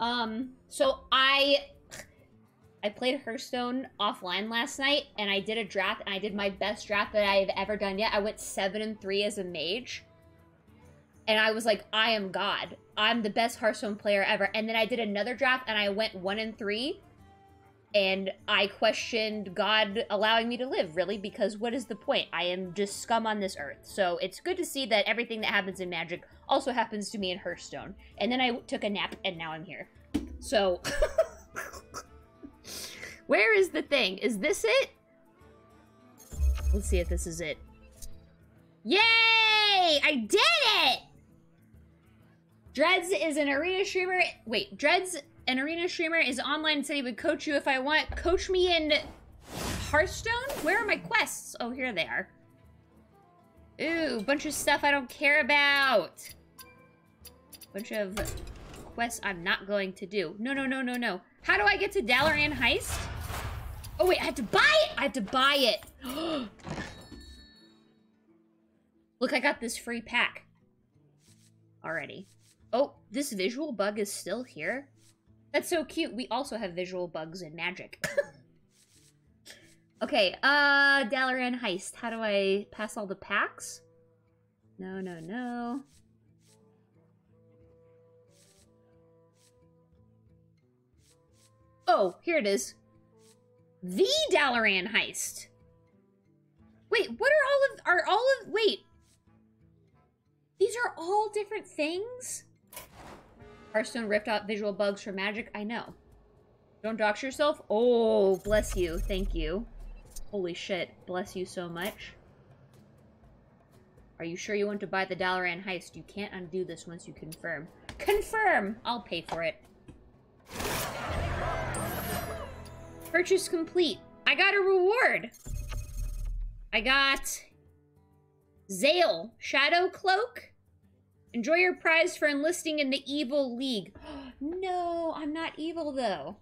Um, so I I played Hearthstone offline last night, and I did a draft, and I did my best draft that I've ever done yet. I went seven and three as a mage, and I was like, I am God. I'm the best Hearthstone player ever. And then I did another draft, and I went one and three, and I questioned God allowing me to live, really, because what is the point? I am just scum on this earth. So it's good to see that everything that happens in Magic also happens to me in Hearthstone. And then I took a nap, and now I'm here. So. Where is the thing? Is this it? Let's see if this is it. Yay! I did it! Dreads is an arena streamer. Wait, Dreads, an arena streamer, is online and said he would coach you if I want. Coach me in Hearthstone? Where are my quests? Oh, here they are. Ooh, bunch of stuff I don't care about. Bunch of quests I'm not going to do. No, no, no, no, no. How do I get to Dalaran Heist? Oh, wait, I have to buy it! I have to buy it! Look, I got this free pack. Already. Oh, this visual bug is still here? That's so cute. We also have visual bugs and Magic. okay, uh, Dalaran Heist. How do I pass all the packs? No, no, no. Oh, here it is. The Dalaran heist. Wait, what are all of are all of wait. These are all different things? Hearthstone ripped out visual bugs for magic. I know. Don't dox yourself? Oh, bless you. Thank you. Holy shit. Bless you so much. Are you sure you want to buy the Dalaran heist? You can't undo this once you confirm. Confirm! I'll pay for it. Purchase complete. I got a reward. I got Zayle, Shadow Cloak. Enjoy your prize for enlisting in the Evil League. no, I'm not evil though.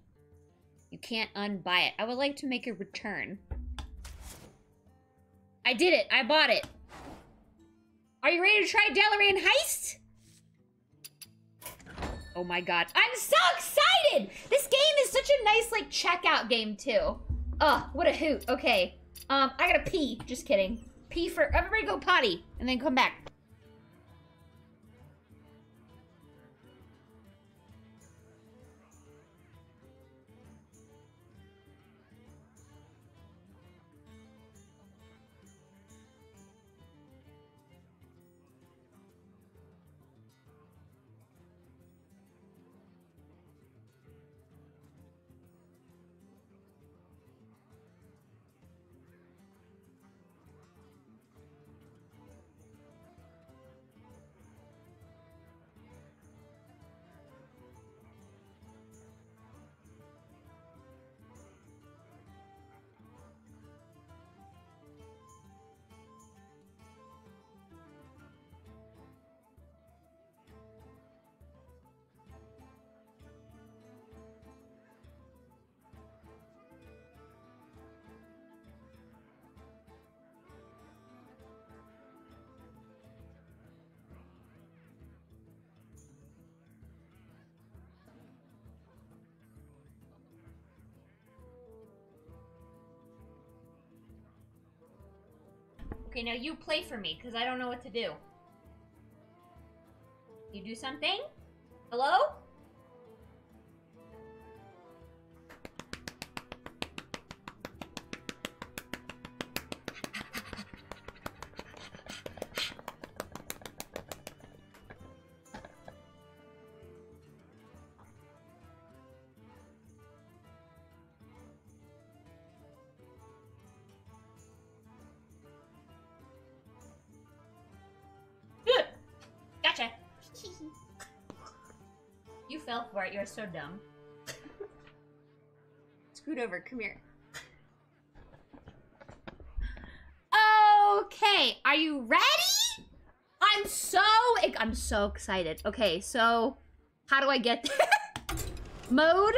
You can't unbuy it. I would like to make a return. I did it. I bought it. Are you ready to try Dalaran Heist? Oh my god. I'm so excited! This game is such a nice, like, checkout game, too. Oh, what a hoot. Okay. Um, I gotta pee. Just kidding. Pee for... Everybody go potty, and then come back. Okay, now you play for me, because I don't know what to do. You do something? Hello? You fell for it. You're so dumb. Scoot over. Come here. Okay, are you ready? I'm so I'm so excited. Okay, so how do I get there? Mode.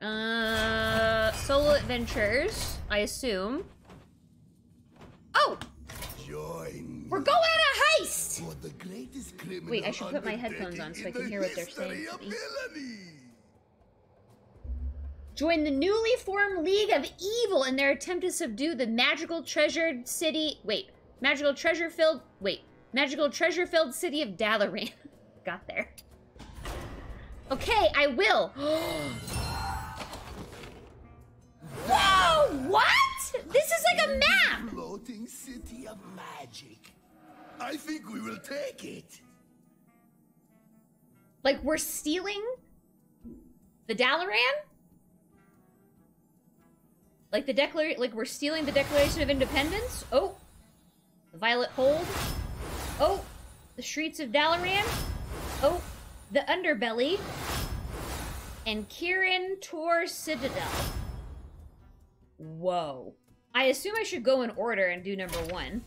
Uh, solo adventures. I assume. Oh, Join We're going on a the greatest criminal Wait, I should put my headphones on so I can hear what they're saying. Join the newly formed League of Evil in their attempt to subdue the magical treasured city. Wait, magical treasure filled. Wait, magical treasure filled city of Dalaran. Got there. Okay, I will. Whoa! What? This is like a map. Floating city of magic. I think we will take it. Like we're stealing the Dalaran? Like the declar like we're stealing the Declaration of Independence? Oh. The Violet Hold. Oh. The Streets of Dalaran. Oh. The Underbelly. And Kirin Tor Citadel. Whoa. I assume I should go in order and do number one.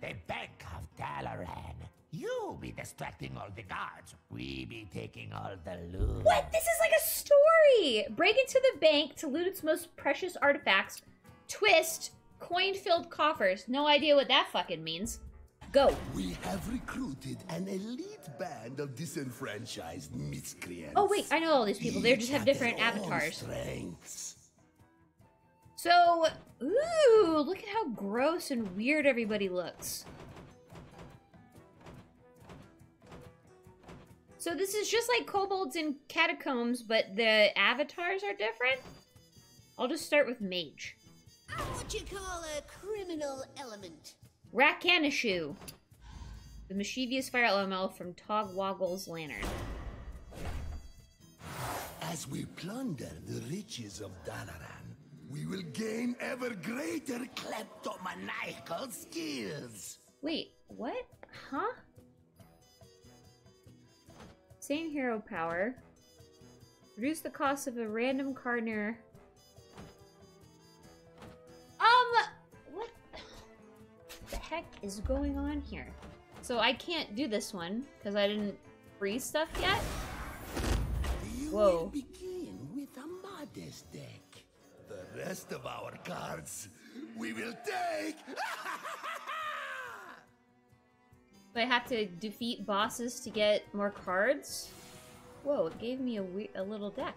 The Bank of Dalaran. You be distracting all the guards. We be taking all the loot. What? This is like a story! Break into the bank to loot its most precious artifacts. Twist, coin-filled coffers. No idea what that fucking means. Go. We have recruited an elite band of disenfranchised miscreants. Oh wait, I know all these people. They Each just have different avatars. Strengths. So, ooh, look at how gross and weird everybody looks. So this is just like kobolds in catacombs, but the avatars are different? I'll just start with mage. I'm what you call a criminal element. Rakanishu. The mischievous fire elemental from Togwaggle's lantern. As we plunder the riches of Dalaran, we will gain ever greater kleptomaniacal skills. Wait, what? Huh? Same hero power. Reduce the cost of a random card near. Um, what the heck is going on here? So I can't do this one because I didn't freeze stuff yet. You Whoa. begin with a modest deck. The rest of our cards we will take. So I have to defeat bosses to get more cards. Whoa, it gave me a, we- a little deck.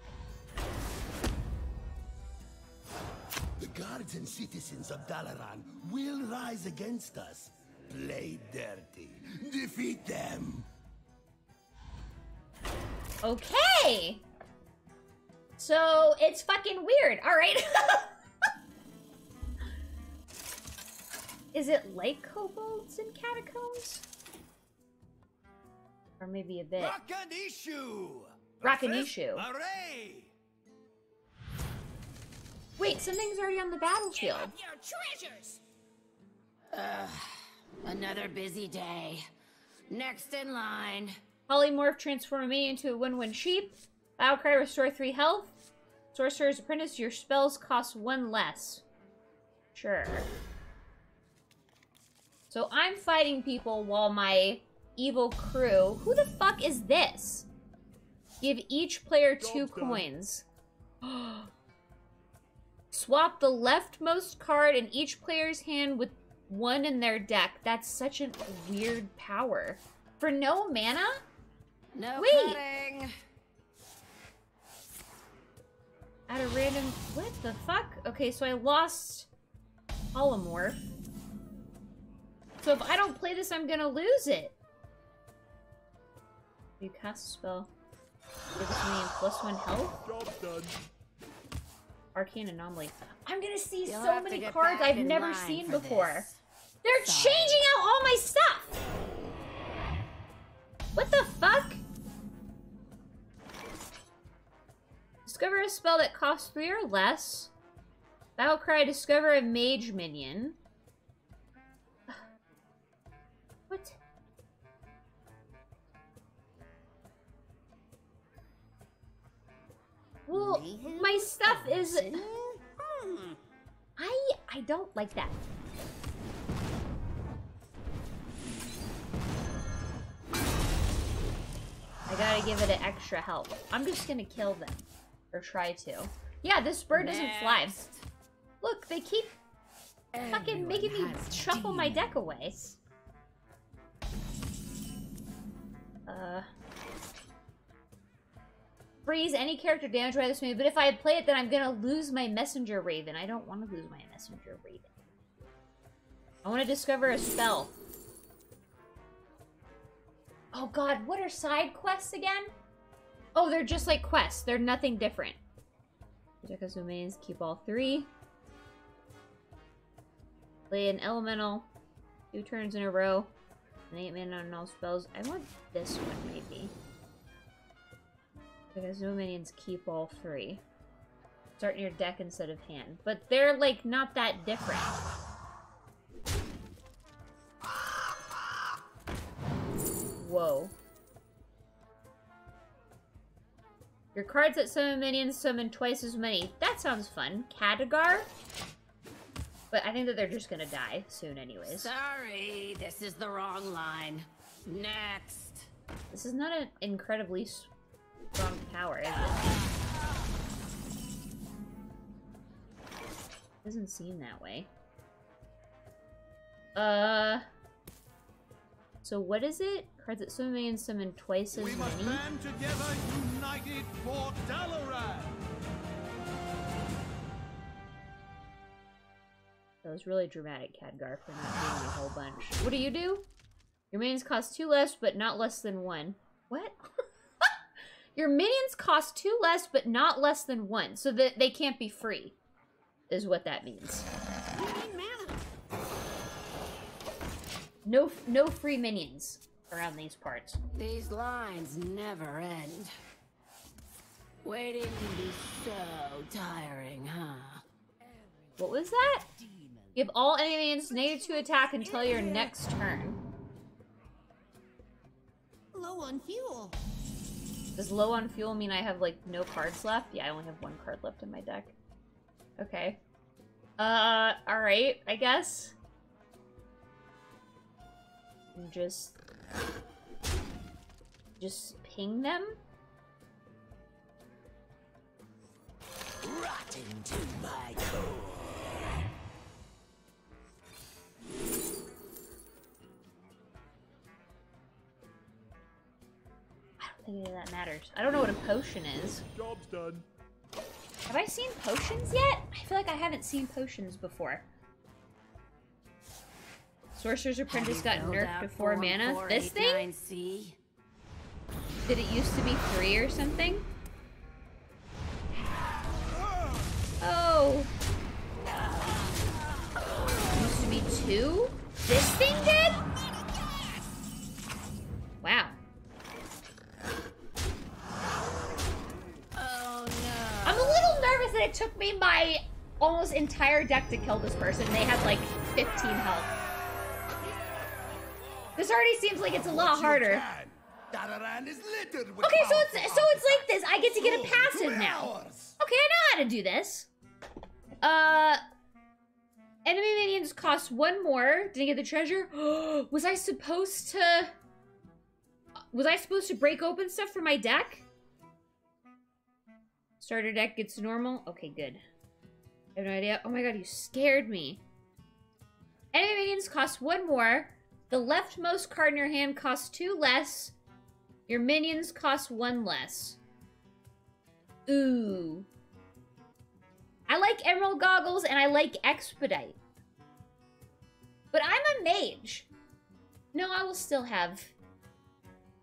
the guards and citizens of Dalaran will rise against us. Play dirty. Defeat them. Okay. So it's fucking weird. All right. Is it like kobolds and catacombs? Or maybe a bit. Rakanishu! Rakanishu. Array! Wait, something's already on the battlefield. Your treasures! Another busy day. Next in line. Polymorph transform me into a win-win sheep. Battlecry restore 3 health. Sorcerer's Apprentice, your spells cost 1 less. Sure. So I'm fighting people while my evil crew... Who the fuck is this? Give each player 2 coins. Swap the leftmost card in each player's hand with one in their deck. That's such a weird power. For no mana? No Wait. cutting. At a random... What the fuck? Okay, so I lost Polymorph. So if I don't play this, I'm gonna lose it. You cast a spell. Gives me plus one health. Arcane Anomaly. I'm gonna see You'll so many cards I've never seen before. this. They're Sorry. changing out all my stuff! What the fuck? Discover a spell that costs three or less. Battlecry, discover a mage minion. What? Well, my stuff is... Hmm. I I don't like that. I gotta give it an extra help. I'm just gonna kill them. Or try to. Yeah, this bird doesn't fly. Look, they keep fucking making me shuffle my deck away. Uh... Freeze any character damage by this move, but if I play it, then I'm gonna lose my Messenger Raven. I don't want to lose my Messenger Raven. I want to discover a spell. Oh god, what are side quests again? Oh, they're just like quests. They're nothing different. Because remains, keep all three. Play an elemental. Two turns in a row. An 8 mana on all spells. I want this one, maybe. Because no minions keep all three. Start in your deck instead of hand. But they're, like, not that different. Whoa. Your cards that summon minions summon twice as many. That sounds fun. Khadgar? But I think that they're just gonna die soon anyways. Sorry, this is the wrong line. Next. This is not an incredibly strong power, is it? Doesn't seem that way. Uh... So what is it? Cards that summon minions summon twice as We must many? band together, united for Dalaran! That was really dramatic, Khadgar, for not doing a whole bunch. What do you do? Your mains cost two less, but not less than one. What? Your minions cost two less, but not less than one, so that they can't be free, is what that means. You need mana. No, no free minions around these parts. These lines never end. Waiting can be so tiring, huh? What was that? Give all enemies minions negative two attack until your next turn. Low on fuel. Does low on fuel mean I have, like, no cards left? Yeah, I only have one card left in my deck. Okay. Uh, alright, I guess. And just... Just ping them? Rotten to my core. Think any of that matters. I don't know what a potion is. Job's done. Have I seen potions yet? I feel like I haven't seen potions before. Sorcerer's Apprentice got nerfed filled to out 4 form mana. This thing? 489C? Did it used to be 3 or something? Entire deck to kill this person. They had like 15 health. This already seems like it's a lot harder. Dalaran is littered with Okay, so it's so it's like this. I get to get a passive now. Okay, I know how to do this. Uh, enemy minions cost one more. Did I get the treasure? was I supposed to? Was I supposed to break open stuff for my deck? Starter deck gets normal. Okay, good. I have no idea. Oh my god, you scared me. Enemy minions cost one more. The leftmost card in your hand costs two less. Your minions cost one less. Ooh. I like Emerald Goggles and I like Expedite. But I'm a mage. No, I will still have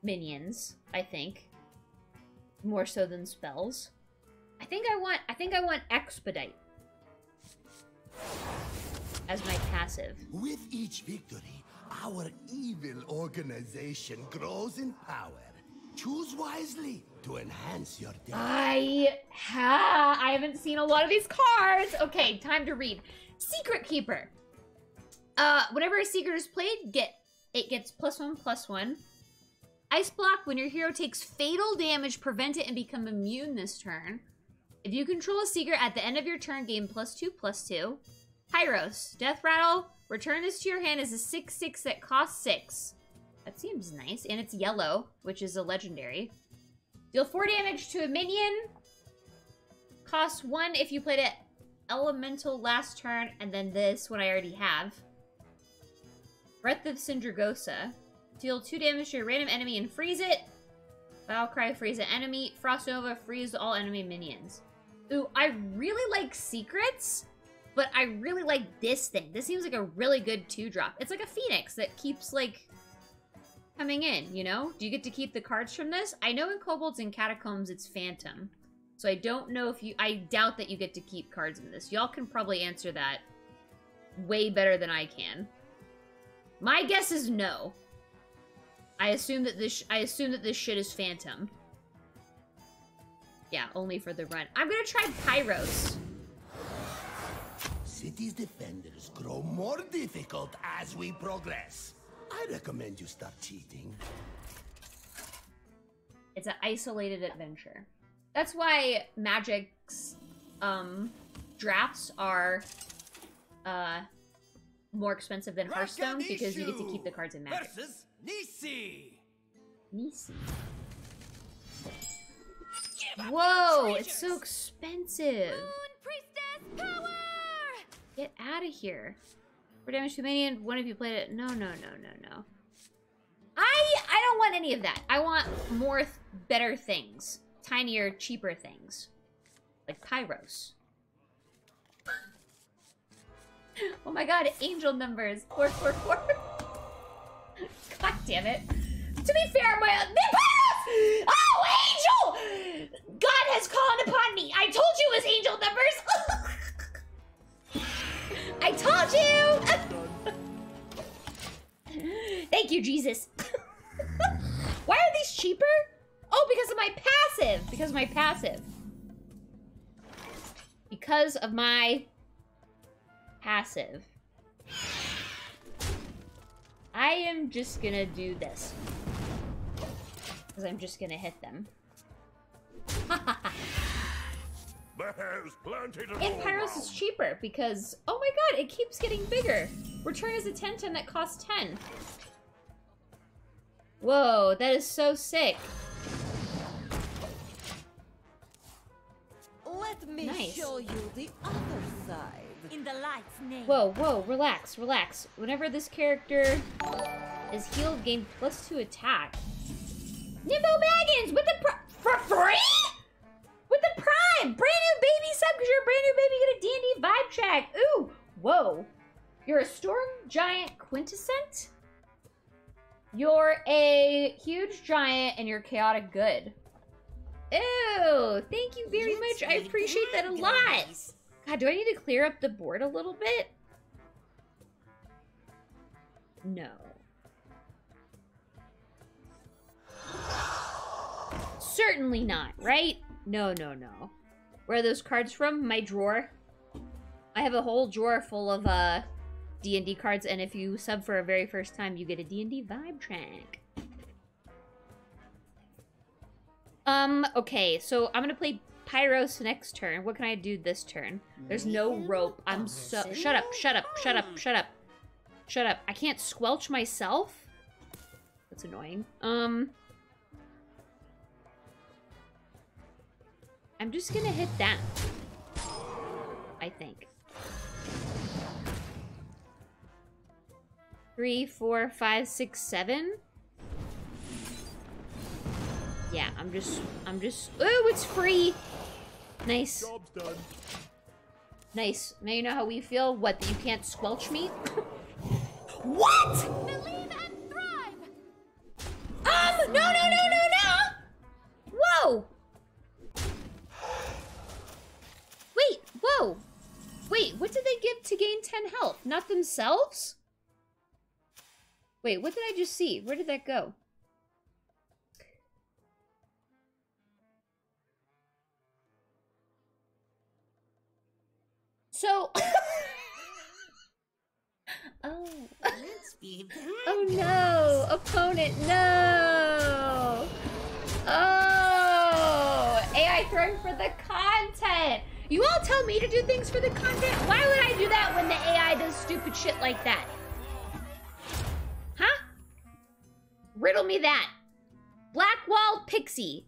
minions, I think. More so than spells. I think I want I think I want Expedite as my passive. With each victory, our evil organization grows in power. Choose wisely to enhance your deck. I ha I haven't seen a lot of these cards. Okay, time to read. Secret Keeper. Uh, whenever a secret is played, get it gets plus one plus one. Ice block. When your hero takes fatal damage, prevent it and become immune this turn. If you control a secret at the end of your turn, gain plus two plus two. Pyros, Death Rattle. Return this to your hand as a six six that costs six. That seems nice, and it's yellow, which is a legendary. Deal 4 damage to a minion. Costs 1 if you played it elemental last turn, and then this one I already have. Breath of Sindragosa. Deal 2 damage to a random enemy and freeze it. Cry freeze an enemy. Frost Nova, freeze all enemy minions. Ooh, I really like secrets, but I really like this thing. This seems like a really good two-drop. It's like a phoenix that keeps, like, coming in, you know? Do you get to keep the cards from this? I know in Kobolds and Catacombs it's Phantom. So I don't know if you... I doubt that you get to keep cards in this. Y'all can probably answer that way better than I can. My guess is no. I assume that this I assume that this shit is Phantom. Yeah, only for the run. I'm gonna try Pyros. City's defenders grow more difficult as we progress. I recommend you start cheating. It's an isolated adventure. That's why Magic's um, drafts are uh, more expensive than Hearthstone because you get to keep the cards in Magic. Versus Nisi. Nisi. Whoa, it's so expensive. Priestess power! Get out of here. For damage to minion, one of you played it. No, no, no, no, no. I I don't want any of that. I want more th better things. Tinier, cheaper things. Like Pyros. oh my god, angel numbers. 444. god damn it. To be fair, my... Oh, angel! God has called upon me. I told you it was angel numbers. I told you! Thank you, Jesus. Why are these cheaper? Oh, because of my passive. Because of my passive. Because of my passive. I am just gonna do this. Because I'm just gonna hit them. Bears planted And Pyros is cheaper because, oh my god, it keeps getting bigger. Return is a 10 10 that costs 10. Whoa, that is so sick. Let me Nice. show you the other side. In the light's name. Whoa, whoa, relax, relax. Whenever this character is healed, gain plus two attack. Nimbo Baggins with the for free? With the prime! Brand new baby sub because you're a brand new baby, You get a D&D vibe track. Ooh, whoa. You're a storm giant quintessent? You're a huge giant and you're chaotic good. Ew, thank you very much. I appreciate that a lot. God, do I need to clear up the board a little bit? No. Certainly not, right? No, no, no. Where are those cards from? My drawer. I have a whole drawer full of uh D&D cards and if you sub for a very first time, you get a D&D vibe track. Um, okay, so I'm gonna play Pyros next turn. What can I do this turn? There's no rope. I'm so- Shut up, shut up, shut up, shut up. Shut up. I can't squelch myself? That's annoying. Um... I'm just gonna hit that. I think. Three, four, five, six, seven. Yeah, I'm just, I'm just, oh, it's free. Nice. Job's done. Nice. Now you know how we feel? What, that you can't squelch me? what? Believe and thrive! Um, no, no, no, no, no! Whoa! Whoa! Wait, what did they give to gain 10 health? Not themselves? Wait, what did I just see? Where did that go? So... oh... Oh no! Opponent, no! You all tell me to do things for the content? Why would I do that when the AI does stupid shit like that? Huh? Riddle me that. Blackwald Pixie.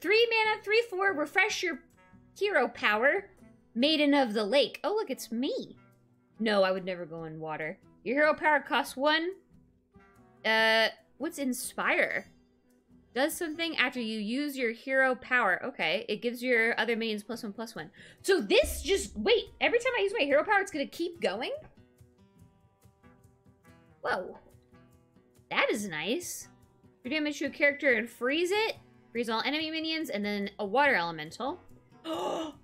Three mana, three, four, refresh your hero power. Maiden of the Lake. Oh, look, it's me. No, I would never go in water. Your hero power costs one. Uh, What's inspire? Does something after you use your hero power. Okay, it gives your other minions plus one plus one. So this just wait. Every time I use my hero power, it's gonna keep going. Whoa, that is nice. You damage to a character and freeze it. Freeze all enemy minions, and then a water elemental. oh,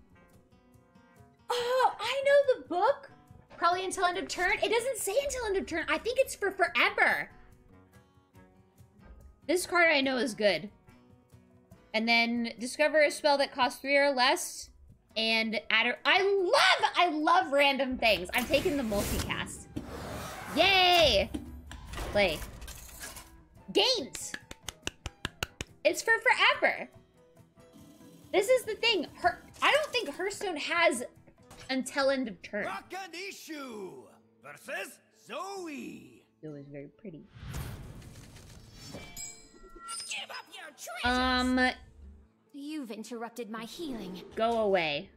I know the book. Probably until end of turn. It doesn't say until end of turn. I think it's for forever. This card I know is good. And then discover a spell that costs three or less. And add a- I love, I love random things. I'm taking the multicast. Yay! Play. Games! It's for forever. This is the thing. Her, I don't think Hearthstone has until end of turn. Rock and issue versus Zoe. It was very pretty. Um, You've interrupted my healing. go away.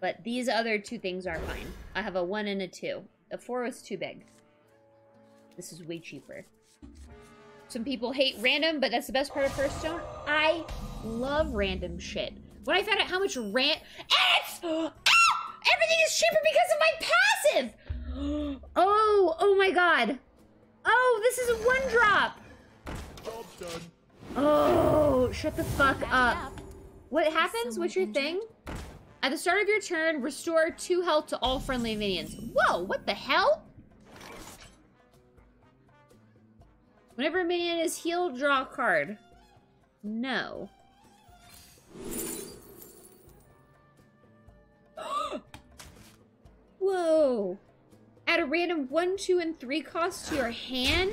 But these other two things are fine. I have a one and a two. A four was too big. This is way cheaper. Some people hate random, but that's the best part of Hearthstone. I love random shit. When I found out how much ran- It's! Ah! Everything is cheaper because of my passive! Oh, oh my god. Oh, this is a one drop. Done. Oh, shut the fuck up. What happens? What's your thing? At the start of your turn, restore two health to all friendly minions. Whoa, what the hell? Whenever a minion is healed, draw a card. No. Whoa. Add a random 1, 2, and 3 cost to your hand?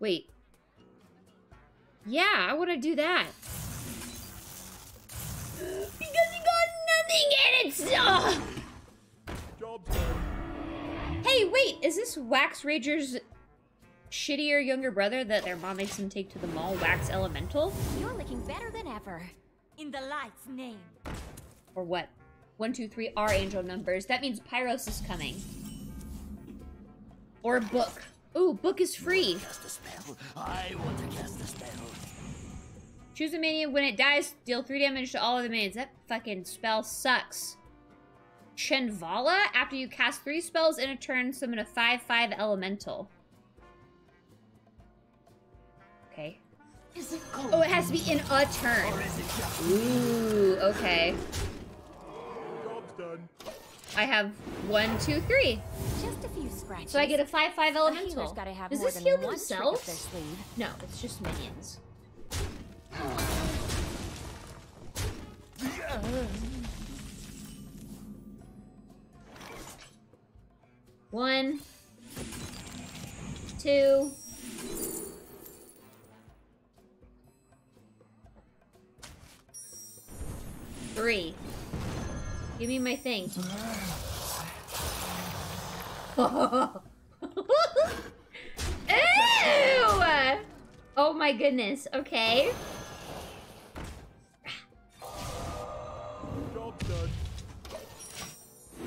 Wait. Yeah, I want to do that. Because he got nothing and it's. Ugh. Job's done. Hey, wait, is this Wax Rager's shittier younger brother that their mom makes him take to the mall, Wax Elemental? You're looking better than ever. In the light's name. Or what? One, two, three are angel numbers. That means Pyros is coming. Or book. Ooh, book is free. Cast a spell. I want to cast a spell. Choose a minion. When it dies, deal three damage to all of the minions. That fucking spell sucks. Chenvaala. After you cast three spells in a turn, summon a 5-5 elemental. Okay. Oh, it has to be in a turn. Ooh, okay. Job's done. I have one, two, three. Just a few scratches. So I get a 5-5 A healer's elemental. gotta have Does this heal one trick up their themselves? No, it's just minions. One, two, three. Give me my thing. Ew! Oh my goodness. Okay.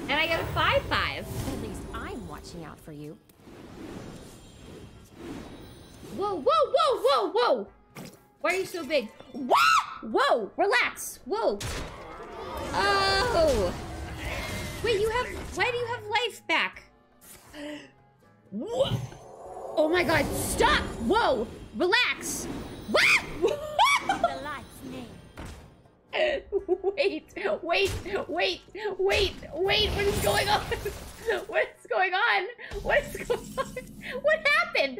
And I got a 5 5. At least I'm watching out for you. Whoa, whoa, whoa, whoa, whoa! Why are you so big? Whoa! Whoa! Relax! Whoa! Oh! Wait, you have. Why do you have life back? Whoa! Oh my god, stop! Whoa! Relax! What? The light's name. wait, wait, wait, wait, wait, what is going on? What is going on? What is going on? What happened?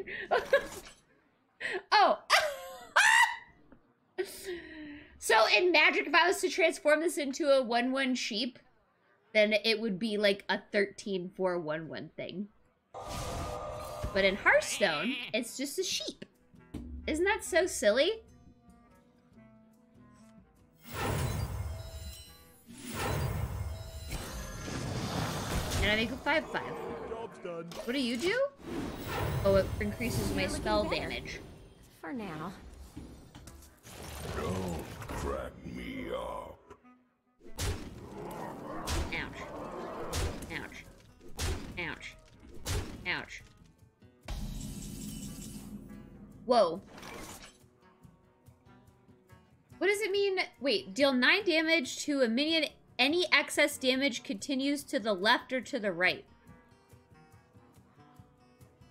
oh. So in Magic, if I was to transform this into a 1 1 sheep, then it would be like a 13 4 1 1 thing. But in Hearthstone, it's just a sheep. Isn't that so silly? And I make a 5 5. Job's done. What do you do? Oh, it increases my spell better. damage. For now. Don't crack me up. Ouch. Ouch. Ouch. Ouch. Whoa. What does it mean? Wait, deal 9 damage to a minion. Any excess damage continues to the left or to the right.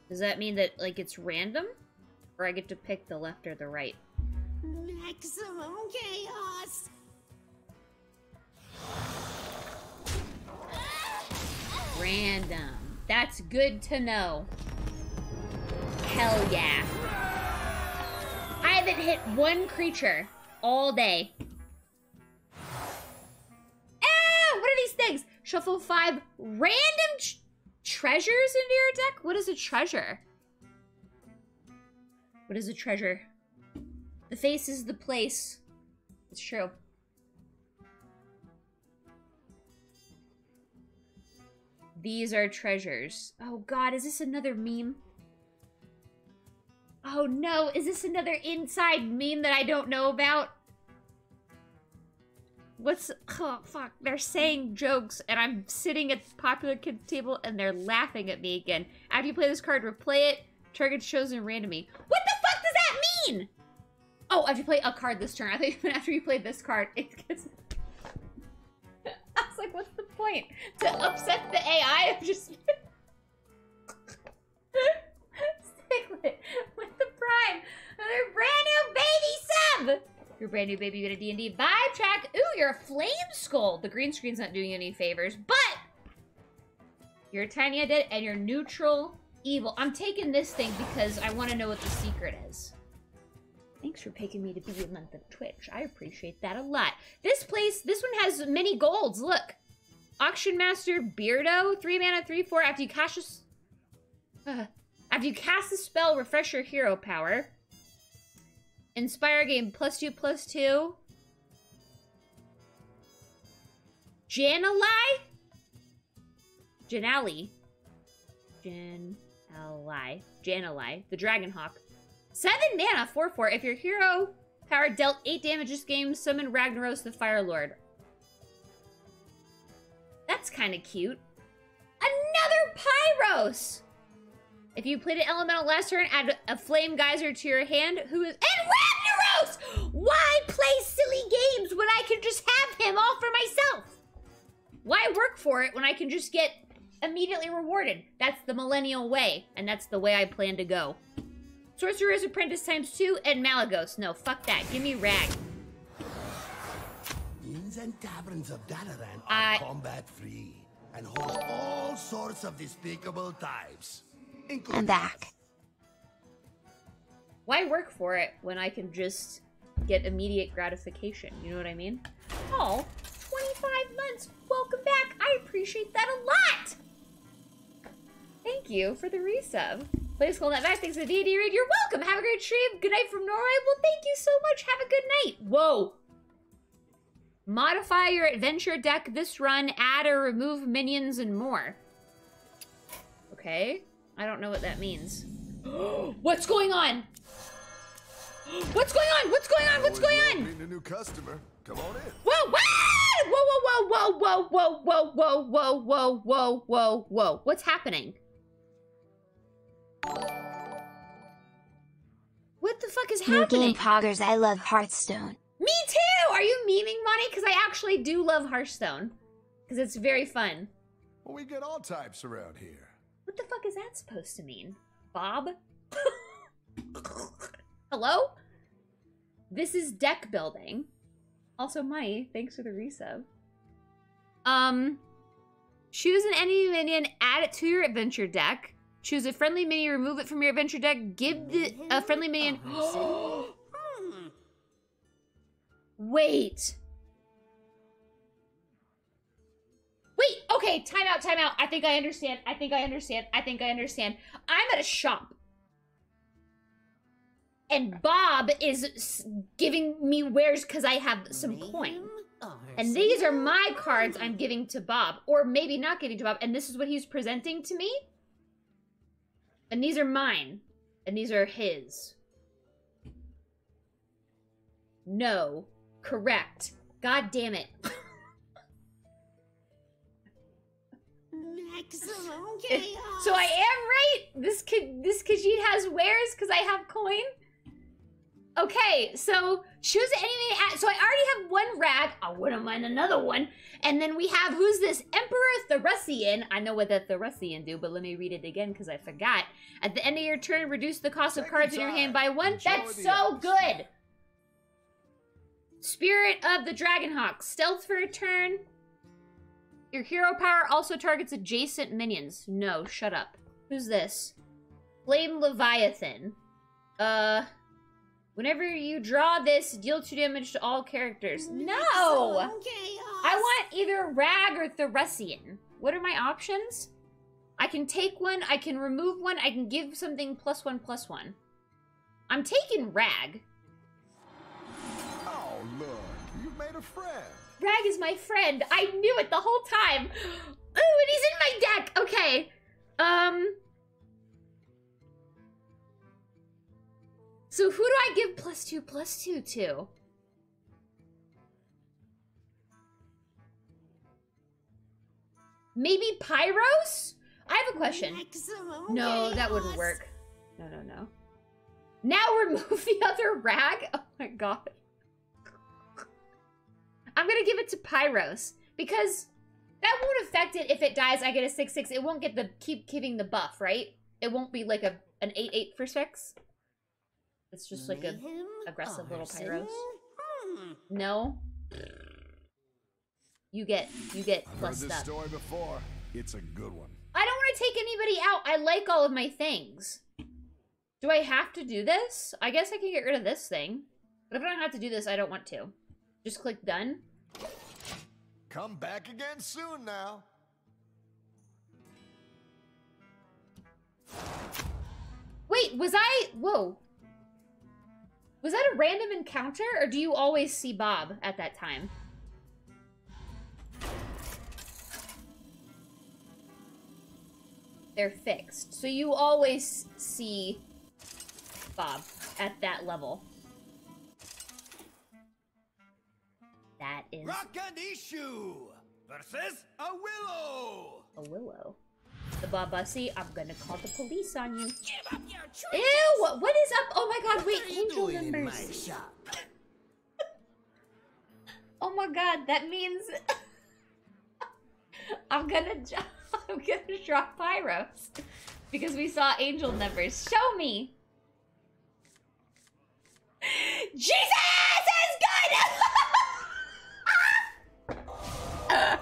Does that mean that, like, it's random? Or I get to pick the left or the right? Maximum chaos! Random. That's good to know. Hell yeah. I haven't hit one creature all day. Ah, what are these things? Shuffle five random tr- treasures into your deck? What is a treasure? What is a treasure? The face is the place. It's true. These are treasures. Oh god, is this another meme? Oh no, is this another inside meme that I don't know about? What's oh fuck, they're saying jokes and I'm sitting at the popular kids table and they're laughing at me again. After you play this card, replay it. Target chosen randomly. What the fuck does that mean? Oh, after you play a card this turn. I think after you play this card, it gets I was like, what's the point? To upset the AI of just stick with, the prime. Another brand new baby sub. Your brand new baby, you get a D&D vibe track. Ooh, you're a flame skull. The green screen's not doing you any favors, but you're a tiny undead and you're neutral evil. I'm taking this thing because I want to know what the secret is. Thanks for picking me to be a month of Twitch. I appreciate that a lot. This place, this one has many golds. Look. Auction Master Beardo, 3 mana, 3 4. After you cast a, uh, after you cast a spell, refresh your hero power. Inspire game plus 2 plus 2. Janali? Janali. Janali. Janali. The Dragon Hawk. Seven mana, 4 4. If your hero power dealt 8 damage this game, summon Ragnaros the Fire Lord. That's kind of cute. Another Pyros! If you played an elemental last turn, add a flame geyser to your hand. Who is. And Ragnaros! Why play silly games when I can just have him all for myself? Why work for it when I can just get immediately rewarded? That's the millennial way, and that's the way I plan to go. Sorcerer's Apprentice times two and Malygos. No, fuck that. Give me Rag. Inns and taverns of Dalaran are I- combat free and hold all sorts of despicable types. I'm back. Why work for it when I can just get immediate gratification? You know what I mean? Oh, 25 months. Welcome back. I appreciate that a lot. Thank you for the resub. Please call that back. Thanks for the D&D read. You're welcome. Have a great stream. Good night from Norway. Well, thank you so much. Have a good night. Whoa. Modify your adventure deck this run. Add or remove minions and more. Okay. I don't know what that means. What's going on? What's going on? What's going on? What's going on? Meeting a new customer. Come on in. Whoa! Whoa! Whoa! Whoa! Whoa! Whoa! Whoa! Whoa! Whoa! Whoa! Whoa! Whoa! Whoa! What's happening? What the fuck is New happening? game poggers, I love Hearthstone. Me too. Are you memeing, money? Because I actually do love Hearthstone. Because it's very fun. Well, we get all types around here. What the fuck is that supposed to mean? Bob? Hello? This is deck building. Also, Mai, thanks for the resub. Um, choose an enemy minion, add it to your adventure deck. Choose a friendly minion, remove it from your adventure deck. Give the a friendly minion. Wait. Wait, okay, time out, time out. I think I understand. I think I understand. I think I understand. I'm at a shop. And Bob is giving me wares because I have some coin. And these are my cards I'm giving to Bob. Or maybe not giving to Bob. And this is what he's presenting to me. And these are mine. And these are his. No. Correct. God damn it. So I am right. This kid, this Khajiit has wares because I have coin. Okay, so choose anything. to add- So I already have one rag. I wouldn't mind another one. And then we have who's this? Emperor Thaurissan. I know what the Thaurissan do, but let me read it again because I forgot. At the end of your turn, reduce the cost of cards in your hand by one. That's so good. Spirit of the Dragonhawk. Stealth for a turn. Your hero power also targets adjacent minions. No, shut up. Who's this? Flame Leviathan. Uh, whenever you draw this, deal two damage to all characters. No! I want either Rag or Thaurissan. What are my options? I can take one, I can remove one, I can give something plus one plus one. I'm taking Rag. Oh, look, you've made a friend. Rag is my friend. I knew it the whole time. Ooh, and he's in my deck. Okay. Um. So who do I give plus two plus two to? Maybe Pyros? I have a question. No, that wouldn't work. No, no, no. Now remove the other rag? Oh my god. I'm gonna give it to Pyros because that won't affect it if it dies. I get a six six. It won't get the keep giving the buff, right? It won't be like a an eight eight for six. It's just like a Mayhem? aggressive little Arson? pyros. Hmm. no. You get you get I've heard plus this stuff. story before. It's a good one. I don't want to take anybody out. I like all of my things. Do I have to do this? I guess I can get rid of this thing. But if I don't have to do this, I don't want to. Just click done. Come back again soon now. Wait, was I... Whoa. Was that a random encounter, or do you always see Bob at that time? They're fixed. So you always see Bob at that level. That is Rock and issue versus a willow. a willow. The I'm gonna call the police on you. Give up your Ew! What is up? Oh my god, wait, What angel doing in my numbers. shop? Oh my god, that means I'm gonna I'm gonna draw Pyros because we saw angel numbers. Show me. Jesus is good.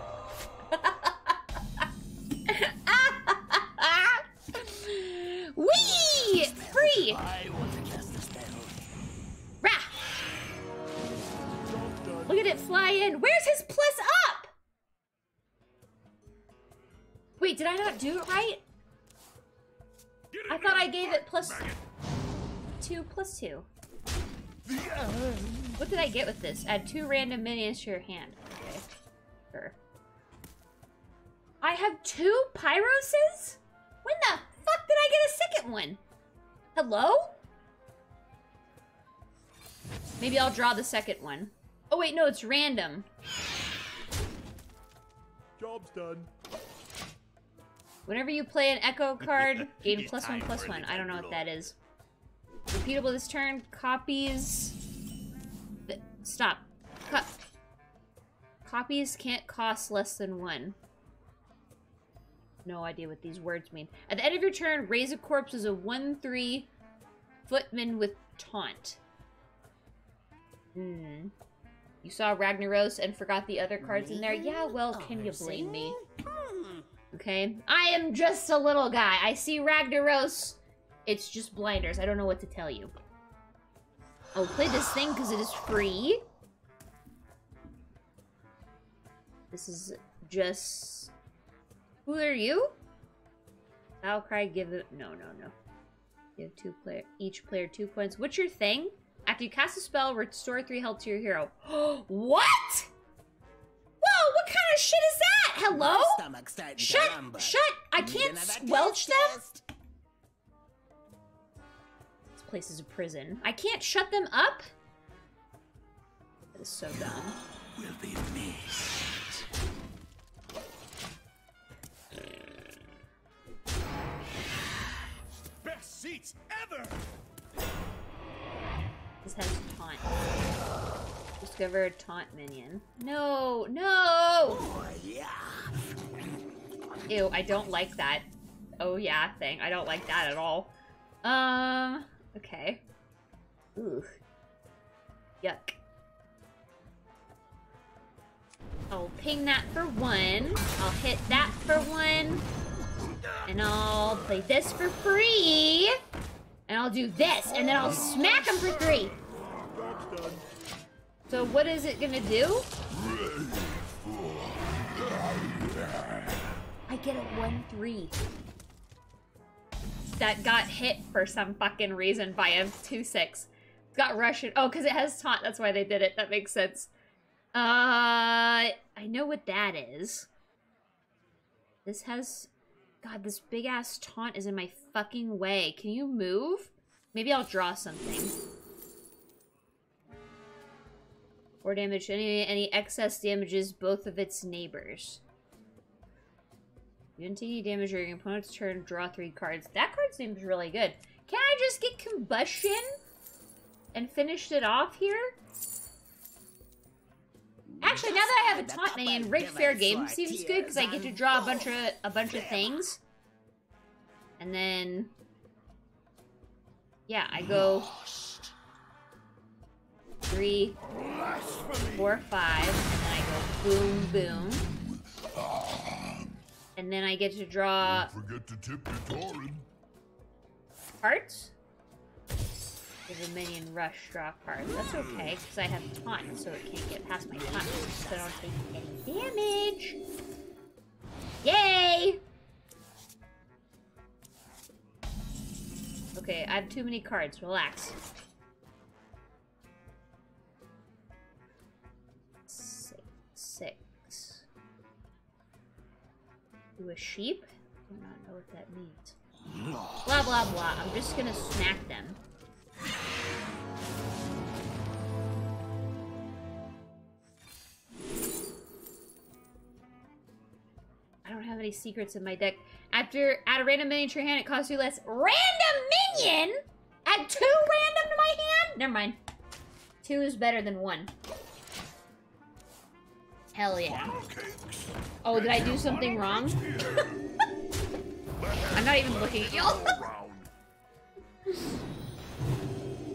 Wee! Free! Rah! Look at it fly in. Where's his plus up? Wait, did I not do it right? I thought I gave it plus two plus two. What did I get with this? Add two random minions to your hand. Okay. Sure. I have two Pyroses? When the fuck did I get a second one? Hello? Maybe I'll draw the second one. Oh wait, no, it's random. Job's done. Whenever you play an Echo card, gain plus one plus one. I don't know what that is. Repeatable this turn. Copies. Th- Stop. Co- copies can't cost less than one. No idea what these words mean. At the end of your turn, raise a corpse as a 1 3 footman with taunt. Hmm. You saw Ragnaros and forgot the other cards in there? Yeah, well, can you blame me? Okay. I am just a little guy. I see Ragnaros. It's just blinders. I don't know what to tell you. I'll play this thing because it is free. This is just... Who are you? Valkyrie, give it... No, no, no. Give two player each player two points. What's your thing? After you cast a spell, restore three health to your hero. what? Whoa, what kind of shit is that? Hello? My stomach's starting to Shut, shut! I can't squelch them. This place is a prison. I can't shut them up. That is so dumb. Will be missed. Ever. This has taunt. Discover a taunt minion. No, no! Ew, I don't like that. Oh yeah thing. I don't like that at all. Um, okay. Ooh. Yuck. I'll ping that for one. I'll hit that for one. And I'll play this for free. And I'll do this, and then I'll smack him for three. So what is it gonna do? I get a 1-3. That got hit for some fucking reason by a 2-6. Got Russian. Oh, because it has taunt. That's why they did it. That makes sense. Uh, I know what that is. This has... God, this big-ass taunt is in my fucking way. Can you move? Maybe I'll draw something. Or damage any any excess damages both of its neighbors. You didn't take any damage during your opponent's turn, draw three cards. That card seems really good. Can I just get combustion and finish it off here? Actually, now that I have a taunt minion, Rigged Faire Game seems good because I get to draw a bunch of a bunch of things. And then yeah, I go three, four, five, and then I go boom, boom. And then I get to draw Forget to tip your Torin. cards. A minion rush, draw cards. That's okay, hmm. because I have taunt, so it can't get past my taunt, so I don't take any damage. Yay! Okay, I have too many cards. Relax. Six. Six. Do a sheep? I Do not know what that means. Blah, blah, blah. I'm just gonna smack them. I don't have any secrets in my deck. After add a random minion to your hand, it costs you less. Random minion? Add two random to my hand? Never mind. Two is better than one. Hell yeah. Oh, did I do something wrong? I'm not even looking at y'all.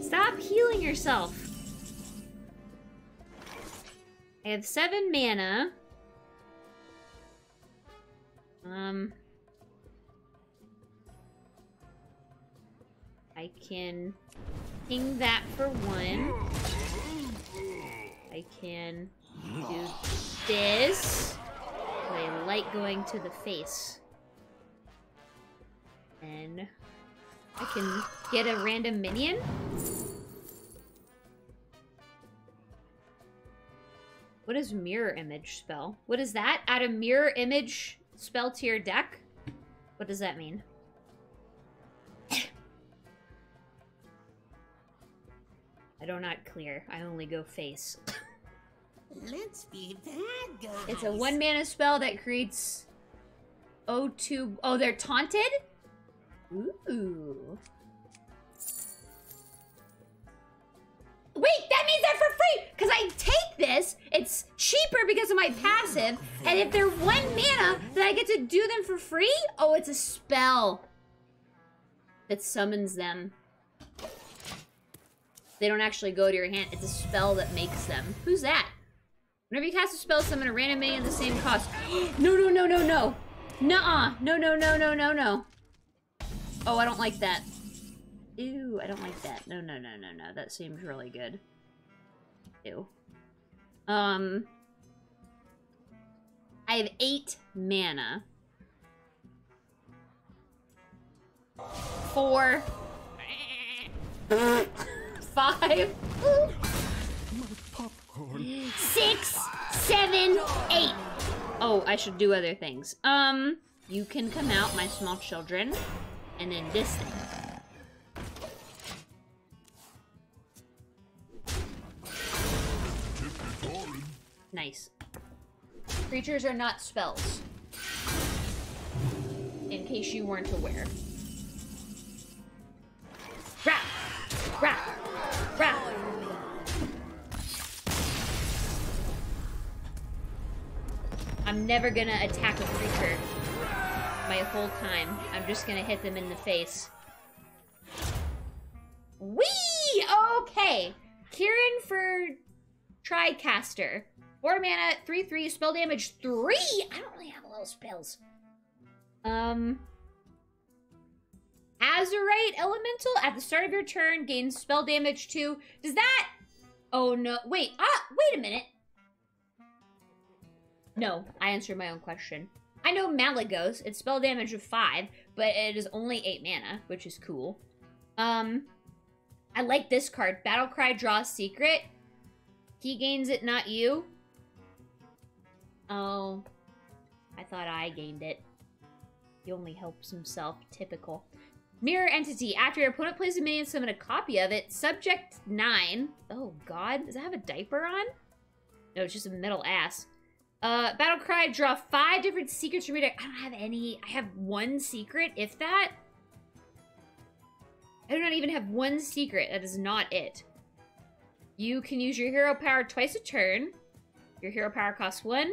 Stop healing yourself. I have seven mana. Um... I can ping that for one. I can do this. I like going to the face. And I can get a random minion. What is mirror image spell? What is that? Add a mirror image spell to your deck? What does that mean? I do not clear. I only go face. Let's be bad guys. It's a one mana spell that creates O2. Oh, they're taunted? Ooh. Wait, that means they're for free! Because I take this, it's cheaper because of my passive, and if they're one mana, then I get to do them for free? Oh, it's a spell that summons them. They don't actually go to your hand, it's a spell that makes them. Who's that? Whenever you cast a spell, summon a random minion at the same cost. no, no, no, no, no. Nuh-uh. No, no, no, no, no, no. Oh, I don't like that. Ew, I don't like that. No, no, no, no, no. That seems really good. Ew. Um... I have eight mana. Four. Five. Six, seven, eight. Oh, I should do other things. Um, you can come out, my small children, and then this thing. Nice. Creatures are not spells. In case you weren't aware. Rap! Rap! Rap! I'm never gonna attack a creature my whole time. I'm just gonna hit them in the face. Whee! Okay. Kirin Tor Tricaster. 4 mana, 3 3, spell damage 3! I don't really have a lot of spells. Um. Azerite Elemental, at the start of your turn, gains spell damage 2. Does that. Oh no. Wait, ah, wait a minute. No, I answered my own question. I know Malygos. it's spell damage of 5, but it is only 8 mana, which is cool. Um, I like this card. Battlecry Draw Secret. He gains it, not you. Oh, I thought I gained it. He only helps himself. Typical. Mirror Entity. After your opponent plays a minion, summon a copy of it. Subject 9. Oh, God. Does it have a diaper on? No, it's just a metal ass. Uh, Battle Cry, draw five different secrets from deck. I don't have any. I have one secret, if that. I do not even have one secret. That is not it. You can use your hero power twice a turn. Your hero power costs one.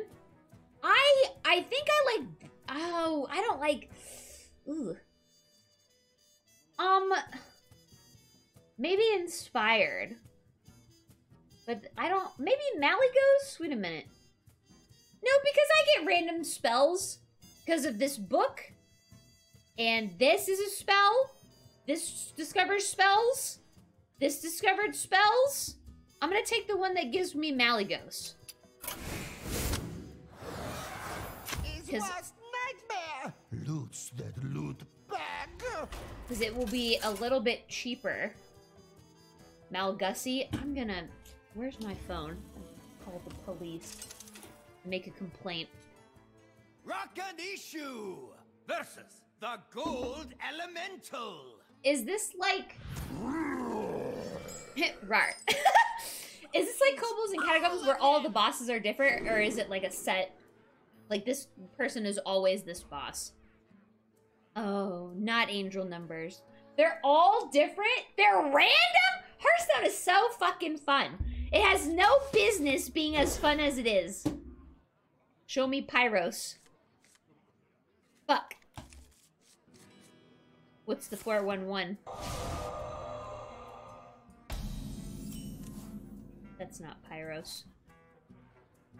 I I think I like. Oh, I don't like. Ooh. Um. Maybe inspired. But I don't. Maybe Malygos? Wait a minute. No, because I get random spells because of this book. And this is a spell. This discovers spells. This discovered spells. I'm gonna take the one that gives me Malygos. It was nightmare. Loots that loot bag. Because it will be a little bit cheaper. Malgussie, I'm gonna... Where's my phone? Call the police. Make a complaint. Rock an issue versus the Gold Elemental. Is this like... Rar. is this like Kobolds and Catacombs where all the bosses are different? Or is it like a set... Like this person is always this boss? Oh, not angel numbers. They're all different? They're random? Hearthstone is so fucking fun. It has no business being as fun as it is. Show me Pyros. Fuck. What's the 411? That's not Pyros.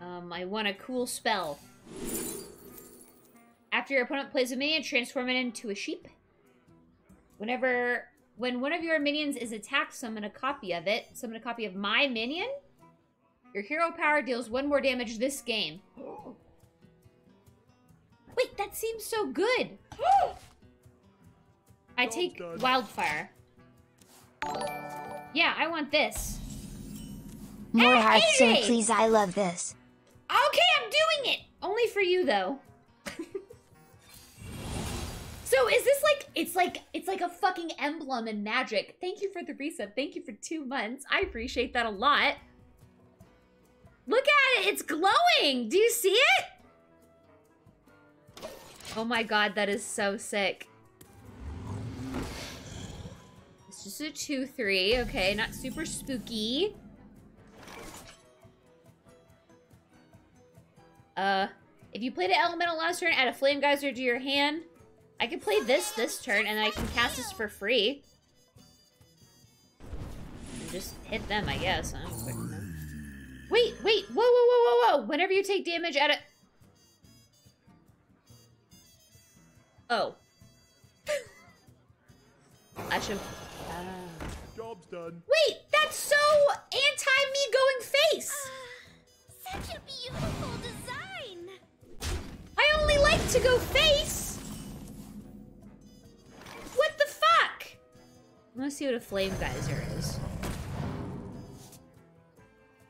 Um, I want a cool spell. After your opponent plays a minion, transform it into a sheep. Whenever, when one of your minions is attacked, summon a copy of it. Summon a copy of my minion. Your hero power deals one more damage this game. Wait, that seems so good. I take wildfire. Yeah, I want this. More Hey, Hearthstone, please. I love this. Okay, I'm doing it. Only for you though. so is this like it's like it's like a fucking emblem in magic. Thank you for the resub. Thank you for 2 months. I appreciate that a lot. Look at it. It's glowing. Do you see it? Oh my god, that is so sick. It's just a 2-3. Okay, not super spooky. Uh, if you played an elemental last turn, add a flame geyser to your hand. I can play this this turn, and I can cast this for free. And just hit them, I guess. I. Wait, wait, whoa, whoa, whoa, whoa, whoa! Whenever you take damage, add a. Oh. I should. Ah. Job's done. Wait, that's so anti me going face. Such a beautiful design! I only like to go face. What the fuck? I want to see what a flame geyser is.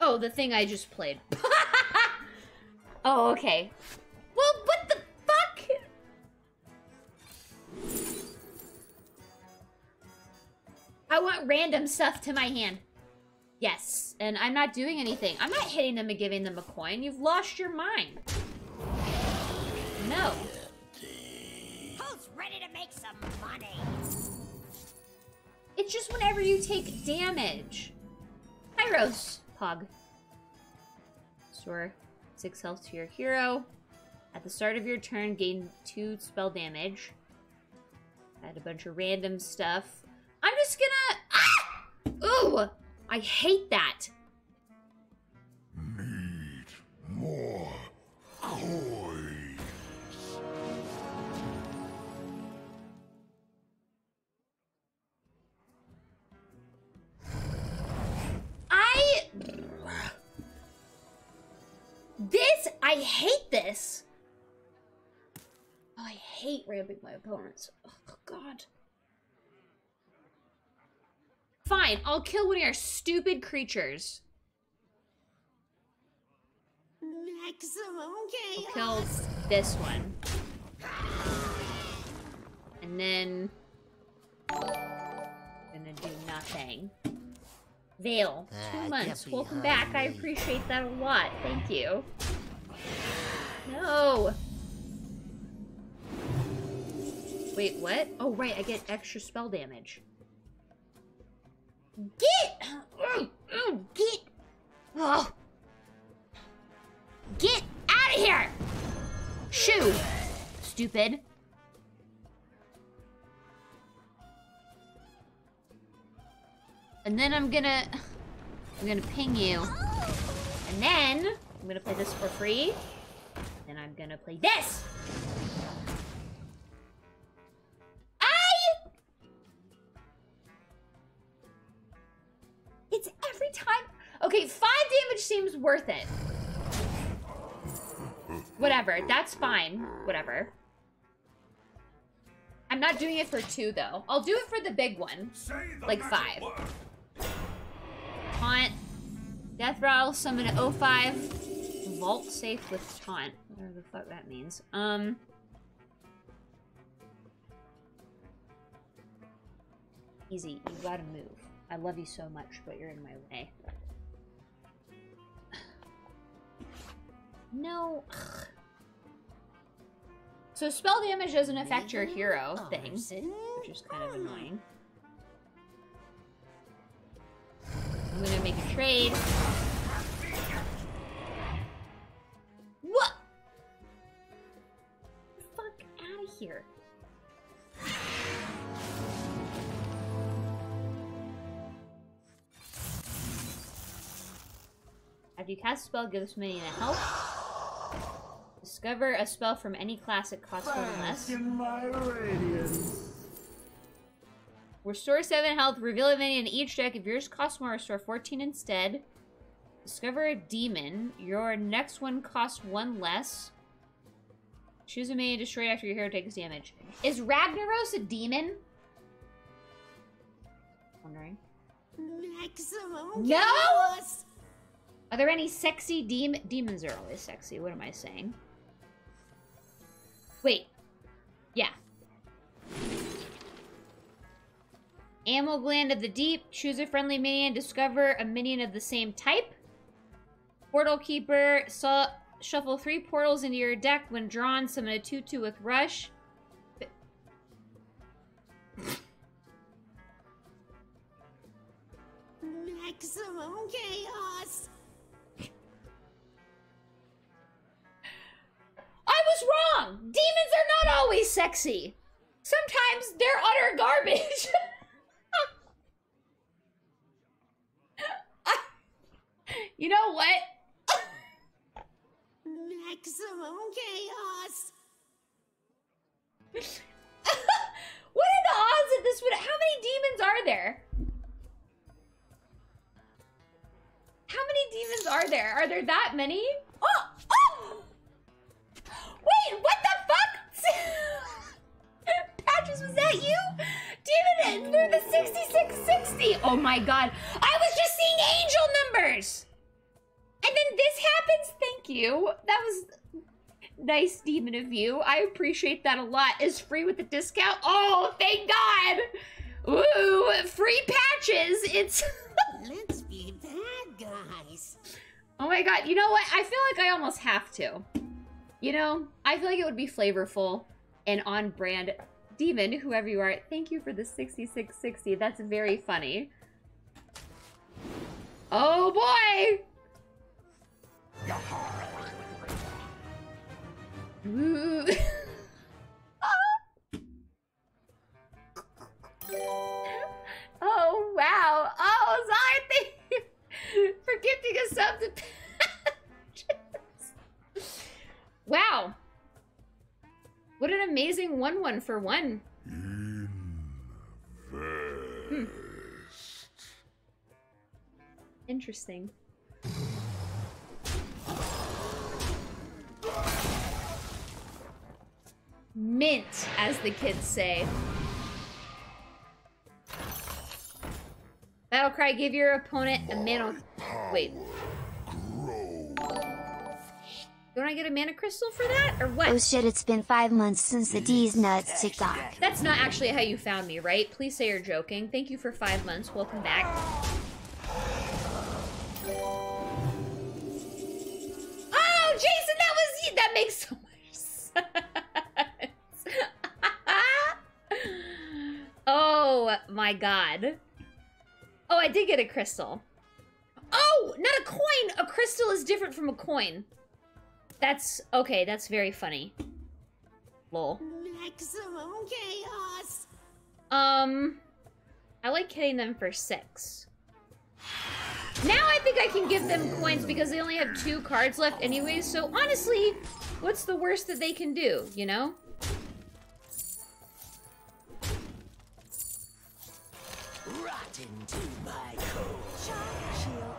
Oh, the thing I just played. oh, okay. Well, what the fuck? I want random stuff to my hand. Yes, and I'm not doing anything. I'm not hitting them and giving them a coin. You've lost your mind. No. Who's ready to make some money? It's just whenever you take damage. Pyros. Pog. Restore six health to your hero. At the start of your turn, gain two spell damage. Add a bunch of random stuff. I'm just gonna. Ah! Ooh! I hate that. Need more coins. I hate this. Oh, I hate ramping my opponents. Oh, God. Fine, I'll kill one of your stupid creatures. Maximum I'll chaos. kill this one. And then... Gonna do nothing. Vale, two Ah, months. Welcome behind back. I appreciate that a lot. Thank you. No. Wait, what? Oh, right. I get extra spell damage. Get! Mm, mm, Get! Oh. Get out of here! Shoo! Stupid. And then I'm gonna... I'm gonna ping you. And then, I'm gonna play this for free. Then I'm gonna play this! I... It's every time... Okay, five damage seems worth it. Whatever, that's fine. Whatever. I'm not doing it for two, though. I'll do it for the big one. Like five. Taunt. Death Rattle, summon an 05. Vault safe with taunt. Whatever the fuck that means. Um. Easy, you gotta move. I love you so much, but you're in my way. No. So spell damage doesn't affect your hero thing, which is kind of annoying. I'm gonna make a trade. Here. After you cast a spell, give this minion a health. Discover a spell from any class that costs one less. Restore 7 health, reveal a minion in each deck. If yours costs more, restore 14 instead. Discover a demon. Your next one costs one less. Choose a minion destroyed after your hero takes damage. Is Ragnaros a demon? Wondering. Maximum No! chaos. Are there any sexy demon? Demons are always sexy. What am I saying? Wait. Yeah. Amalgam of the Deep. Choose a friendly minion. Discover a minion of the same type. Portal Keeper. Su- shuffle three portals into your deck. When drawn, summon a 2-2 with Rush. Maximum chaos. I was wrong! Demons are not always sexy. Sometimes they're utter garbage. you know what? Maximum chaos. what are the odds that this would. How many demons are there? How many demons are there? Are there that many? Oh! Oh! Wait, what the fuck? Patches, was that you? It, they're the 6660. Oh my god. I was just seeing angel numbers. And then this happens? Thank you. That was nice demon of you. I appreciate that a lot. Is free with the discount? Oh, thank God. Ooh, free patches. It's Let's be bad guys. Oh my god, you know what? I feel like I almost have to. You know, I feel like it would be flavorful and on brand. Demon, whoever you are, thank you for the 6660. That's very funny. Oh boy! Ooh. oh wow! Oh, Zion, thank you for gifting us up to patches. Wow! What an amazing one one for one. Hmm. Interesting. Mint, as the kids say. Battlecry, give your opponent a mana. Wait. Don't I get a mana crystal for that? Or what? Oh shit, it's been five months since the D's nuts TikTok. That's not actually how you found me, right? Please say you're joking. Thank you for five months. Welcome back. Oh, Jason, that was. That makes so my god. Oh, I did get a crystal. Oh, not a coin. A crystal is different from a coin. That's okay. That's very funny. Lol. Maximum chaos. Um, I like hitting them for six. Now I think I can give them coins because they only have two cards left anyways, so honestly, what's the worst that they can do, you know? Into my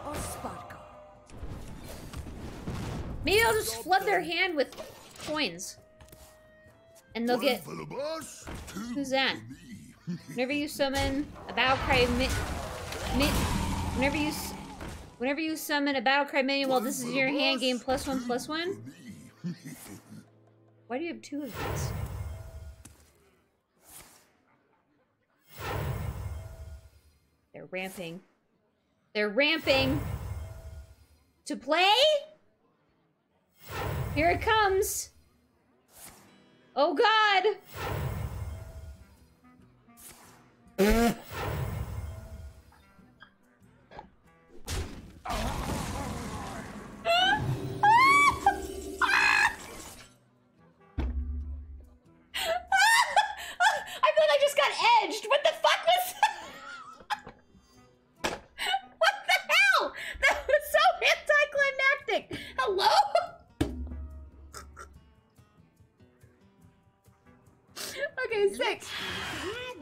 or sparkle. Maybe I'll just flood their hand with coins. And they'll get... Who's that? Whenever you summon a Battlecry mi mi whenever you whenever you summon a Battlecry minion while this is in your hand, game plus one plus one. Why do you have two of these? They're ramping. They're ramping. To play? Here it comes. Oh god. I feel like I just got edged. What the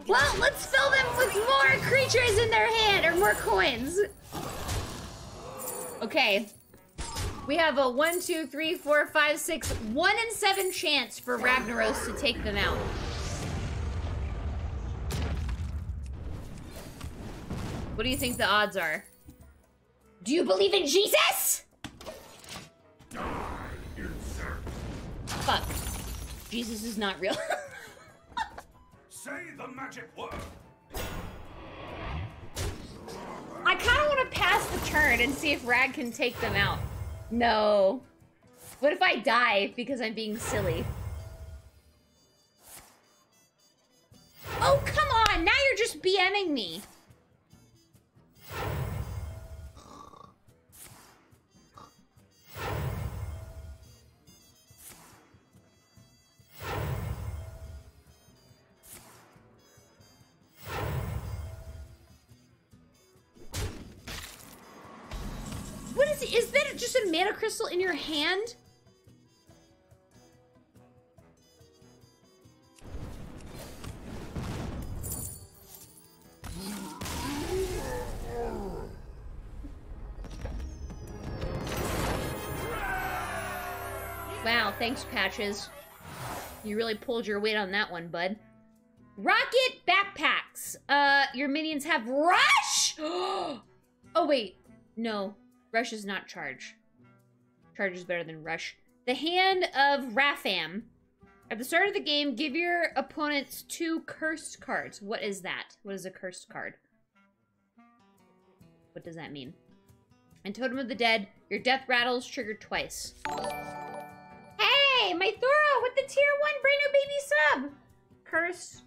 Well, let's fill them with more creatures in their hand, or more coins. Okay. We have a one, two, three, four, five, six, one in seven chance for Ragnaros to take them out. What do you think the odds are? Do you believe in Jesus? Fuck. Jesus is not real. Say the magic word. I kind of want to pass the turn and see if Rag can take them out. No. What if I die because I'm being silly? Oh, come on! Now you're just BMing me. Mana crystal in your hand? Wow, thanks, Patches. You really pulled your weight on that one, bud. Rocket backpacks. Uh, your minions have rush. oh wait, no, rush is not charge. Charge is better than rush. The hand of Rafaam. At the start of the game, give your opponents two cursed cards. What is that? What is a cursed card? What does that mean? And Totem of the Dead, your death rattles triggered twice. Hey, my Thora with the tier one brand new baby sub. Curse.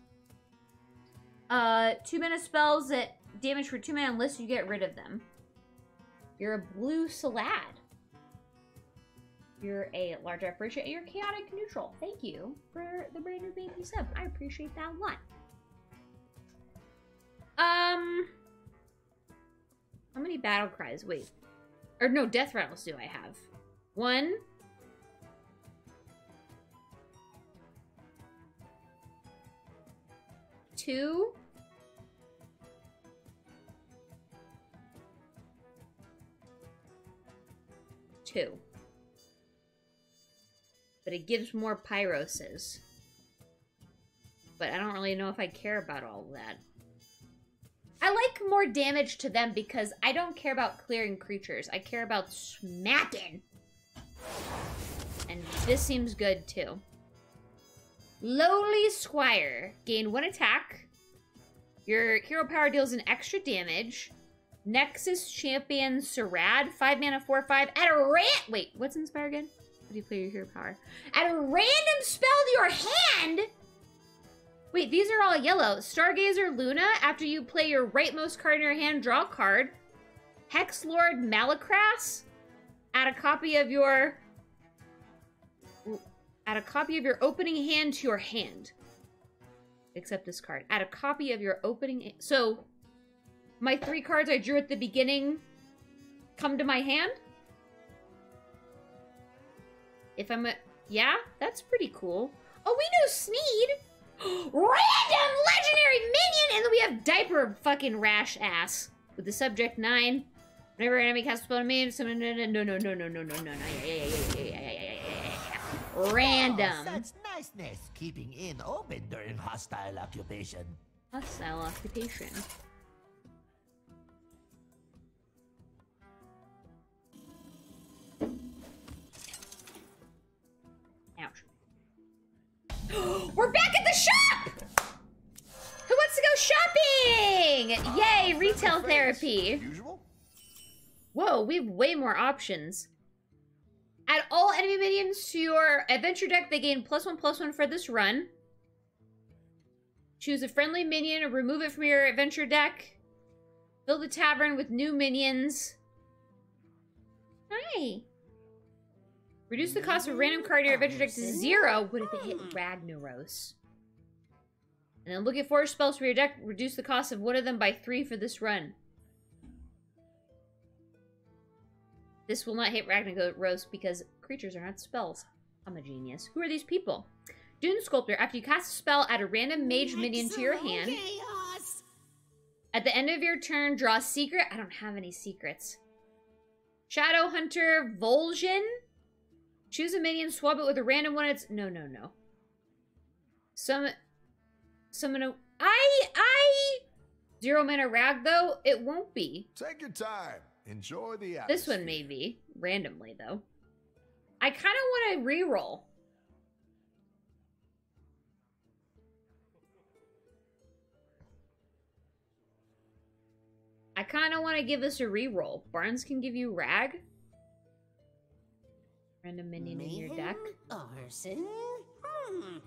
Uh, two mana spells that damage for two mana unless you get rid of them. You're a blue salad. You're a large I appreciate you're chaotic neutral. Thank you for the brand new baby sub. I appreciate that a lot. Um how many battle cries? Wait. Or no, death rattles do I have? One. Two. Two. But it gives more pyroses. But I don't really know if I care about all that. I like more damage to them because I don't care about clearing creatures. I care about smacking. And this seems good too. Lowly Squire. Gain one attack. Your hero power deals an extra damage. Nexus Champion Saraad. 5 mana, 4 5. At a ran- Wait, what's Inspire again? How do you play your hero power? At a random spell to your hand! Wait, these are all yellow. Stargazer Luna, after you play your rightmost card in your hand, draw a card. Hex Lord Malacrass, add a copy of your add a copy of your opening hand to your hand. Except this card. Add a copy of your opening so my three cards I drew at the beginning come to my hand. If I'm a yeah, that's pretty cool. Oh, we know Sneed. Random legendary minion, and then we have diaper fucking rash ass with the subject nine. Whenever an enemy casts a spell on me, no no no no no no no no no no yeah yeah yeah yeah yeah yeah yeah random Oh, such niceness, keeping in open during hostile occupation. hostile occupation. We're back at the shop! Who wants to go shopping? Yay, retail therapy. Usual? Whoa, we have way more options. Add all enemy minions to your adventure deck. They gain plus one, plus one for this run. Choose a friendly minion or remove it from your adventure deck. Build the tavern with new minions. Hi. Reduce the cost of random card in your adventure deck to zero. What if it hit Ragnaros? And then look at four spells for your deck. Reduce the cost of one of them by three for this run. This will not hit Ragnaros because creatures are not spells. I'm a genius. Who are these people? Dune Sculptor. After you cast a spell, add a random mage minion to your hand. At the end of your turn, draw a secret. I don't have any secrets. Shadow Hunter Vol'jin. Choose a minion, swap it with a random one. It's no, no, no. Summon, summon a. I, I. Zero mana rag though. It won't be. Take your time. Enjoy the atmosphere. This one may be randomly though. I kind of want to re-roll. I kind of want to give this a re-roll. Barnes can give you rag. Random minion in your deck. Arson? Hmm.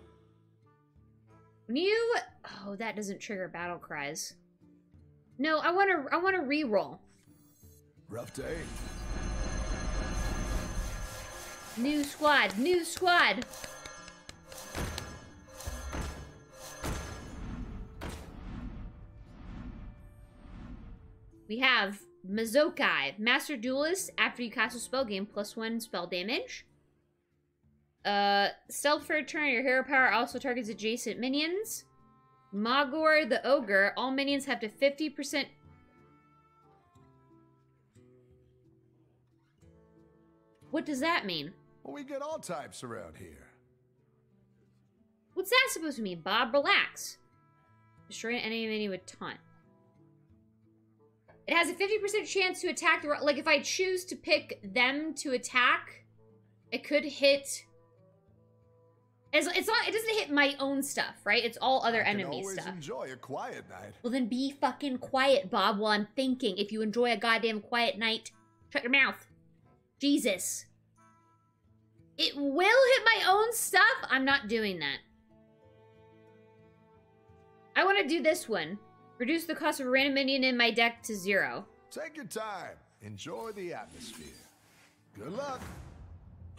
New. Oh, that doesn't trigger battle cries. No, I want to. I want to re-roll. Rough day. New squad. New squad. We have Mozaki, Master Duelist. After you cast a spell, gain plus one spell damage. Uh, stealth for a turn. Your hero power also targets adjacent minions. Mogor the Ogre. All minions have to 50%. What does that mean? Well, we get all types around here. What's that supposed to mean, Bob? Relax. Destroy an enemy with taunt. It has a 50% chance to attack the... Like, if I choose to pick them to attack, it could hit... It's, it's not... It doesn't hit my own stuff, right? It's all other Can enemy always stuff. enjoy a quiet night. Well, then be fucking quiet, Bob, while I'm thinking. If you enjoy a goddamn quiet night, shut your mouth. Jesus. It will hit my own stuff? I'm not doing that. I want to do this one. Reduce the cost of a random minion in my deck to zero. Take your time. Enjoy the atmosphere. Good luck.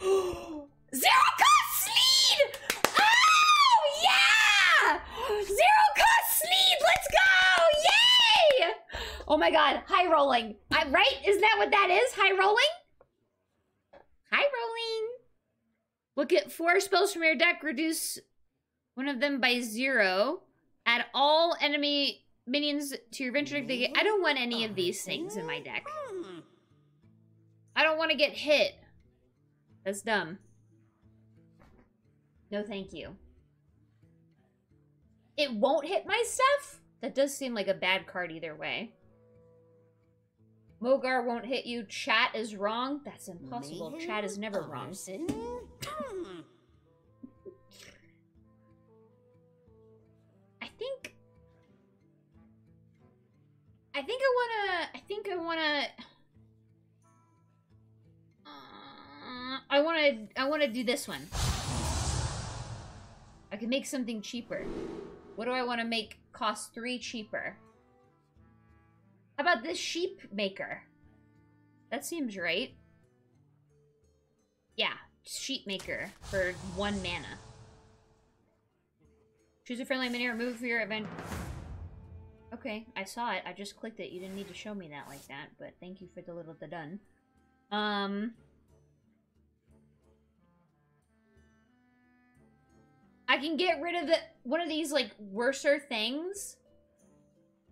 Zero cost Sleed! Oh, yeah! Zero cost Sleed! Let's go! Yay! Oh my god, high rolling. I, right? Isn't that what that is? High rolling? High rolling. Look at four spells from your deck, reduce one of them by zero. Add all enemy minions to your venture. I don't want any of these things in my deck. Hmm. I don't want to get hit. That's dumb. No, thank you. It won't hit my stuff? That does seem like a bad card either way. Mogor won't hit you. Chat is wrong. That's impossible. Chat is never wrong. I think I wanna. I think I wanna. Uh, I wanna. I wanna do this one. I can make something cheaper. What do I want to make cost three cheaper? How about this sheep maker? That seems right. Yeah, sheep maker for one mana. Choose a friendly mini or move for your event. Okay, I saw it. I just clicked it. You didn't need to show me that like that, but thank you for the little the done. Um. I can get rid of the one of these like worser things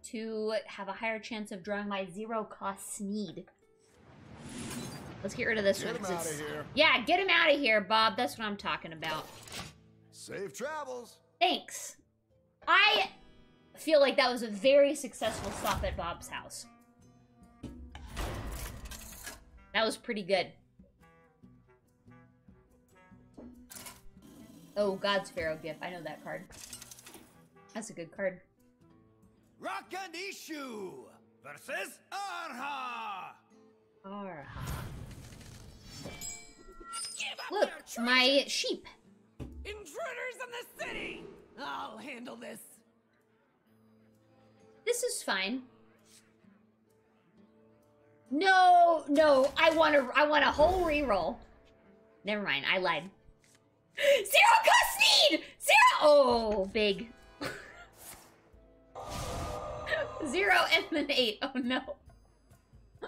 to have a higher chance of drawing my zero cost Sneed. Let's get rid of this Get one. him out of here. Yeah, get him out of here, Bob. That's what I'm talking about. Safe travels. Thanks. I feel like that was a very successful stop at Bob's house. That was pretty good. Oh, God's Pharaoh gift. I know that card. That's a good card. Rakanishu versus Arha. Arha. Look, my sheep. Intruders in the city! I'll handle this. This is fine. No, no, I want to. I want a whole reroll. Never mind, I lied. Zero need. Zero. Oh, big. Zero emanate. Oh no.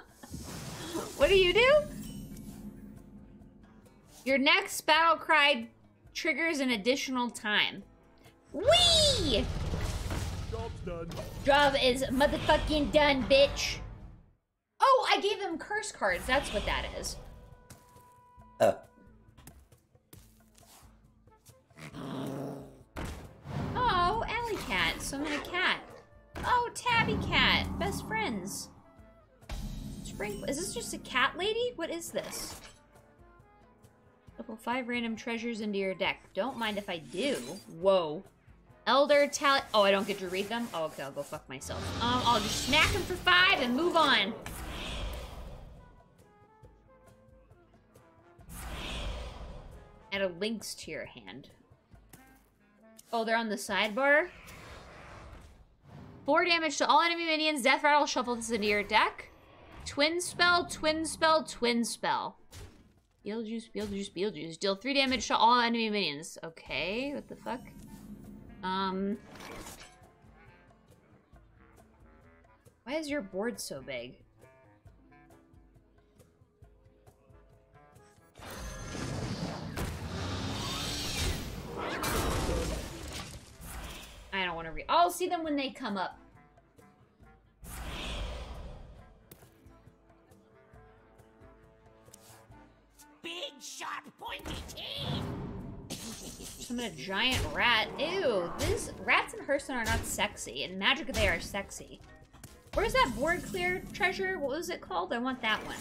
what do you do? Your next battle cry triggers an additional time. Wee! Job's done. Job is motherfucking done, bitch. Oh, I gave him curse cards. That's what that is. Oh, oh Alley Cat. Summon a cat. Oh, Tabby Cat. Best friends. Sprinkle. Is this just a cat lady? What is this? Couple five random treasures into your deck. Don't mind if I do. Whoa. Elder talent. Oh, I don't get to read them? Oh, okay, I'll go fuck myself. Um, I'll just smack him for five and move on. Add a links to your hand. Oh, they're on the sidebar? Four damage to all enemy minions. Death Rattle. Shuffle this into your deck. Twin spell, twin spell, twin spell. Beetlejuice, Beetlejuice, Beetlejuice. Deal three damage to all enemy minions. Okay, what the fuck? Um. Why is your board so big? I don't want to read. I'll see them when they come up. Big, sharp, pointy teeth! Summon a giant rat. Ew, these rats in Hearthstone are not sexy. In Magic, they are sexy. Where's that board clear treasure? What was it called? I want that one.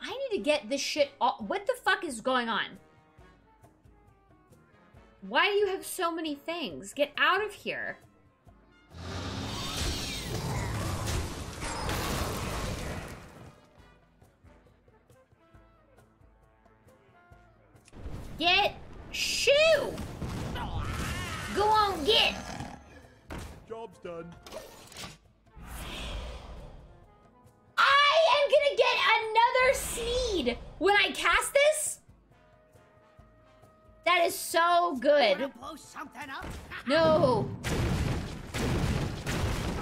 I need to get this shit all- What the fuck is going on? Why do you have so many things? Get out of here. Get shoe. Go on, get. Job's done. I am gonna get another Sneed. when I cast this? That is so good. Blow something up? No.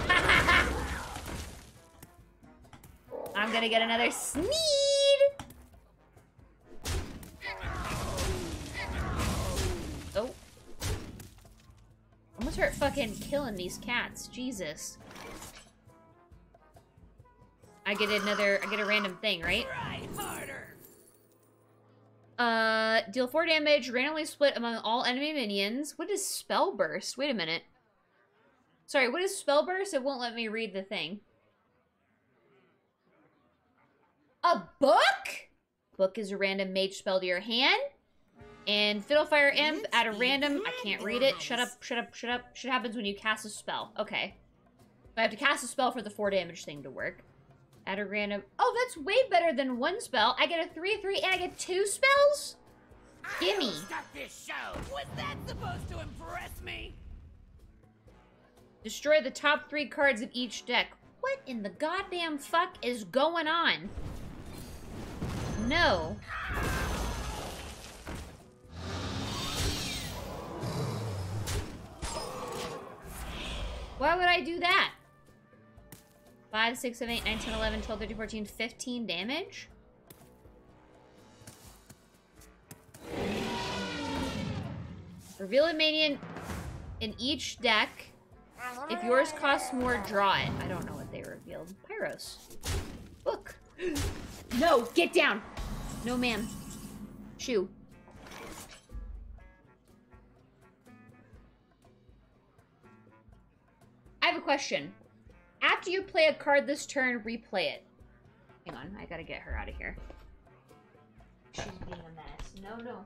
I'm gonna get another Sneed. I'm gonna start fucking killing these cats. Jesus. I get another, I get a random thing, right? Uh, deal 4 damage, randomly split among all enemy minions. What is Spell Burst? Wait a minute. Sorry, what is Spell Burst? It won't let me read the thing. A book? Book is a random mage spell to your hand. And Fiddlefire Imp, at a random... I can't read it. Shut up, shut up, shut up. Shit happens when you cast a spell. Okay. I have to cast a spell for the 4 damage thing to work. At a random... Oh, that's way better than one spell. I get a 3-3 and I get two spells? Gimme. Start this show. Was that supposed to impress me? Destroy the top three cards of each deck. What in the goddamn fuck is going on? No. Why would I do that? 5, 6, 7, 8, 9, 10, 11, 12, 13, 14, 15 damage? Reveal a minion in each deck. If yours costs more, draw it. I don't know what they revealed. Pyros. Book. No, get down. No, ma'am. Shoe. I have a question. After you play a card this turn, replay it. Hang on, I gotta get her out of here. She's being a mess. No, no.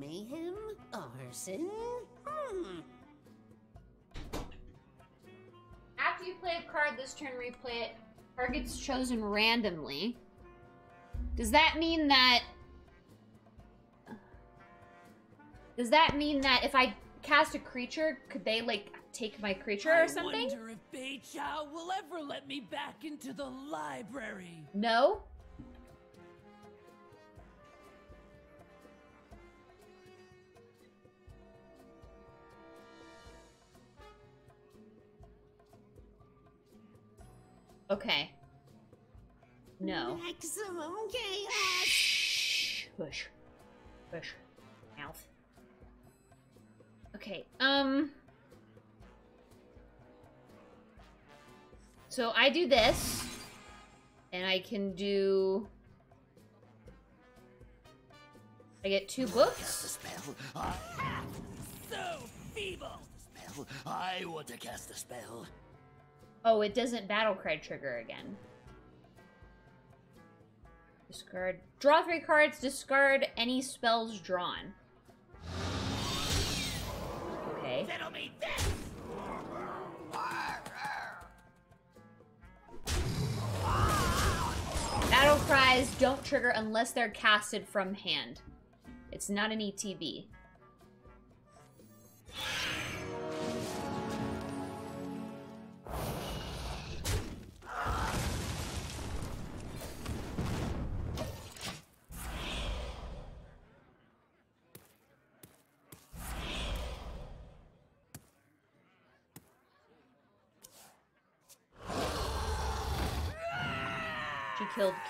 Mayhem? Arson? Hmm. After you play a card this turn, replay it. Target's chosen randomly. Does that mean that... Does that mean that if I cast a creature, could they, like, take my creature or something? I wonder if Bei Chao will ever let me back into the library. No? Okay. No. Maximum chaos! Shh. Push. Push. Mouth. Okay, um... So I do this, and I can do... I get two Cast books. a spell. I So feeble. spell. I want to cast a spell. Oh, it doesn't battle cry trigger again. Discard. Draw three cards, discard any spells drawn. Okay. Battle cries don't trigger unless they're casted from hand. It's not an ETB.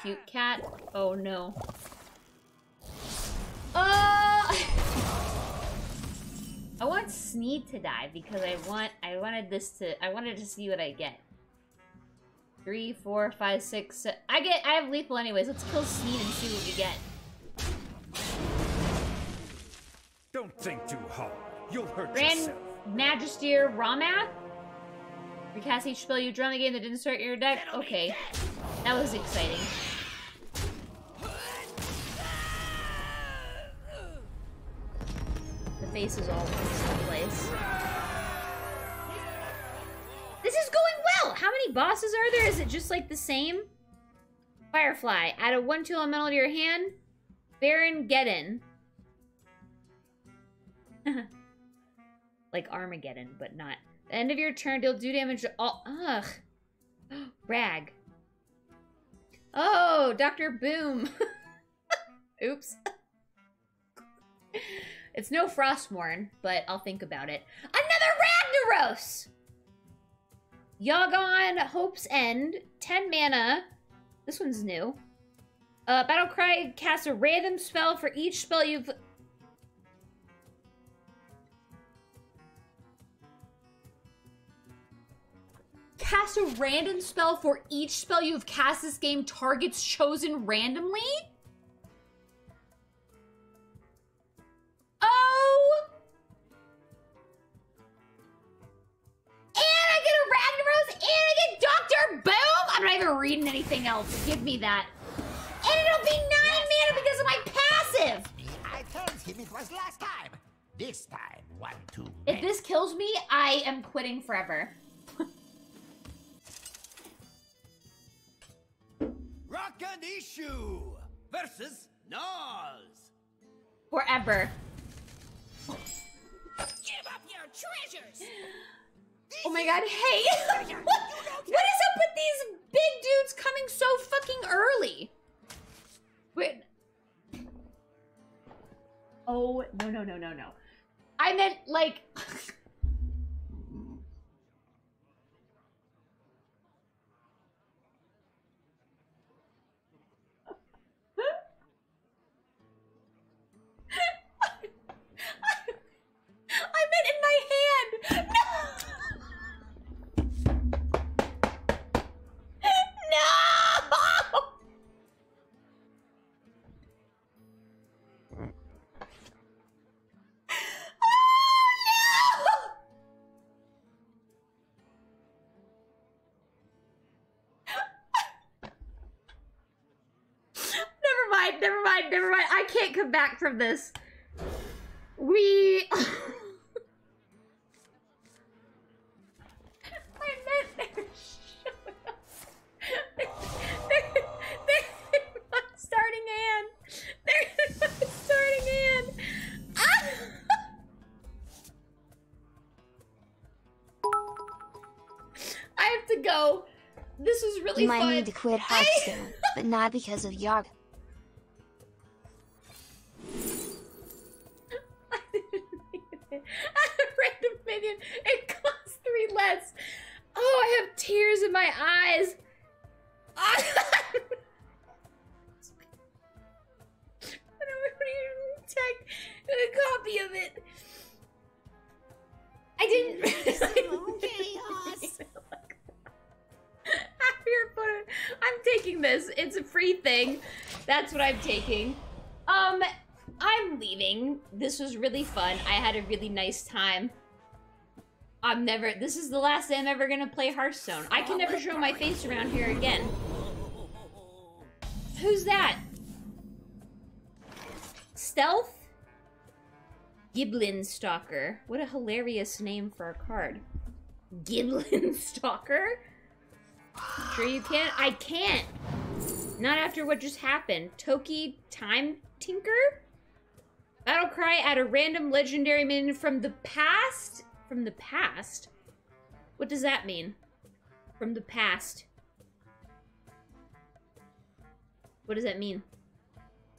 Cute cat. Oh no. Uh I want Sneed to die because I want I wanted this to I wanted to see what I get. Three, four, five, six, se- I get I have lethal anyways. Let's kill Sneed and see what we get. Don't think too hard. You'll hurt Grand yourself. Magister Rommath? Recast each spell you draw in the game that didn't start your deck? Okay. That was exciting. Face is all over the place. This is going well! How many bosses are there? Is it just like the same? Firefly. Add a 1-2 elemental to your hand. Baron Geddon. like Armageddon, but not. The end of your turn, deal do damage to all. Ugh. Rag. Oh, Dr. Boom. Oops. it's no Frostmourne, but I'll think about it. Another Ragnaros! Yogg-Saron, Hope's End, 10 mana. This one's new. Uh, Battlecry casts a random spell for each spell you've... Cast a random spell for each spell you've cast this game targets chosen randomly? Reading anything else. Give me that. And it'll be 9 mana because of my passive! I told him it was last time. This time, one, two. If this kills me, I am quitting forever. Rock and Issue versus Nas. Forever. Give up your treasures! Oh my god, hey! what, what is up with these big dudes coming so fucking early? Wait. Oh, no, no, no, no, no. I meant, like... I meant in my hand! No! Back from this. We. I meant they're showing my starting hand. They're my starting hand. Ah! I have to go. This was really You might fun. need to quit Hearthstone, but not because of Yarg. What Um, I'm leaving. This was really fun. I had a really nice time. I'm never. This is the last day I'm ever gonna play Hearthstone. I can never show my face around here again. Who's that? Stealth? Gilblin Stalker. What a hilarious name for a card. Gilblin Stalker? Sure you can't? I can't! Not after what just happened. Toki Time Tinker? Battle cry at a random legendary minion from the past? From the past? What does that mean? From the past. What does that mean?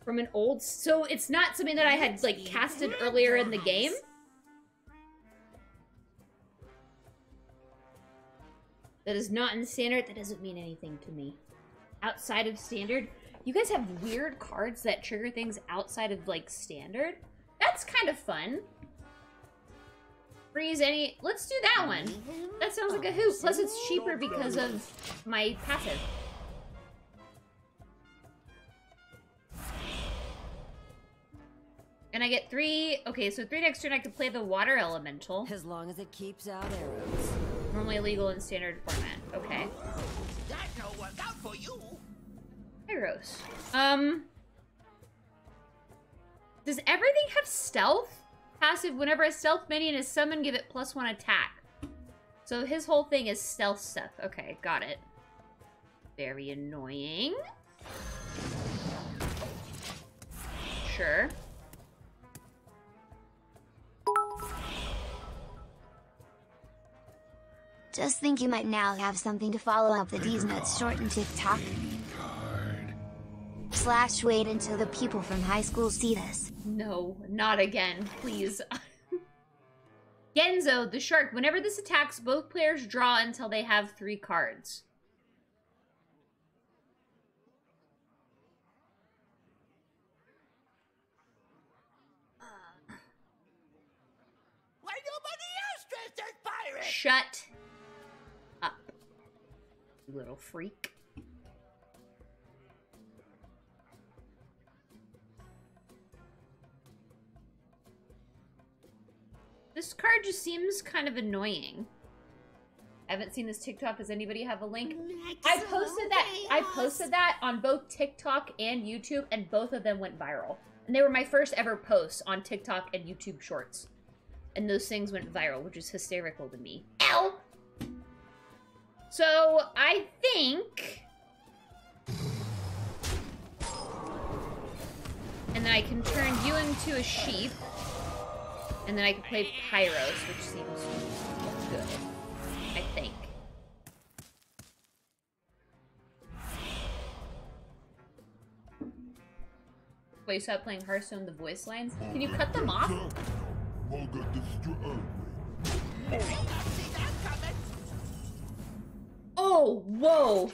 From an old... So it's not something that I had, like, casted earlier in the game? That is not in standard. That doesn't mean anything to me. Outside of standard? You guys have weird cards that trigger things outside of, like, standard? That's kind of fun. Freeze any... Let's do that one. That sounds like a hoop. Plus, it's cheaper because of my passive. And I get three... Okay, so three next turn I can play the water elemental. As long as it keeps out arrows. Normally illegal in standard format. Okay. That no work out for you. Hyros. Um... Does everything have stealth? Passive, whenever a stealth minion is summoned, give it plus one attack. So his whole thing is stealth stuff. Okay, got it. Very annoying. Sure. Just think you might now have something to follow up the D's Nuts short and TikTok. slash wait until the people from high school see this. No, not again, please. Genzo, the shark. Whenever this attacks, both players draw until they have three cards. Uh. Why nobody else dressed as pirates? Shut up, you little freak. This card just seems kind of annoying. I haven't seen this TikTok. Does anybody have a link? I posted that. I posted that on both TikTok and YouTube, and both of them went viral. And they were my first ever posts on TikTok and YouTube Shorts. And those things went viral, which is hysterical to me. Ow! So I think, and then I can turn you into a sheep, and then I can play Pyros, which seems good. I think. Wait, you stop playing Hearthstone, the voice lines? Can you cut them off? Oh, whoa!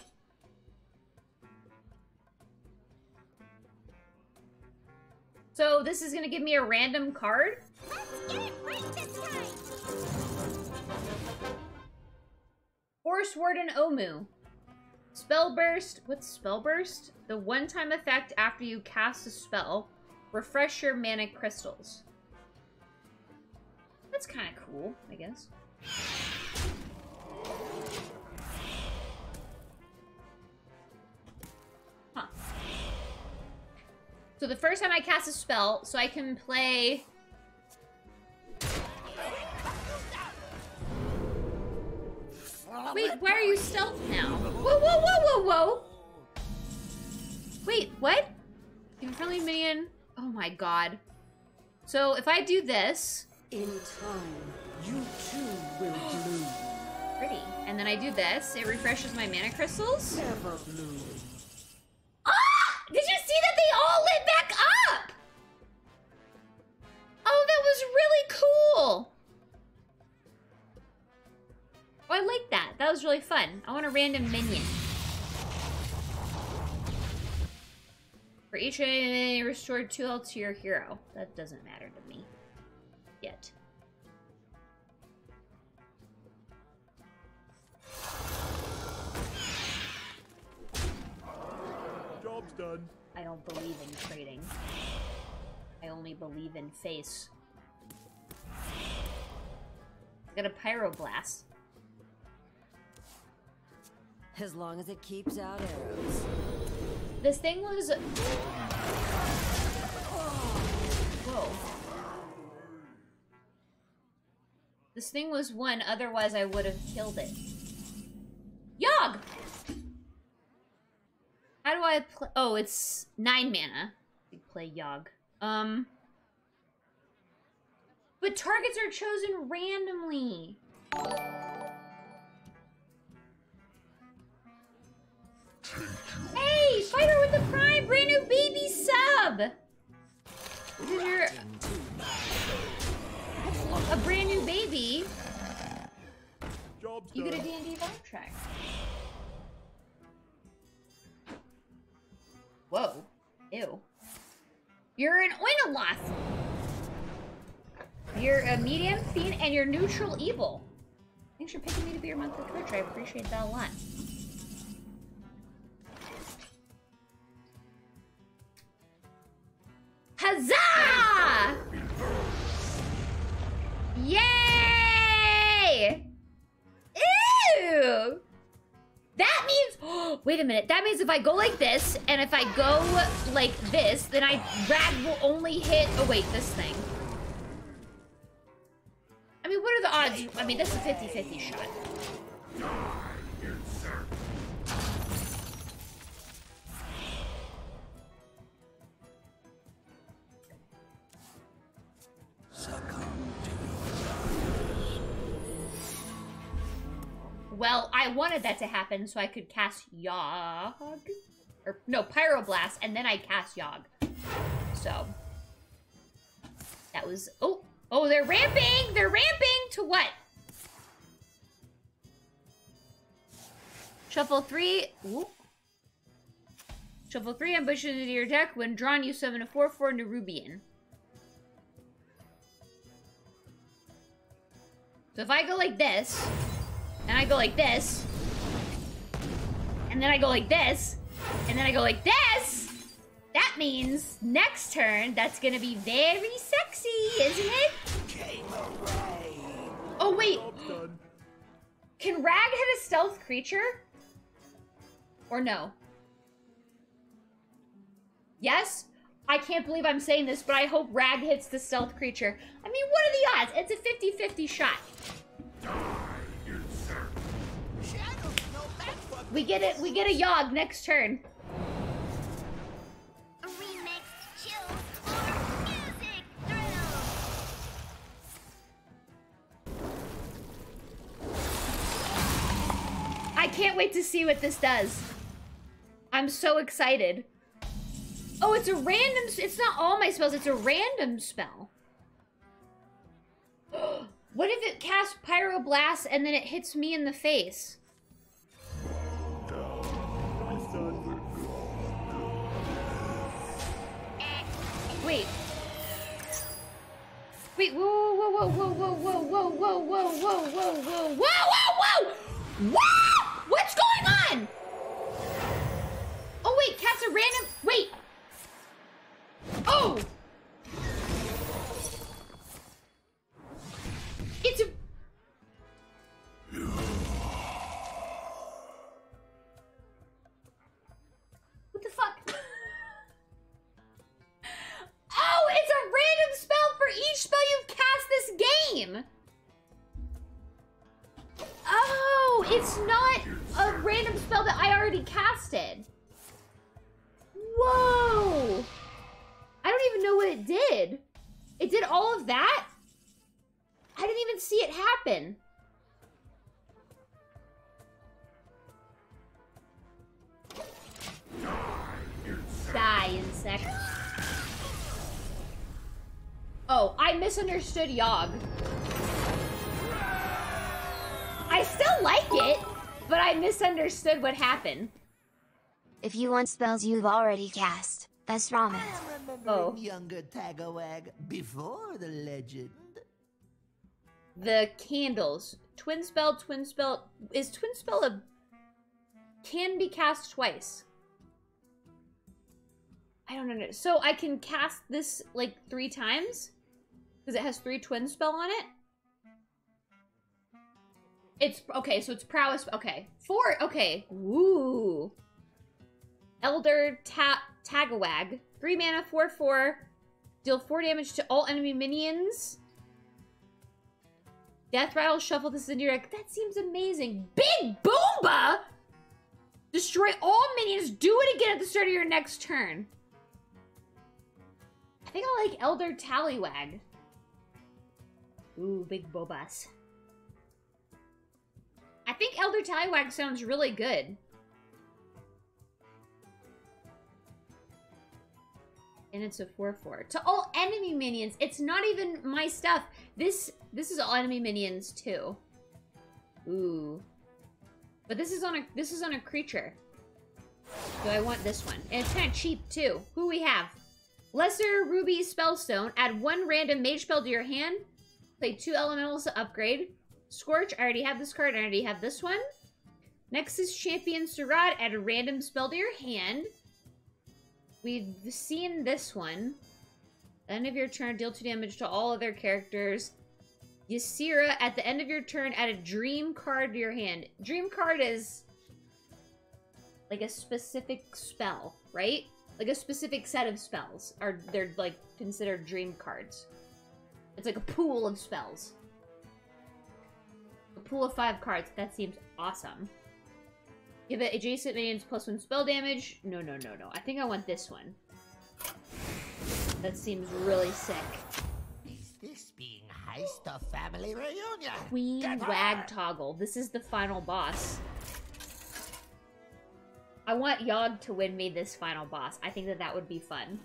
So this is gonna give me a random card? Forest Warden Omu. Spell Burst. What's Spell Burst? The one-time effect after you cast a spell. Refresh your mana crystals. That's kind of cool, I guess. So the first time I cast a spell, so I can play... Wait, why are you stealth now? Whoa, whoa, whoa, whoa, whoa! Wait, what? Give friendly minion... Oh my god. So if I do this... In time, you too will bloom. Pretty. And then I do this, it refreshes my mana crystals. Never bloom. Oh, I like that. That was really fun. I want a random minion. For each enemy, restore 2 health to your hero. That doesn't matter to me. Yet. Job's done. I don't believe in trading. I only believe in face. I got a pyroblast. As long as it keeps out arrows. This thing was. Whoa. This thing was one, otherwise I would have killed it. Yogg! How do I play? Oh, it's nine mana. You play Yogg. Um. But targets are chosen randomly. Hey, fighter with the prime, brand new baby sub. You're a brand new baby. You get a D&D vibe track. Whoa. Ew. You're an Oinoloth. You're a medium fiend and you're neutral evil. Thanks for picking me to be your monthly coach. I appreciate that a lot. Huzzah! Yay! Ew! That means, wait a minute. That means if I go like this, and if I go like this, then I rag will only hit. Oh wait, this thing. I mean, what are the odds? I mean, that's a 50-50 shot. Well, I wanted that to happen so I could cast Yogg. Or, no, Pyroblast, and then I cast Yogg. So. That was... Oh! Oh, they're ramping! They're ramping! To what? Shuffle three. Whoop. Shuffle three ambushes into your deck. When drawn, you summon a 4-4 Nerubian. So if I go like this, and I go like this, and then I go like this, and then I go like this, that means next turn, that's gonna be very sexy, isn't it? Oh, wait. Can Rag hit a stealth creature? Or no? Yes? I can't believe I'm saying this, but I hope Rag hits the stealth creature. I mean, what are the odds? It's a 50-50 shot. We get it. We get a Yogg next turn. Remixed chills or music thrill. I can't wait to see what this does. I'm so excited. Oh, it's a random... It's not all my spells. It's a random spell. what if it casts Pyroblast and then it hits me in the face? Wait. Wait, whoa, whoa, whoa, whoa, whoa, whoa, whoa, whoa, whoa, whoa, whoa, whoa, whoa, whoa, whoa! Whoa! What's going on? Oh wait, cast a random. Wait. Oh. Each spell you've cast this game. Oh, it's not a random spell that I already casted. Whoa. I don't even know what it did. It did all of that? I didn't even see it happen. Die, insect. Oh, I misunderstood Yogg. I still like it, but I misunderstood what happened. If you want spells you've already cast, that's Ramen. Oh. Younger Taggawag before the legend. The candles. Twin spell, twin spell. Is twin spell a. can be cast twice? I don't know. So I can cast this like three times? Because it has three twin spell on it? It's okay, so it's prowess. Okay, four. Okay, woo. Elder ta- Taggawag, three mana, four four, deal four damage to all enemy minions. Death rattle, shuffle this into your deck. That seems amazing. Big Boomba. Destroy all minions. Do it again at the start of your next turn. I think I like Elder Tallywag. Ooh, big Bobas. I think Elder Tallywag sounds really good. And it's a 4-4. To all enemy minions. It's not even my stuff. This this is all enemy minions too. Ooh. But this is on a this is on a creature. So I want this one. And it's kind of cheap too. Who we have? Lesser Ruby Spellstone. Add one random mage spell to your hand. Play two elementals to upgrade. Scorch, I already have this card. I already have this one. Nexus Champion Saraad. Add a random spell to your hand. We've seen this one. End of your turn, deal two damage to all other characters. Ysera, at the end of your turn, add a dream card to your hand. Dream card is like a specific spell, right? Like a specific set of spells are they're like considered dream cards. It's like a pool of spells. A pool of five cards. That seems awesome. Give it adjacent minions plus one spell damage. No, no, no, no. I think I want this one. That seems really sick. Is this being high stuff family reunion? Queen! Wagtoggle. This is the final boss. I want Yogg to win me this final boss. I think that that would be fun.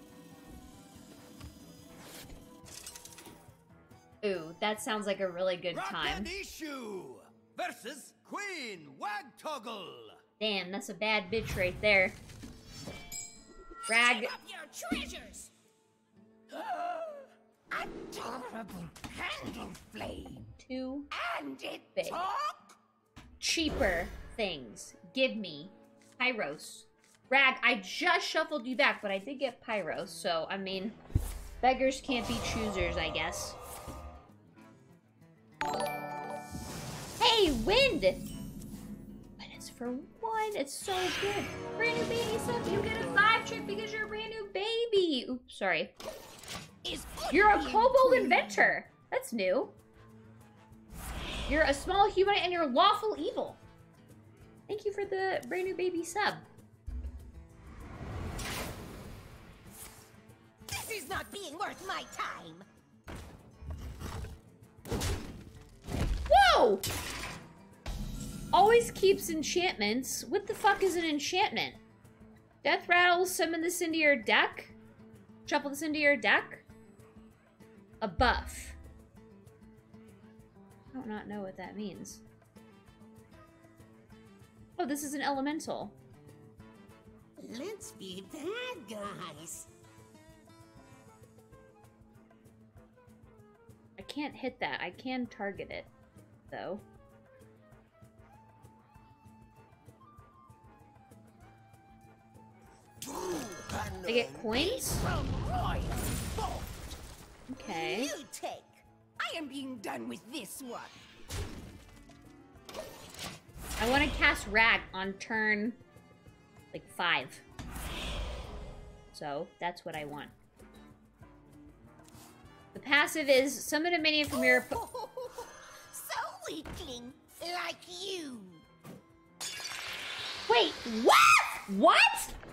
Ooh, that sounds like a really good time. Rakanishu versus Queen Wagtoggle. Damn, that's a bad bitch right there. Rag, Up your treasures! Adorable candle flame. two And it Big. talk? cheaper things. Give me Pyros. Rag, I just shuffled you back, but I did get Pyros, so, I mean, beggars can't be choosers, I guess. Hey, wind! But it's for one. It's so good. Brand new baby stuff. You get a five trick because you're a brand new baby. Oops, sorry. You're a kobold inventor. That's new. You're a small human and you're lawful evil. Thank you for the brand new baby sub. This is not being worth my time. Whoa! Always keeps enchantments. What the fuck is an enchantment? Death rattle, summon this into your deck? Shuffle this into your deck? A buff. I do not know what that means. Oh, this is an elemental. Let's be bad guys. I can't hit that. I can target it, though. I get coins? Okay. You take. I am being done with this one. I want to cast Rag on turn, like, five. So, that's what I want. The passive is summon a minion from your... oppo- so weakling, like you. Wait, what? What?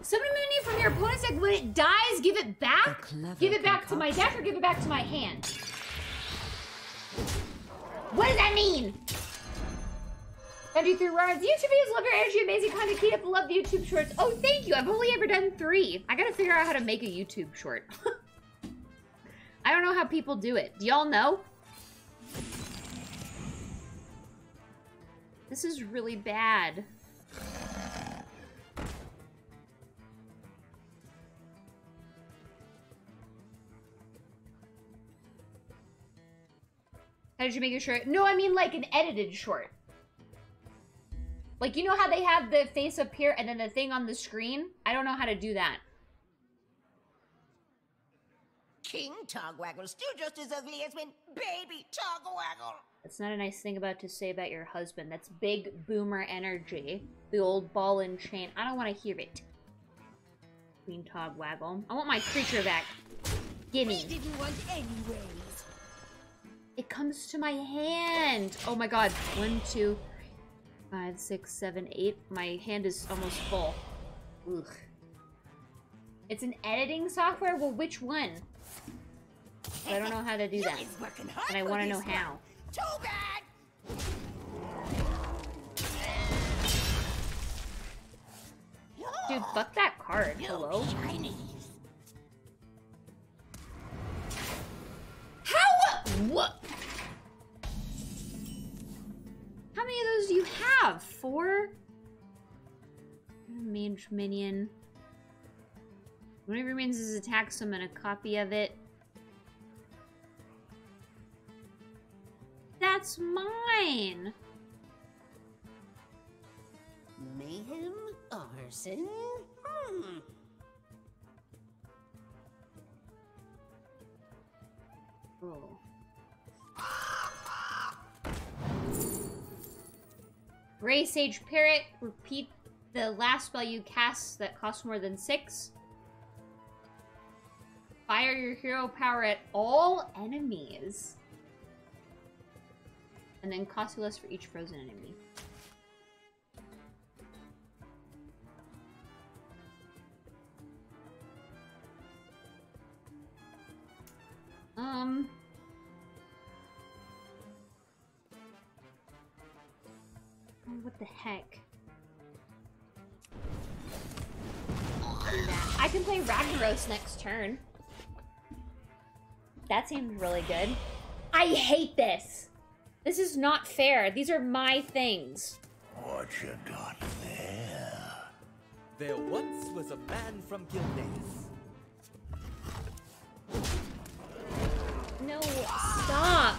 Summon a minion from your opponent's deck. When it dies, give it back? Give it back to my deck or give it back to my hand? What does that mean? Gotta do three runs. YouTube videos, love your energy, amazing content. Keep up love the YouTube shorts. Oh, thank you. I've only ever done three. I gotta figure out how to make a YouTube short. I don't know how people do it. Do y'all know? This is really bad. How did you make your short? No, I mean like an edited short. Like, you know how they have the face up here and then the thing on the screen? I don't know how to do that. King Togwaggle's still just as ugly as when baby Togwaggle. That's not a nice thing about to say about your husband. That's big boomer energy. The old ball and chain. I don't want to hear it. Queen Tog Waggle. I want my creature back. Gimme. We didn't want anyways. It comes to my hand. Oh my god. One, two, five, six, seven, eight. My hand is almost full. Ugh. It's an editing software? Well, which one? I don't know how to do that. He's working hard And I want to know one. how. Too bad. Dude, fuck that card. Hello? How? Uh, what? How many of those do you have? Four? Mage minion. Your minions is attack, summon a copy of it. That's mine! Mayhem? Arson? Hmm. Oh. Gray Sage Parrot, repeat the last spell you cast that costs more than six. Fire your hero power at all enemies. And then cost you less for each frozen enemy. Play next turn. That seems really good. I hate this. This is not fair. These are my things. What you got there? There once was a man from Gilneas. No, stop.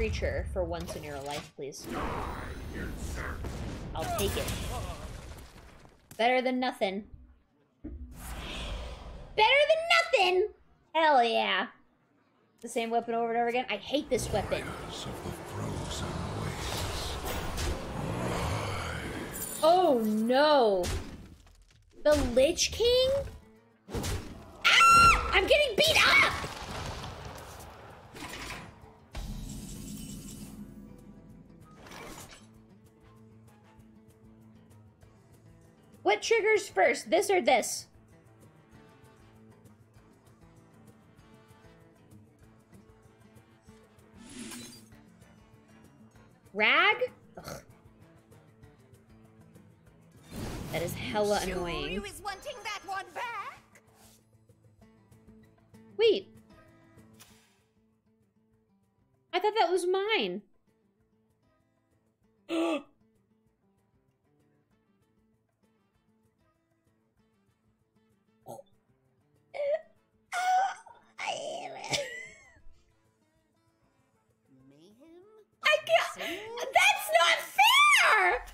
Creature for once in your life, please. I'll take it. Better than nothing. Better than nothing! Hell yeah. The same weapon over and over again. I hate this weapon. Oh no. The Lich King? Ah! I'm getting beat What triggers first, this or this? Rag? Ugh. That is hella annoying. Is wanting that one back? Wait. I thought that was mine. Mayhem? I can't. That's not fair.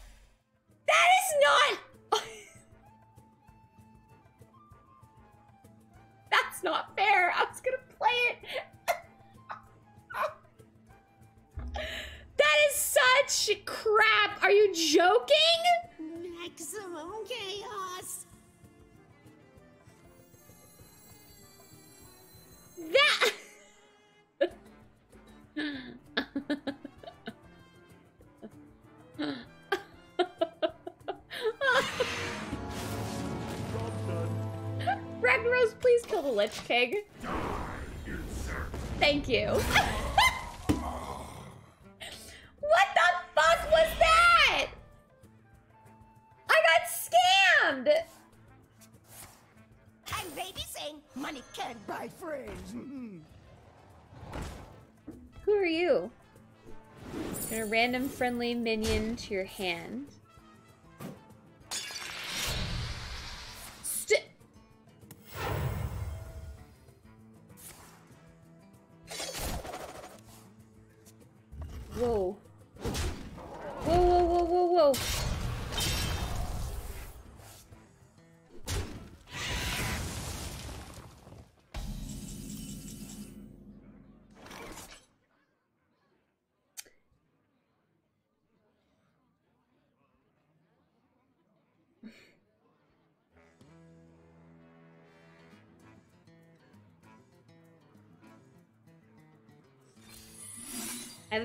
That is not. That's not fair. I was gonna play it. that is such crap. Are you joking? Maximum chaos. That. Ragnaros, please kill the Lich King. Thank you. what the fuck was that? I got scammed. And baby saying money can't buy friends. Mm-hmm. Who are you? Add a random friendly minion to your hand.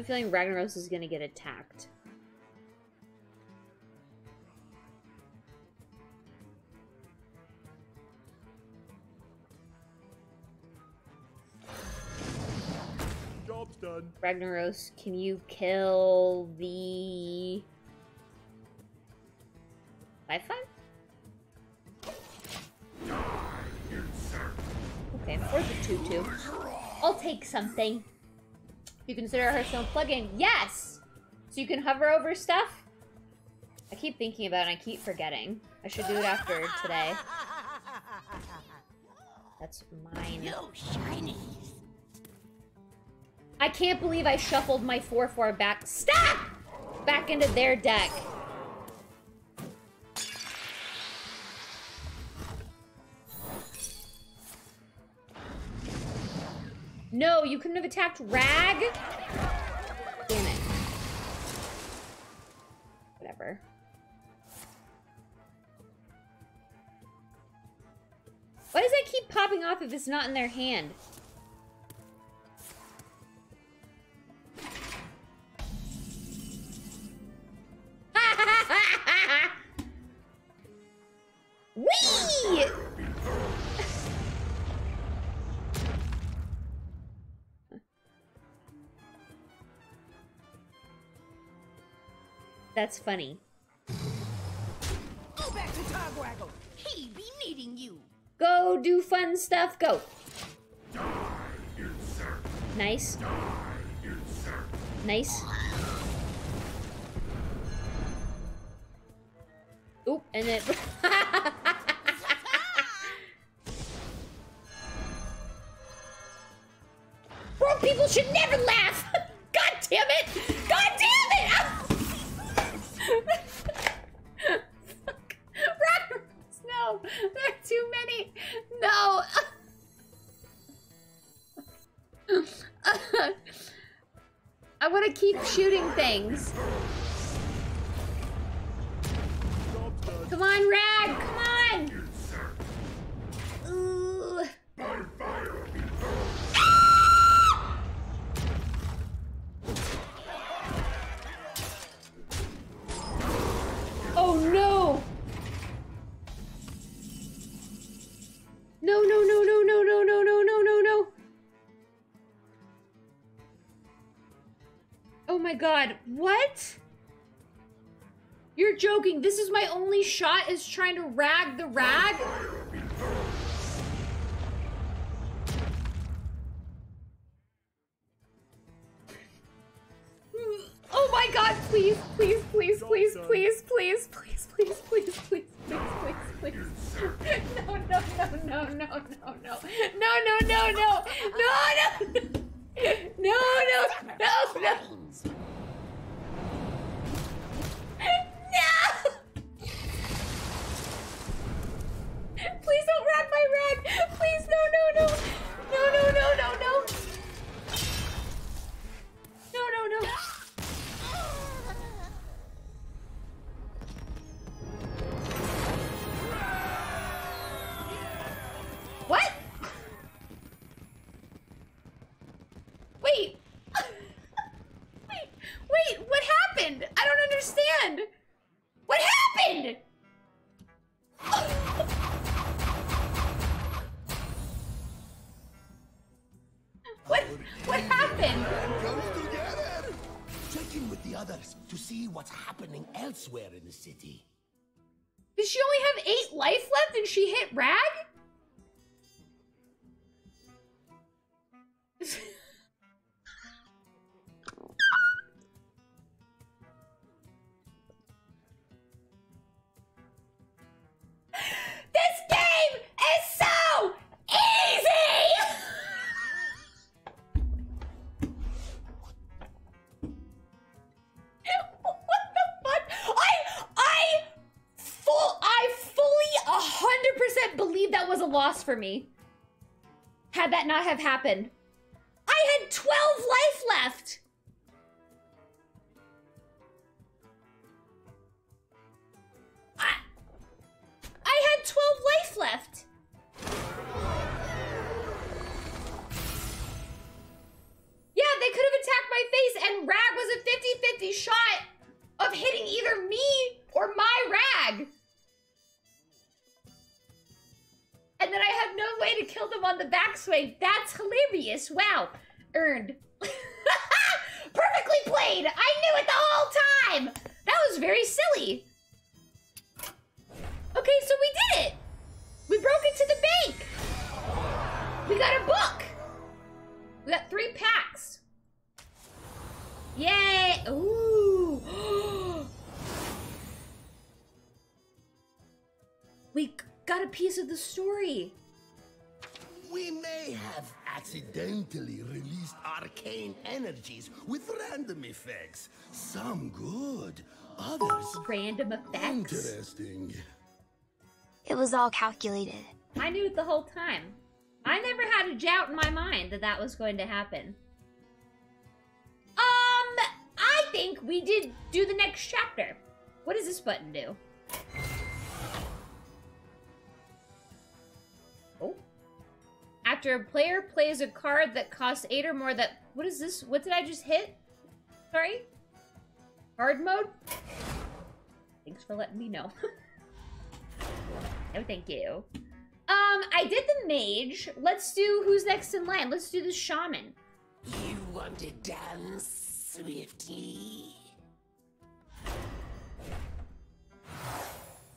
Have a feeling Ragnaros is gonna get attacked. Job's done. Ragnaros, can you kill the five five? Okay, or the two two. I'll take something. You consider a Hearthstone plugin? Yes. So you can hover over stuff. I keep thinking about it. and I keep forgetting. I should do it after today. That's mine. No shinies. I can't believe I shuffled my 4-4 back. Stop! Back into their deck. No, you couldn't have attacked Rag? Damn it. Whatever. Why does that keep popping off if it's not in their hand? That's funny. Go back to Togwaggle. He be needing you. Go do fun stuff. Go. Nice. Nice. Oop, and then. Broke people should never laugh! God damn it! Shooting things. Only shot is trying to rag the rag? Elsewhere in the city. Did she only have eight life left and she hit Rag? For me. Had that not have happened. Effects. Some good, others Random effects. interesting. It was all calculated. I knew it the whole time. I never had a doubt in my mind that that was going to happen. Um, I think we did do the next chapter. What does this button do? Oh. After a player plays a card that costs eight or more that... What is this? What did I just hit? Sorry? Hard mode? Thanks for letting me know. no, thank you. Um, I did the mage. Let's do who's next in line. Let's do the shaman. You want to dance swiftly?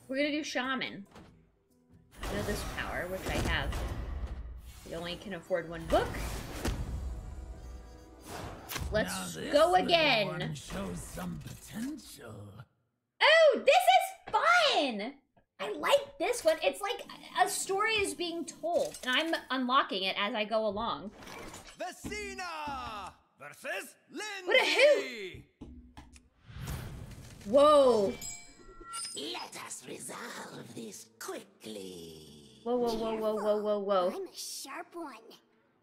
We're gonna do Shaman. I know this power, which I have. We only can afford one book. Let's go again. one shows some potential. Oh, this is fun! I like this one. It's like a story is being told, and I'm unlocking it as I go along. Vecina versus Lindsay. What a hoot! Whoa! Let us resolve this quickly. Whoa, whoa, whoa, whoa, whoa, whoa, whoa. I'm a sharp one.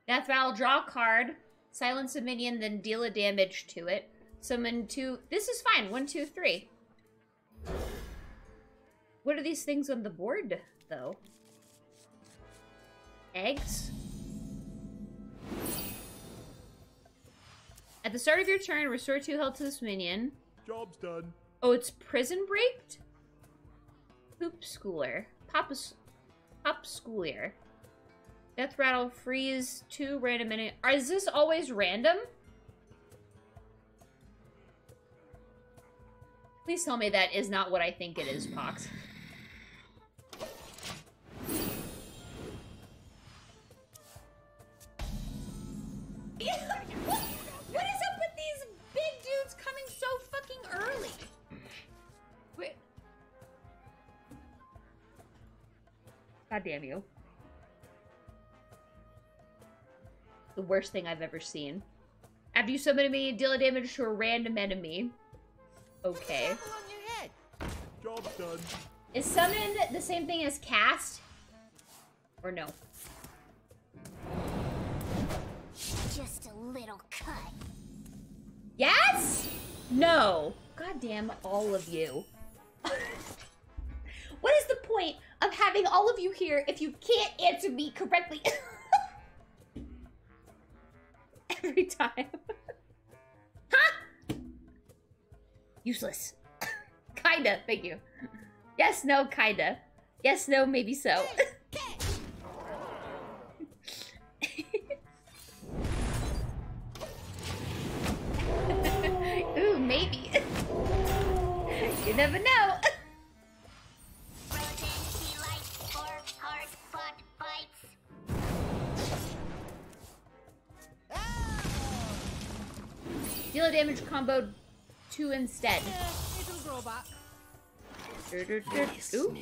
Death Rattle, draw a card, silence a minion, then deal a damage to it. Summon two. This is fine. One, two, three. What are these things on the board, though? Eggs? At the start of your turn, restore two health to this minion. Job's done. Oh, it's prison breaked? Poop schooler. Papa, s- pop schoolier. Death rattle, freeze, two random minute. Is this always random? Please tell me that is not what I think it is, Pox. what is up with these big dudes coming so fucking early? Wait. God damn you. The worst thing I've ever seen. After you summon me, deal a damage to a random enemy. Okay. on your head. Job's done. Is summon the same thing as cast? Or no? Just a little cut. Yes? No. God damn all of you. what is the point of having all of you here if you can't answer me correctly? Every time. huh? Useless. kinda, thank you. Yes, no, kinda. Yes, no, maybe so. Ooh, maybe. you never know. Deal a damage combo two instead. It'll grow back. Ooh.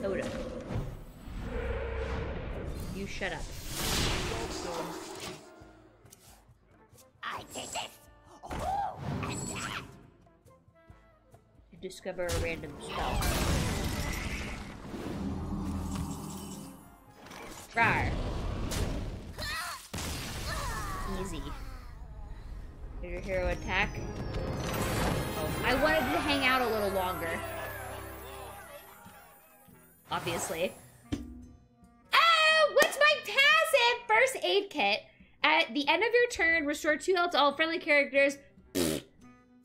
Soda. You shut up. I take this. Oh, and that. You discover a random spell. Rar. Easy. Did your hero attack? Oh, I wanted to hang out a little longer. Obviously. Oh, what's my passive? First aid kit. At the end of your turn, restore two health to all friendly characters.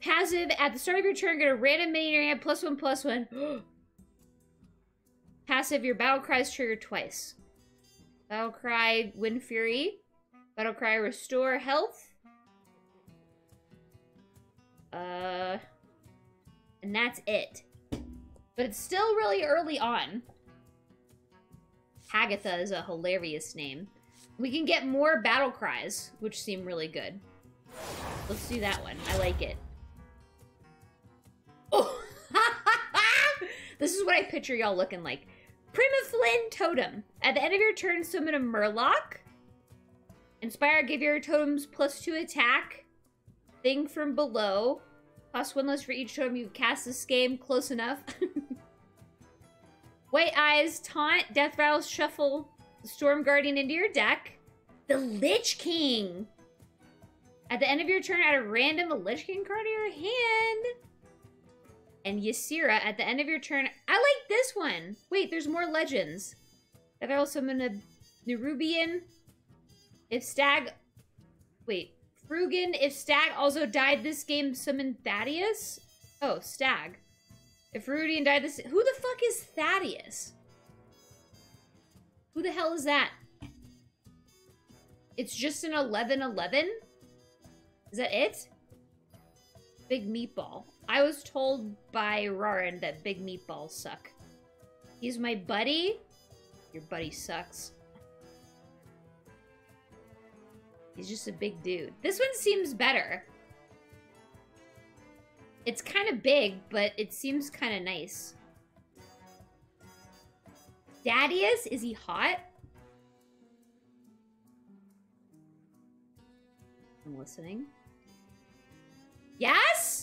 Passive, at the start of your turn, get a random minion in your hand, plus one, plus one. Passive, your battle cries trigger twice. Battle cry, Wind Fury. Battle cry, restore health. Uh, and that's it. But it's still really early on. Hagatha is a hilarious name. We can get more battle cries, which seem really good. Let's do that one. I like it. Oh! this is what I picture y'all looking like. Primalfin Totem. At the end of your turn, summon a Murloc. Inspire, give your totems plus two attack. Thing from below. Cost one less for each totem you cast this game. Close enough. White Eyes, Taunt, Death Shuffle, Storm Guardian into your deck. The Lich King. At the end of your turn, add a random Lich King card to your hand. And Ysera, at the end of your turn, I like this one. Wait, there's more legends. Death Rattles, summon a Nerubian. If Stag... Wait. Frugan, if Stag also died this game, summon Thaddius? Oh, Stag. If Rudian died this... Who the fuck is Thaddius? Who the hell is that? It's just an 11-11? Is that it? Big meatball. I was told by Rarin that big meatballs suck. He's my buddy? Your buddy sucks. He's just a big dude. This one seems better. It's kind of big, but it seems kind of nice. Dadius? Is he hot? I'm listening. Yes?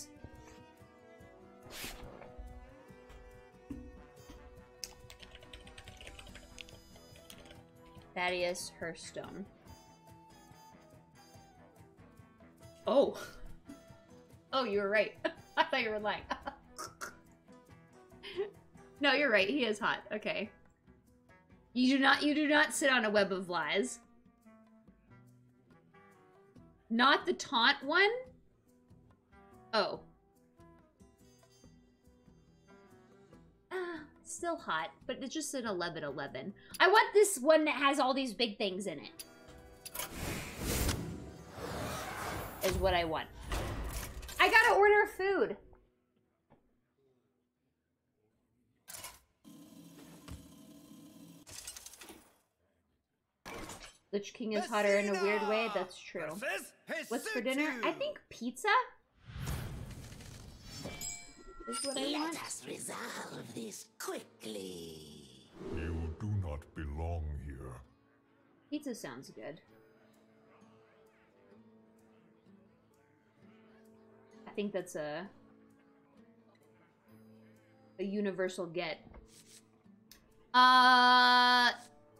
Thaddius Hearthstone. Oh. Oh, you were right. I thought you were lying. no, you're right. He is hot. Okay. You do not you do not sit on a web of lies. Not the taunt one? Oh. Ah, still hot, but it's just an 11-11. I want this one that has all these big things in it. Is what I want. I gotta order food. Lich King is hotter in a weird way. That's true. What's for dinner? I think pizza is what I Let us resolve this quickly. You do not belong here. Pizza sounds good. I think that's a a universal get. Uh,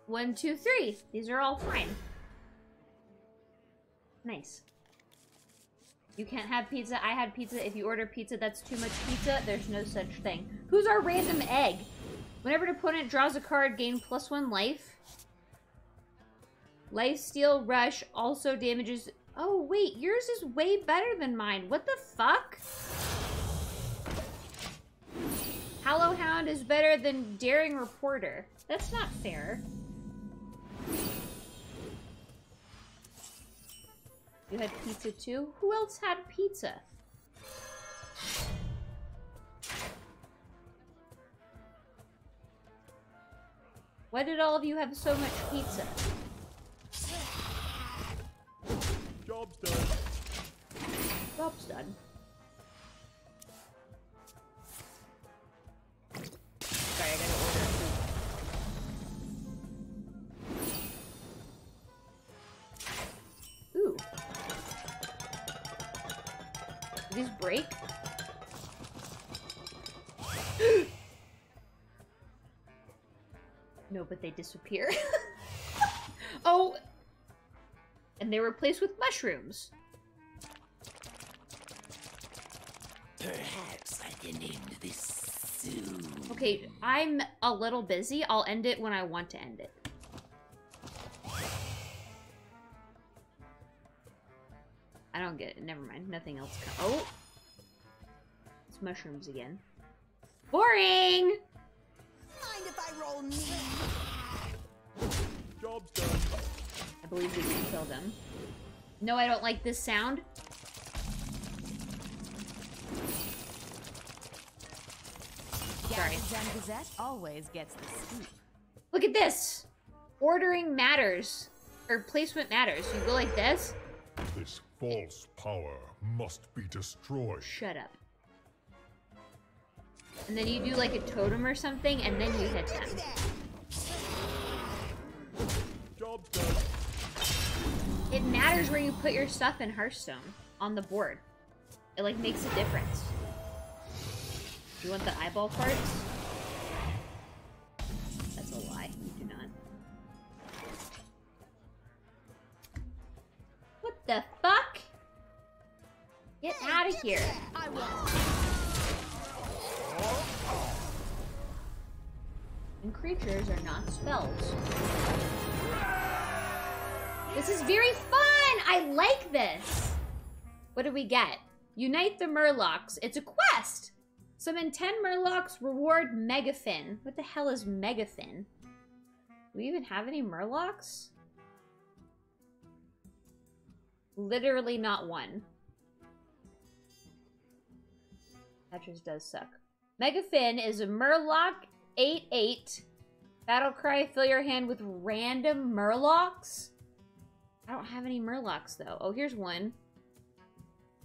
one, two, three. These are all fine. Nice. You can't have pizza. I had pizza. If you order pizza that's too much pizza, there's no such thing. Who's our random egg? Whenever an opponent draws a card, gain plus one life. Lifesteal Rush also damages... Oh, wait. Yours is way better than mine. What the fuck? Hollow Hound is better than Daring Reporter. That's not fair. You had pizza too? Who else had pizza? Why did all of you have so much pizza? Job's done. Job's done. Sorry, I gotta these break? no, but they disappear. oh! And they're replaced with mushrooms. Perhaps I can end this soon. Okay, I'm a little busy. I'll end it when I want to end it. I don't get it. Never mind. Nothing else. Co oh! It's mushrooms again. Boring! Mind if I roll me? Job's done. I believe we can kill them. No, I don't like this sound. Sorry. Gazette Gazette always gets the scoop. Look at this! Ordering matters. Or placement matters. You go like this. This false power must be destroyed. Shut up. And then you do like a totem or something, and then you hit them. It matters where you put your stuff in Hearthstone on the board. It like makes a difference. Do you want the eyeball parts? The fuck? Get out of here. And creatures are not spells. This is very fun! I like this! What do we get? Unite the Murlocs. It's a quest! Summon 10 Murlocs, reward Megafin. What the hell is Megafin? Do we even have any Murlocs? Literally not one. Patches does suck. Megafin is a Murloc 8-8. Battlecry, fill your hand with random Murlocs. I don't have any Murlocs, though. Oh, here's one.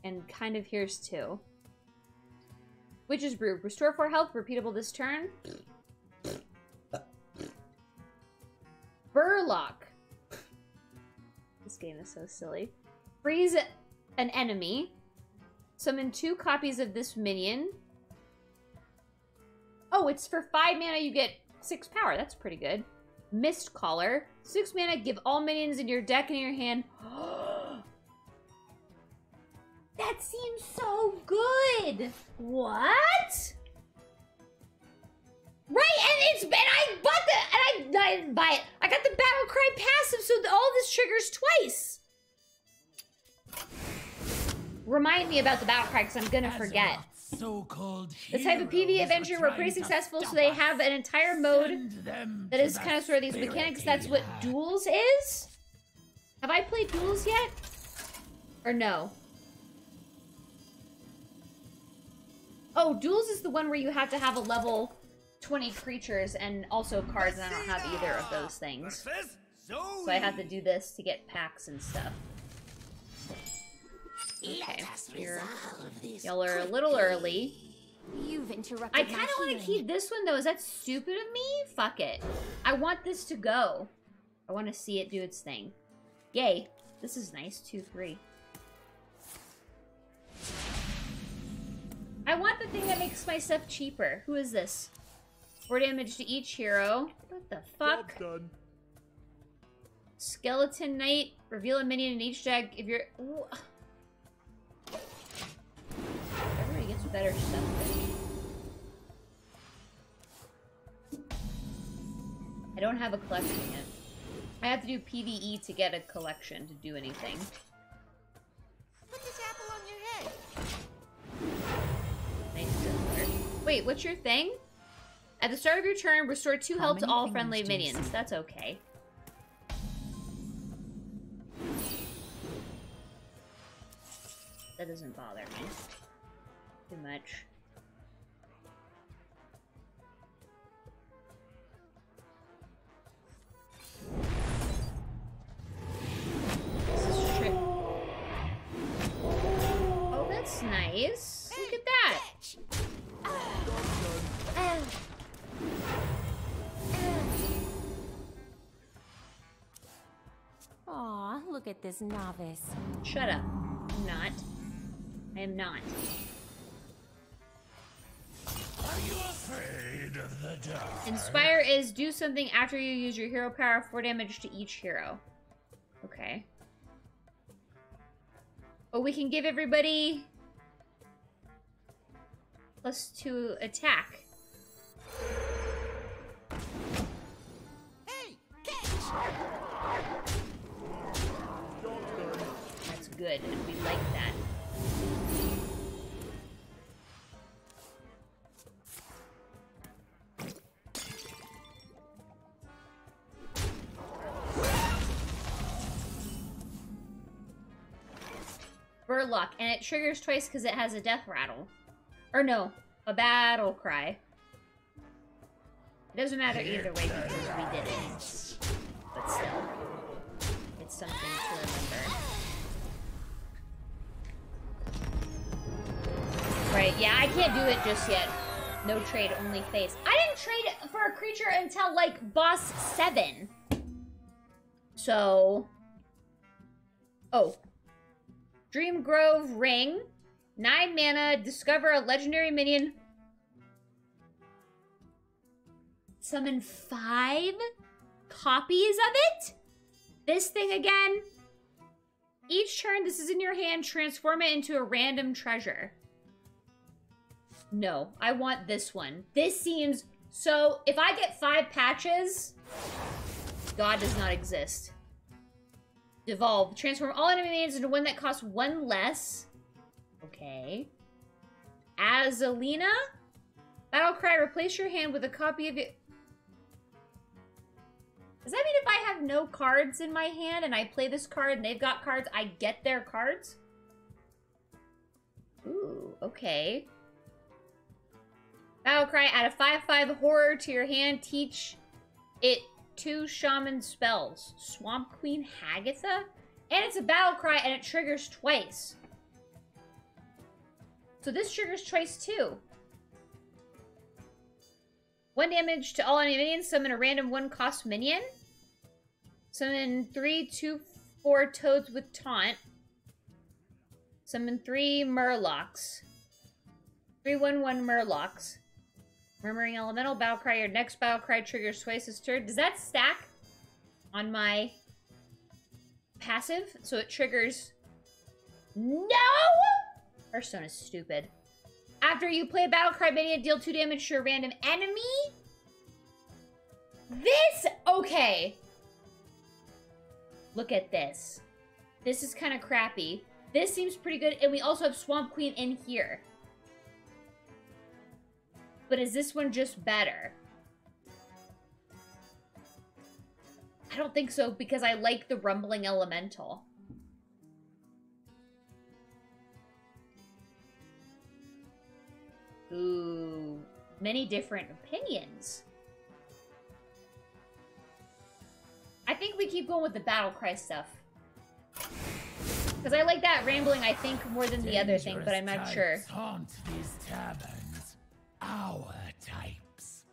And kind of here's two. Witch's Brew. Restore 4 health, repeatable this turn. Burlock. This game is so silly. Freeze an enemy. Summon two copies of this minion. Oh, it's for five mana, you get six power. That's pretty good. Mist Caller. Six mana, give all minions in your deck and in your hand. that seems so good. What? Right, and it's and I bought the and I, I didn't buy it. I got the Battle Cry passive, so all this triggers twice. Remind me about the Battle Cry because I'm gonna forget. So-called The type of PV adventure were pretty successful, so they have an entire mode that is kind of sort of these mechanics. That's what Duels is. Have I played Duels yet? Or no? Oh, Duels is the one where you have to have a level 20 creatures and also cards, and I don't have either of those things. So I have to do this to get packs and stuff. Okay, you're, y'all are a little early. You've interrupted I kind of want to keep this one though. Is that stupid of me? Fuck it. I want this to go. I want to see it do its thing. Yay. This is nice. Two, three. I want the thing that makes my stuff cheaper. Who is this? Four damage to each hero. What the fuck? done. Skeleton Knight. Reveal a minion in each deck if you're... Ooh. Better stuff than me. I don't have a collection yet. I have to do PvE to get a collection to do anything. Put this apple on your head. Nice. Wait, what's your thing? At the start of your turn, restore two How health to all friendly minions. see? That's okay. That doesn't bother me too much. This is tri- Oh, that's nice. Look at that. Aw, look at this novice. Shut up. I'm not. I am not. Inspire is do something after you use your hero power, 4 damage to each hero. Okay. Oh, we can give everybody plus 2 attack. Hey, catch! That's good, and we like Burlock, and it triggers twice because it has a death rattle. Or no, a battle cry. It doesn't matter either way because we did it. But still, it's something to remember. Right, yeah, I can't do it just yet. No trade, only face. I didn't trade for a creature until, like, boss 7. So... Oh. Dream Grove Ring. 9 mana, discover a legendary minion. Summon 5 copies of it? This thing again? Each turn this is in your hand, transform it into a random treasure. No, I want this one. This seems so. If I get five patches, God does not exist. Devolve. Transform all enemy minions into one that costs one less. Okay. Azalina? Battlecry, replace your hand with a copy of it. Does that mean if I have no cards in my hand and I play this card and they've got cards, I get their cards? Ooh, okay. Battle cry, add a 5-5 horror to your hand. Teach it two shaman spells. Swamp Queen Hagatha? And it's a battle cry and it triggers twice. So this triggers twice too. One damage to all enemy minions. Summon a random one cost minion. Summon three, two, four toads with taunt. Summon three murlocs. Three, one, one murlocs. Murmuring Elemental, Battle Cry. Your next Battle Cry triggers twice as turn. Does that stack on my passive? So it triggers... No! Hearthstone is stupid. After you play Battle Cry minion, deal 2 damage to a random enemy? This... Okay. Look at this. This is kind of crappy. This seems pretty good, and we also have Swamp Queen in here. But is this one just better? I don't think so, because I like the Rumbling Elemental. Ooh, many different opinions. I think we keep going with the Battle Cry stuff. Because I like that rambling, I think, more than the other thing, but I'm not sure. Our types.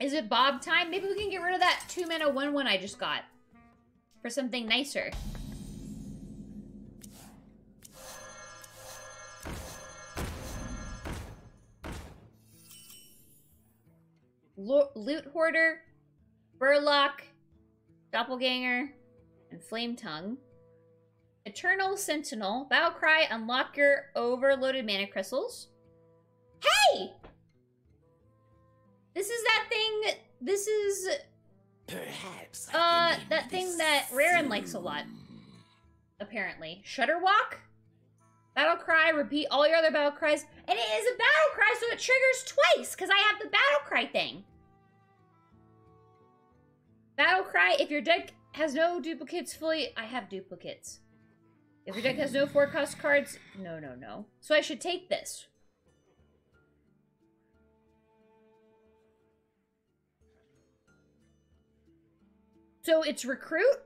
Is it Bob time? Maybe we can get rid of that 2 mana 1 1 I just got. For something nicer. Lo Loot Hoarder, Burlock, Doppelganger, and Flame Tongue. Eternal Sentinel, Battle Cry, unlock your overloaded mana crystals. Hey! This is that thing. This is Perhaps. Uh that thing that Raren likes a lot. Apparently, Shudderwock, Battle Cry. Repeat all your other battle cries, and it is a battle cry, so it triggers twice because I have the battle cry thing. Battle cry. If your deck has no duplicates fully, I have duplicates. If your deck has no forecast cards, no, no, no. So I should take this. So it's recruit?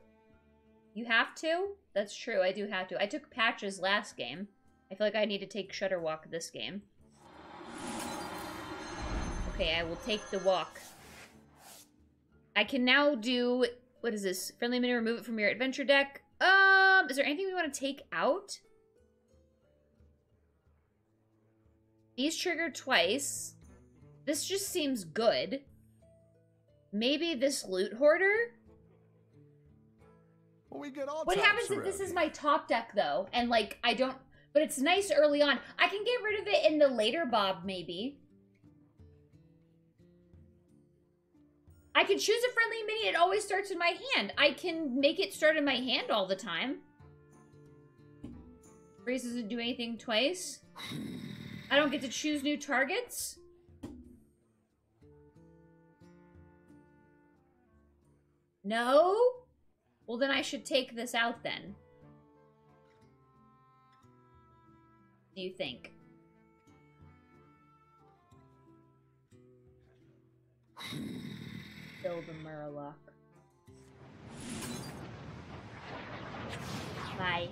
You have to? That's true, I do have to. I took patches last game. I feel like I need to take Shudderwock this game. Okay, I will take the walk. I can now do... What is this? Friendly mini, remove it from your adventure deck. Um, is there anything we want to take out? These trigger twice. This just seems good. Maybe this loot hoarder? Well, we get all What happens if this is my top deck though, and like I don't? But it's nice early on. I can get rid of it in the later Bob maybe. I can choose a friendly mini. It always starts in my hand. I can make it start in my hand all the time. Freeze doesn't do anything twice. I don't get to choose new targets. No? Well, then I should take this out then. Do you think? Kill the Murloc. Bye.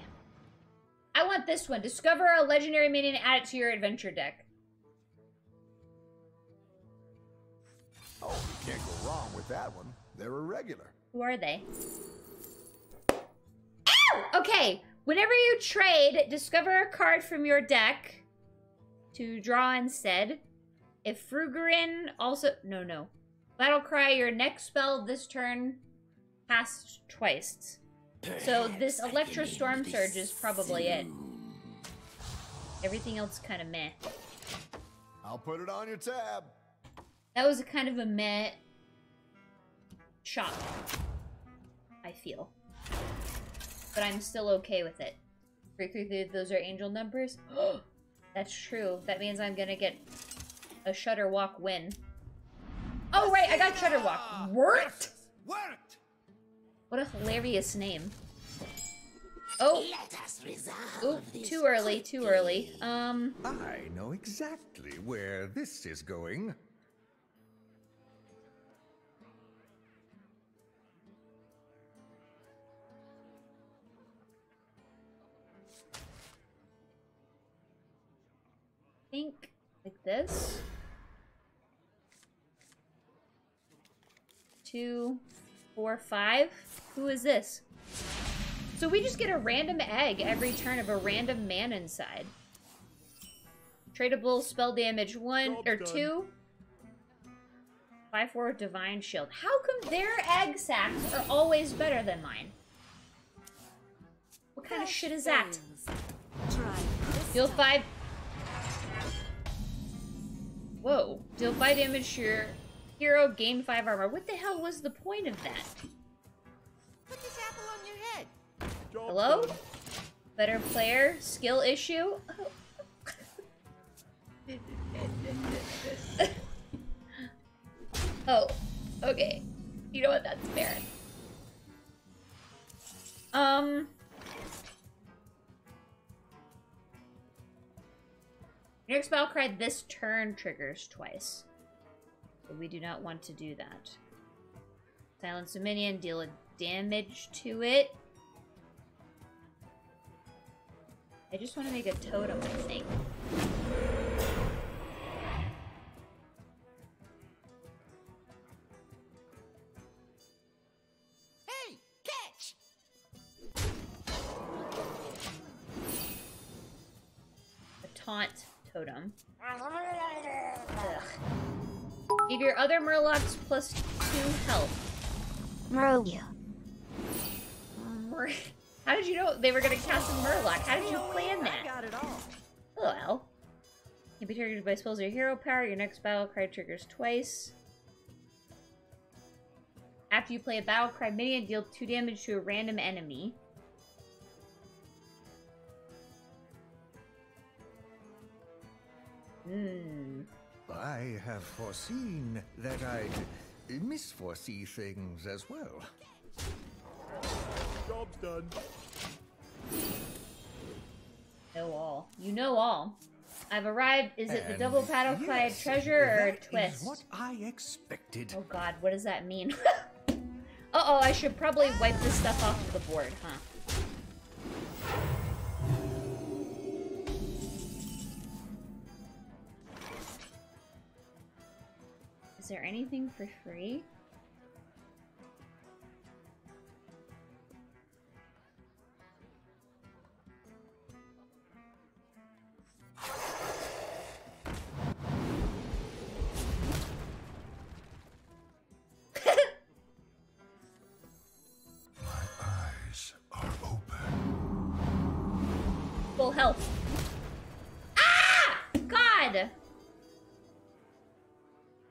I want this one. Discover a legendary minion and add it to your adventure deck. Oh, you can't go wrong with that one. They're irregular. Who are they? Okay, whenever you trade, discover a card from your deck to draw instead. If Frugarin also... No, no. Battle Cry, your next spell this turn passed twice. So this Electra Stormsurge is probably it. Everything else kind of meh. I'll put it on your tab. That was a kind of a meh shot. I feel. But I'm still okay with it. Three, three, three, those are angel numbers? That's true. That means I'm gonna get a Shudderwock win. Oh, right, I got Shudderwock. Worked? Worked! What a hilarious name. Oh, Let us resolve oop, too early, too early. Um, I know exactly where this is going. Think like this. Two, four, five. Who is this? So we just get a random egg every turn of a random man inside. Tradable spell damage one or two. Five four divine shield. How come their egg sacks are always better than mine? What kind of shit is that? Try this. Deal five. Whoa. Deal five damage to your hero, gain five armor. What the hell was the point of that? Put this apple on your head. Hello? Better player? Skill issue? oh, okay. You know what? That's fair. Um. Next battle cry this turn triggers twice. We do not want to do that. Silence a minion, deal a damage to it. I just want to make a totem, I think. Other Murlocs plus two health. Murloc. Mur- How did you know they were gonna cast a Murloc? How did you plan that? Got it all. Oh well. Can be triggered by spells or hero power. Your next battle cry triggers twice. After you play a battle cry minion, deal two damage to a random enemy. Hmm. I have foreseen that I'd misforesee things as well. Job's done. Know all. You know all. I've arrived. Is it the double paddle clad yes, treasure or a that is twist? what I expected. Oh god, what does that mean? Uh-oh, I should probably wipe this stuff off of the board, huh? Is there anything for free?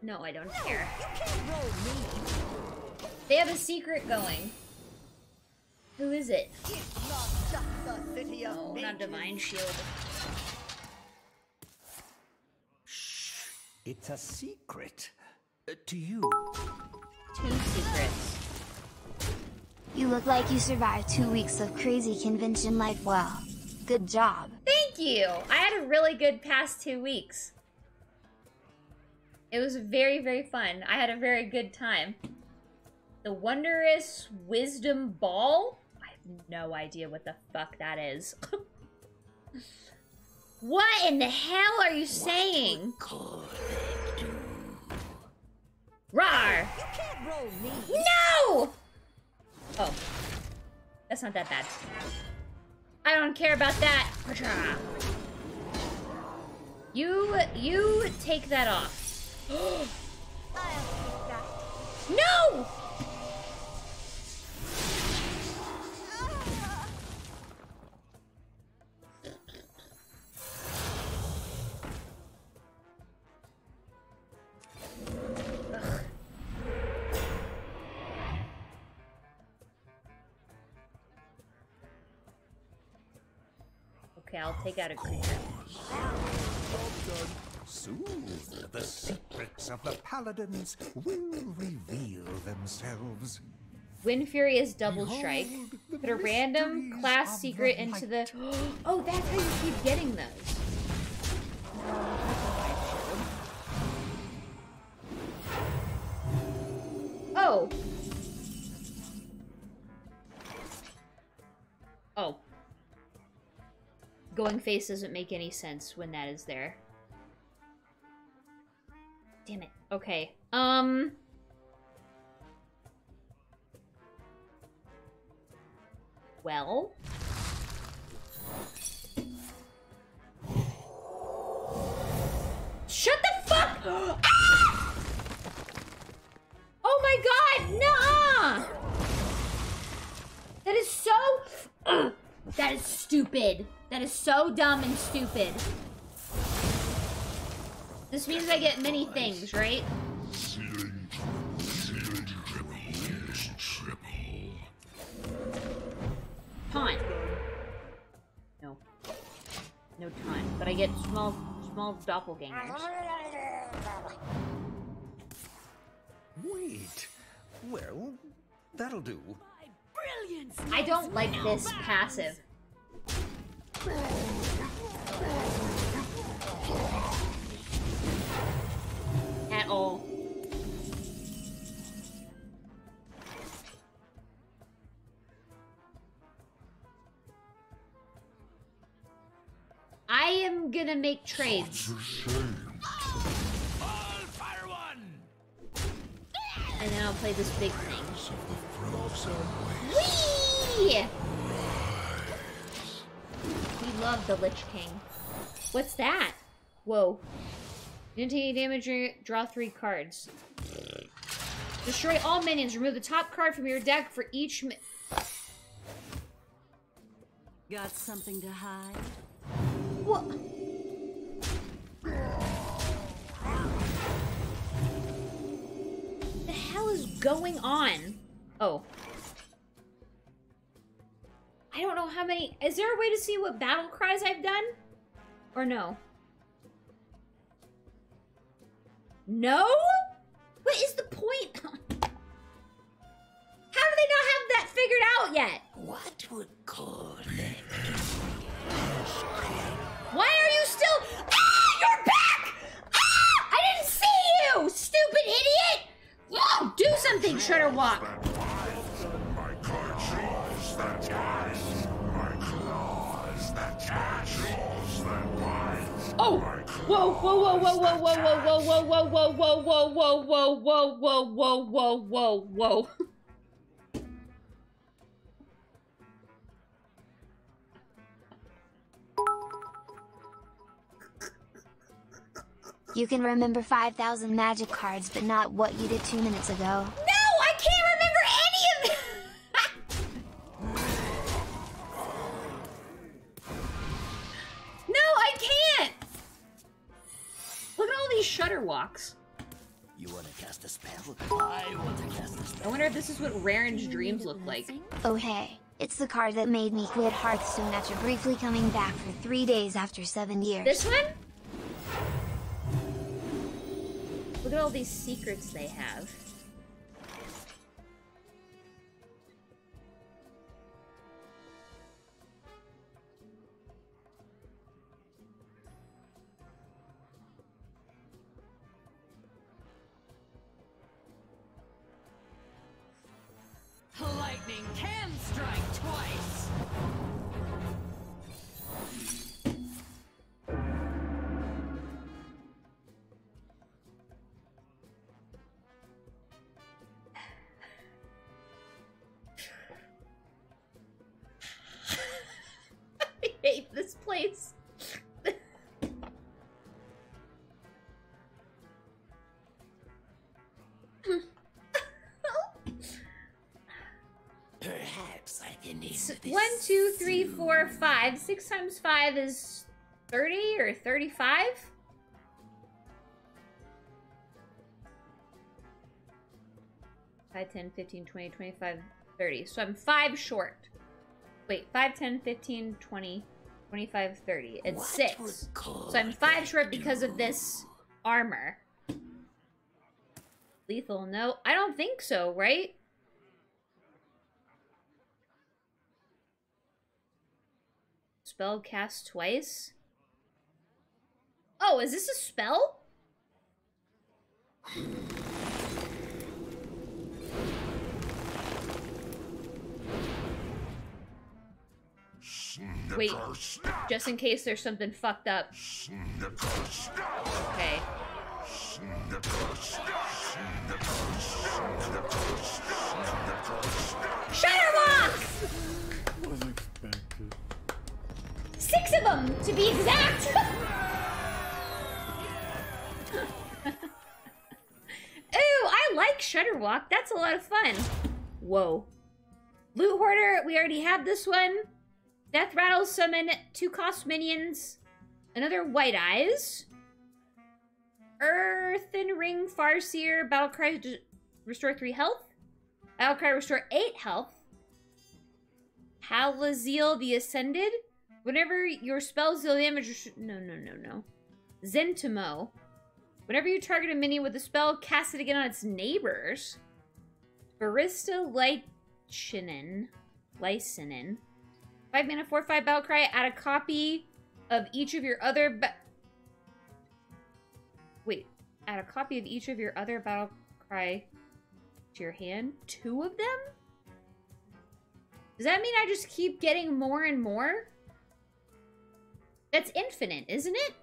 No, I don't care. You can't roll me. They have a secret going. Who is it? It's not just the city of Oh, not. Divine Shield. It's a secret. Uh, to you. Two secrets. You look like you survived two weeks of crazy convention life well. Good job. Thank you! I had a really good past two weeks. It was very, very fun. I had a very good time. The Wondrous Wisdom Ball? I have no idea what the fuck that is. what in the hell are you saying? Rar! You can't roll me. No! Oh. That's not that bad. I don't care about that. You, you take that off. No! Okay, I'll take out a creature. Soothe the secrets of the paladins will reveal themselves. Wind Fury is double strike. Put a random class secret the into the. Oh, that's how you keep getting those. Oh. Oh. Going face doesn't make any sense when that is there. Damn it. Okay. Um. Well. Shut the fuck! Ah! Oh my god, nah! That is so. That is stupid. That is so dumb and stupid. This means I get many things, right? Taunt. No. No taunt. But I get small, small doppelgangers. Wait. Well, that'll do. I don't like this passive. At all. I am gonna make trades. And then I'll play this big thing. Whee! We love the Lich King. What's that? Whoa. Didn't take any damage, draw three cards. Destroy all minions. Remove the top card from your deck for each Got something to hide? What? The hell is going on? Oh. I don't know how many. Is there a way to see what battle cries I've done? Or no? No? What is the point? How do they not have that figured out yet? What would cause Why are you still? Ah, you're back! Ah, I didn't see you, stupid idiot! Oh, do something, Shudderwock. My claws that bite. My claws that catch. Claws that bite. Oh, whoa, whoa, whoa, whoa, whoa, whoa, whoa, whoa, whoa, whoa, whoa, whoa, whoa, whoa, whoa, whoa, whoa, whoa, whoa, whoa. You can remember 5,000 magic cards, but not what you did two minutes ago. These Shudderwocks. You want to cast a spell? I want to cast a spell. I wonder if this is what Raren's dreams look like. Oh hey, it's the card that made me quit Hearthstone after briefly coming back for three days after seven years. This one? Look at all these secrets they have. One, two, three, four, five. Six times five is 30 or 35? Five, 10, 15, 20, 25, 30. So I'm five short. Wait, 5, 10, 15, 20, 25, 30. It's What six. So I'm five short because of this armor. Lethal, no. I don't think so, right? Spell cast twice? Oh, is this a spell? Wait, just in case there's something fucked up. Okay. Shudderwock! Six of them, to be exact! Ooh, I like Shudderwock. That's a lot of fun. Whoa. Loot Hoarder, we already have this one. Death Rattle summon two cost minions. Another White Eyes. Earthen Ring Farseer. Battlecry restore 3 health. Battlecry restore 8 health. Hallazeal the Ascended. Whenever your spells deal damage... No, no, no, no. Zentimo. Whenever you target a minion with a spell, cast it again on its neighbors. Barista Lychinin. Lysinin. 5 mana, 4 5 Battlecry. Add a copy of each of your other. Wait. Add a copy of each of your other Battlecry to your hand. Two of them? Does that mean I just keep getting more and more? That's infinite, isn't it?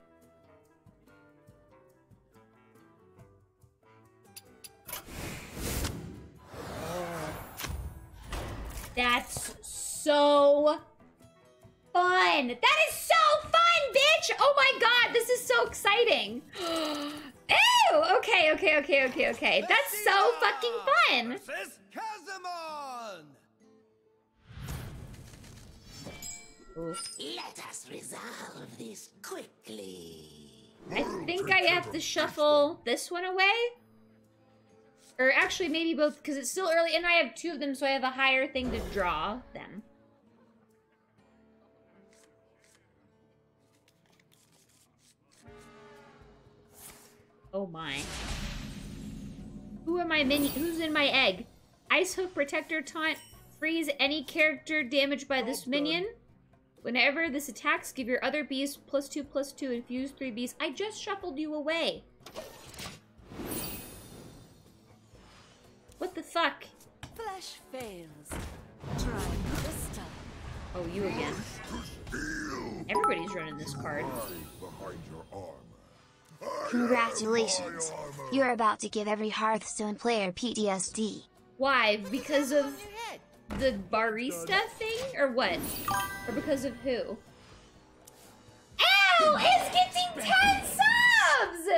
That's so fun. That is so fun, bitch. Oh my god, this is so exciting. Ew. Okay, okay, okay, okay, okay. That's so fucking fun. Versus Let us resolve this quickly. I think I have to shuffle this one away. Or actually, maybe both, because it's still early, and I have two of them, so I have a higher thing to draw them. Oh my. Who are my mini- who's in my egg? Ice Hook Protector Taunt. Freeze any character damaged by this minion. Whenever this attacks, give your other bees plus two, plus two, infuse three bees. I just shuffled you away. What the fuck? Flesh fails. Try Vista. Oh, you again. Everybody's running this card. Behind your armor. Congratulations. You're about to give every Hearthstone player PTSD. Why? Because of the barista thing? Or what? Or because of who? Al is getting 10 subs!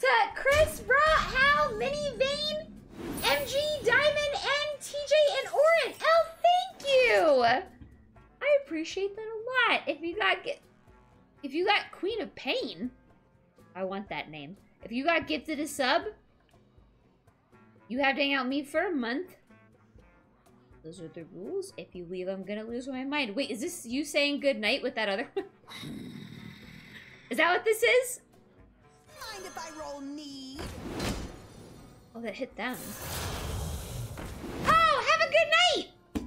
To Chris, Bra, Hal, Mini Vane, MG, Diamond, and TJ and Oren. Al, thank you! I appreciate that a lot. If you got get if you got Queen of Pain, I want that name. If you got gifted a sub, you have to hang out with me for a month. Those are the rules. If you leave, I'm gonna lose my mind. Wait, is this you saying good night with that other one? is that what this is? Mind if I roll need? Oh, that hit them. Oh, have a good night!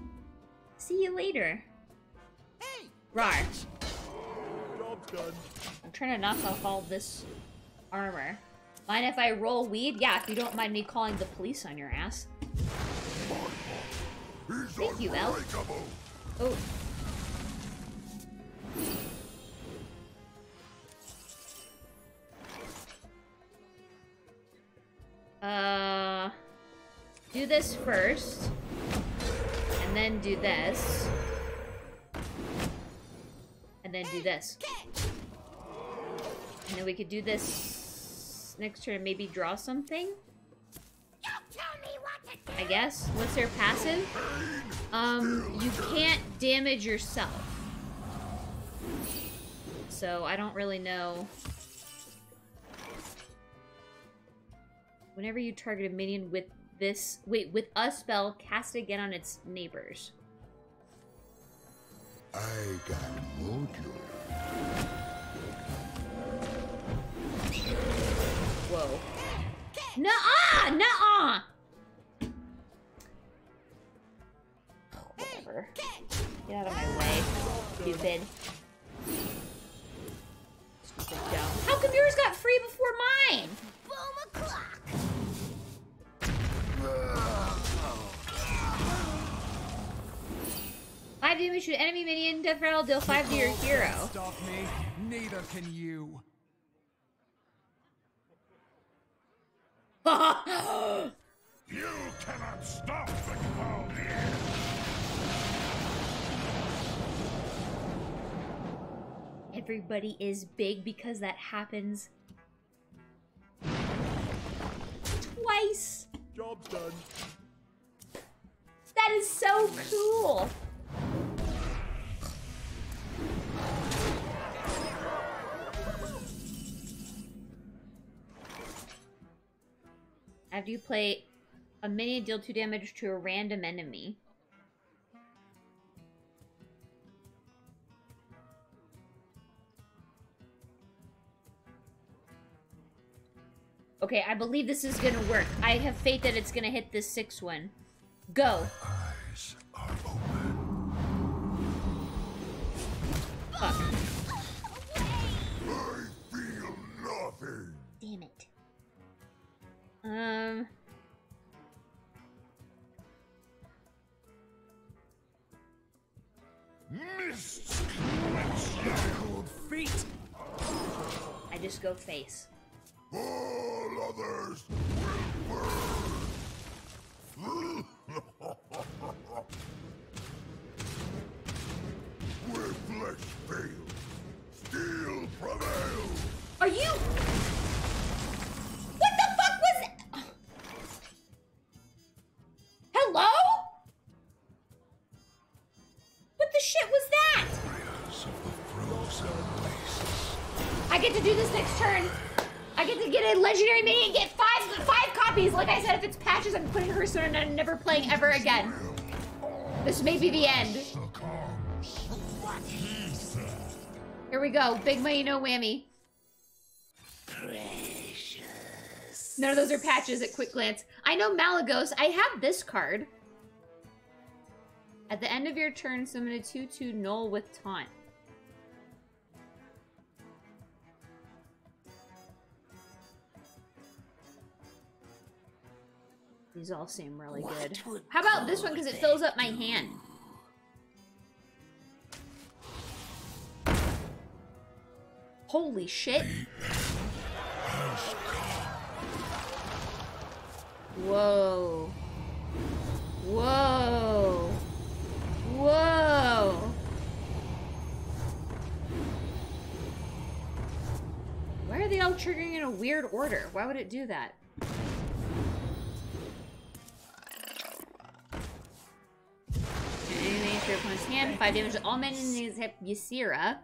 See you later. Hey! Rar. Job done. I'm trying to knock off all this armor. Mind if I roll weed? Yeah, if you don't mind me calling the police on your ass. He's Thank you, Al. Oh. Uh, do this first, and then do this, and then do this, and then we could do this next turn. Maybe draw something. I guess. What's their passive? Um, you can't damage yourself. So I don't really know. Whenever you target a minion with this, wait, with a spell, cast it again on its neighbors. I got. Whoa. Nuh-uh! Nuh-uh! Whatever. Get out of my way, stupid. Stupid dumb. How come yours got free before mine? Boom o'clock. Five damage to an enemy minion, death rattle, deal five to your hero. Stop me. Neither can you. You cannot stop the cloud here. Everybody is big because that happens twice. Job's done. That is so cool. After you play a minion, deal two damage to a random enemy. Okay, I believe this is gonna work. I have faith that it's gonna hit this six one. Go. Eyes are open. Fuck. I feel nothing. Damn it. Um. Your Cold feet. I just go face. All others will burn. Where flesh fails, steel prevails. Are you? What the fuck was? Hello? What the shit was that? Of the frozen wastes. I get to do this next turn. I get to get a legendary minion and get five five copies. Like I said, if it's patches, I'm putting her soon and I'm never playing ever again. This may be the end. Succumbs. What he said. Here we go. Big money, no whammy. None of those are patches at quick glance. I know Malygos. I have this card. At the end of your turn, summon a 2-2 null with taunt. These all seem really good. How about this one because it fills up my hand? Holy shit. Whoa. Whoa. Whoa. Why are they all triggering in a weird order? Why would it do that? To your opponent's hand. Five damage to all minions except Ysera.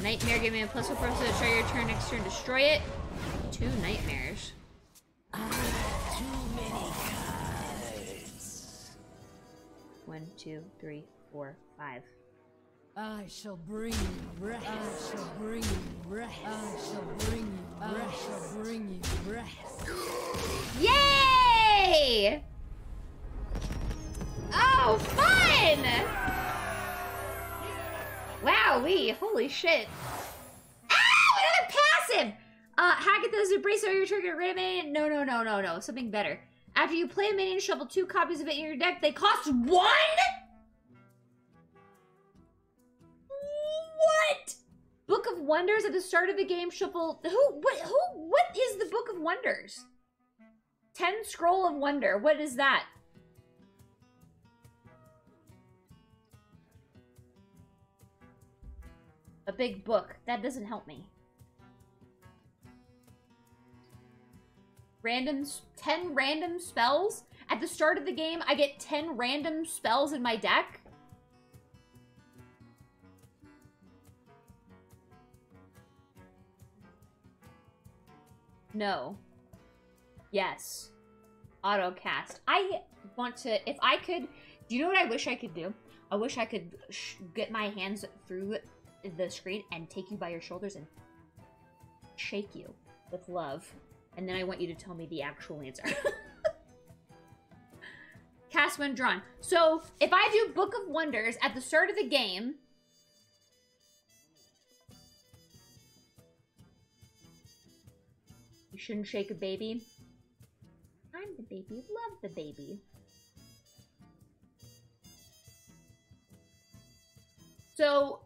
Nightmare, give me a plus one plus to try your turn next turn, destroy it. Two nightmares. One, two, three, four, five. I shall bring you rest. I shall bring you rest. I shall bring you rest. I shall bring you rest. Yay! Oh, fun! Wow, we holy shit. Another passive! Uh, Hagatha's embrace over your trigger, rid of minion. No, no, no, no, no. Something better. After you play a minion, shuffle two copies of it in your deck. They cost one? What? Book of Wonders at the start of the game. Shuffle. Who? What? Who? What is the Book of Wonders? Ten Scroll of Wonder. What is that? A big book. That doesn't help me. Random, 10 random spells? At the start of the game, I get 10 random spells in my deck? No. Yes. Autocast. I want to, if I could, do you know what I wish I could do? I wish I could get my hands through the screen and take you by your shoulders and shake you with love and then I want you to tell me the actual answer. Cast when drawn. So, if I do Book of Wonders at the start of the game, you shouldn't shake a baby. I'm the baby. Love the baby. So,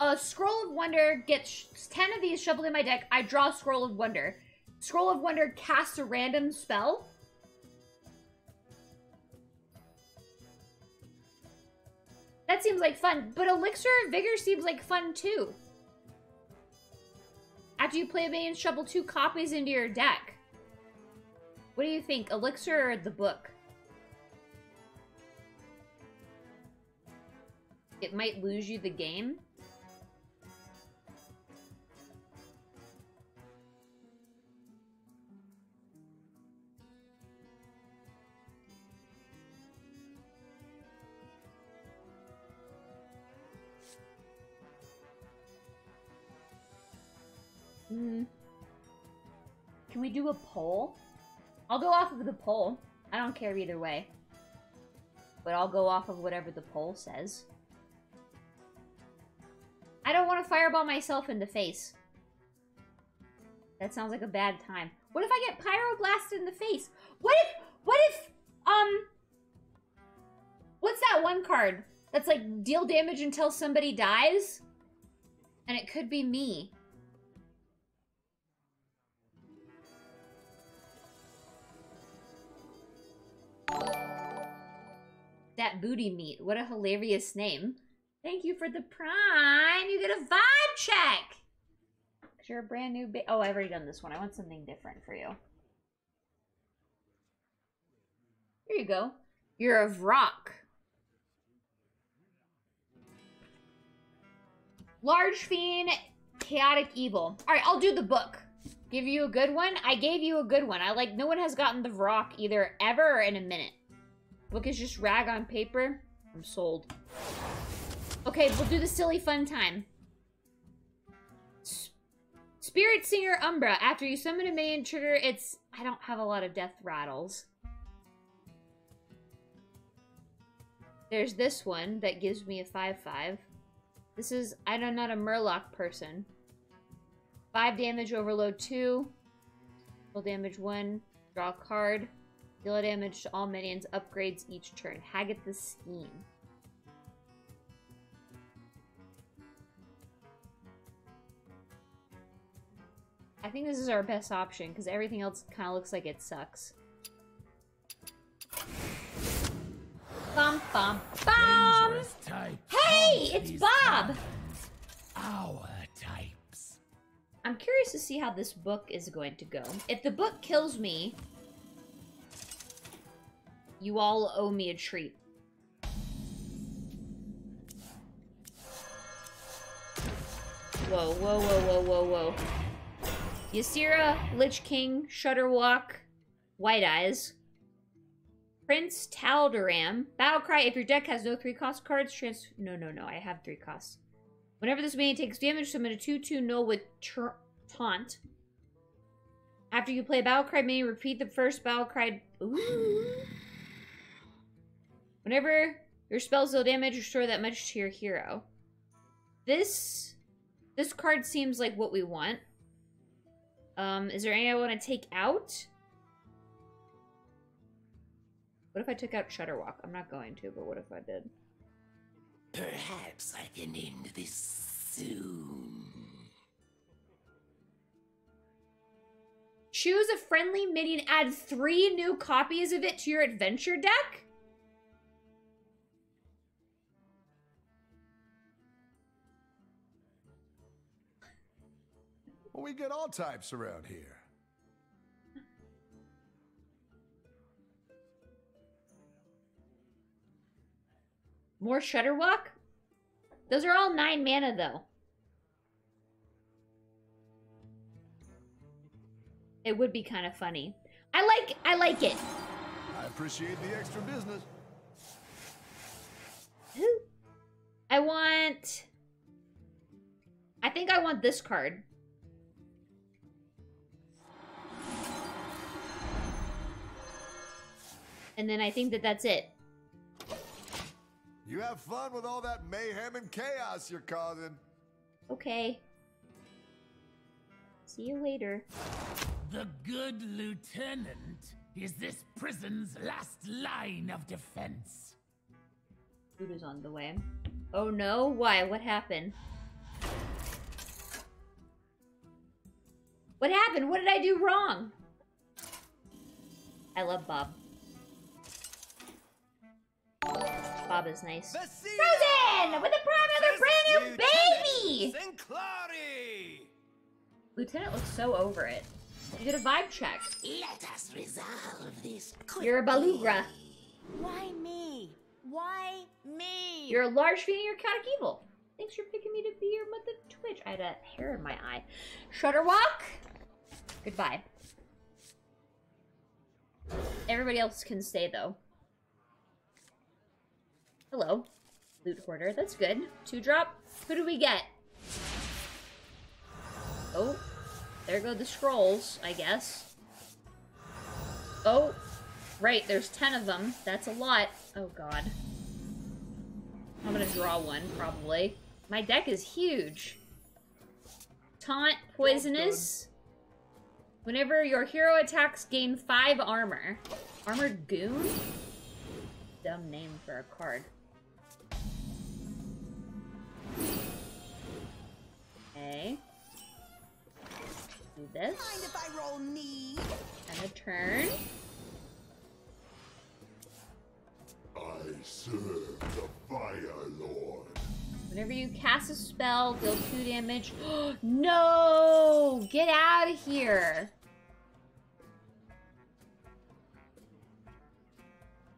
a Scroll of Wonder gets 10 of these shuffled in my deck. I draw Scroll of Wonder. Scroll of Wonder casts a random spell. That seems like fun, but Elixir of Vigor seems like fun too. After you play a minion, shuffle two copies into your deck. What do you think, Elixir or the book? It might lose you the game. Can we do a poll? I'll go off of the poll. I don't care either way. But I'll go off of whatever the poll says. I don't want to fireball myself in the face. That sounds like a bad time. What if I get pyroblasted in the face? What if, what if, um, what's that one card that's like deal damage until somebody dies? And it could be me. That booty meat. What a hilarious name. Thank you for the prime. You get a vibe check. Cause you're a brand new ba- Oh, I've already done this one. I want something different for you. Here you go. You're a Vrock. Large Fiend, Chaotic Evil. Alright, I'll do the book. Give you a good one? I gave you a good one. I like, no one has gotten the Vrock either ever in a minute. Book is just rag on paper. I'm sold. Okay, we'll do the silly fun time. Spirit Singer Umbra. After you summon a minion trigger, it's... I don't have a lot of death rattles. There's this one that gives me a 5-5. This is... I'm not a Murloc person. 5 damage, overload 2. Full damage 1. Draw a card. Deal damage to all minions. Upgrades each turn. Haggett the Scheme. I think this is our best option, because everything else kind of looks like it sucks. Bum, bum, bum! Hey, it's Bob! Types. I'm curious to see how this book is going to go. If the book kills me, you all owe me a treat. Whoa, whoa, whoa, whoa, whoa, whoa. Ysera, Lich King, Shudderwock, White Eyes, Prince Taldaram, Battlecry. If your deck has no three cost cards, trans. No, no, no. I have three costs. Whenever this minion takes damage, summon a 2 2 null with taunt. After you play battle cry minion, repeat the first Battlecry. Ooh. Whenever your spells deal damage, restore that much to your hero. This this card seems like what we want. Um, is there any I want to take out? What if I took out Shudderwock? I'm not going to, but what if I did? Perhaps I can end this soon. Choose a friendly minion, add three new copies of it to your adventure deck? Well, we get all types around here. More Shudderwock? Those are all 9 mana, though. It would be kind of funny. I like I like it. I appreciate the extra business. I want... I think I want this card. And then I think that that's it. You have fun with all that mayhem and chaos you're causing. Okay. See you later. The good lieutenant is this prison's last line of defense. Food is on the way. Oh no, why? What happened? What happened? What did I do wrong? I love Bob. Bob is nice. Frozen! With a brand another brand new baby! Sinclari! Lieutenant looks so over it. You did a vibe check. Let us resolve this You're a beluga. Why me? Why me? You're a large fan of your chaotic evil. Thanks for picking me to be your mother Twitch. I had a hair in my eye. Shudderwock. Goodbye. Everybody else can stay though. Hello. Loot hoarder. That's good. Two drop. Who do we get? Oh. There go the scrolls, I guess. Oh. Right, there's ten of them. That's a lot. Oh god. I'm gonna draw one, probably. My deck is huge. Taunt, poisonous. Whenever your hero attacks, gain 5 armor. Armored Goon? Dumb name for a card. Okay. Do this. Mind if I roll need? And a turn. I serve the Fire Lord. Whenever you cast a spell, deal 2 damage. no! Get out of here!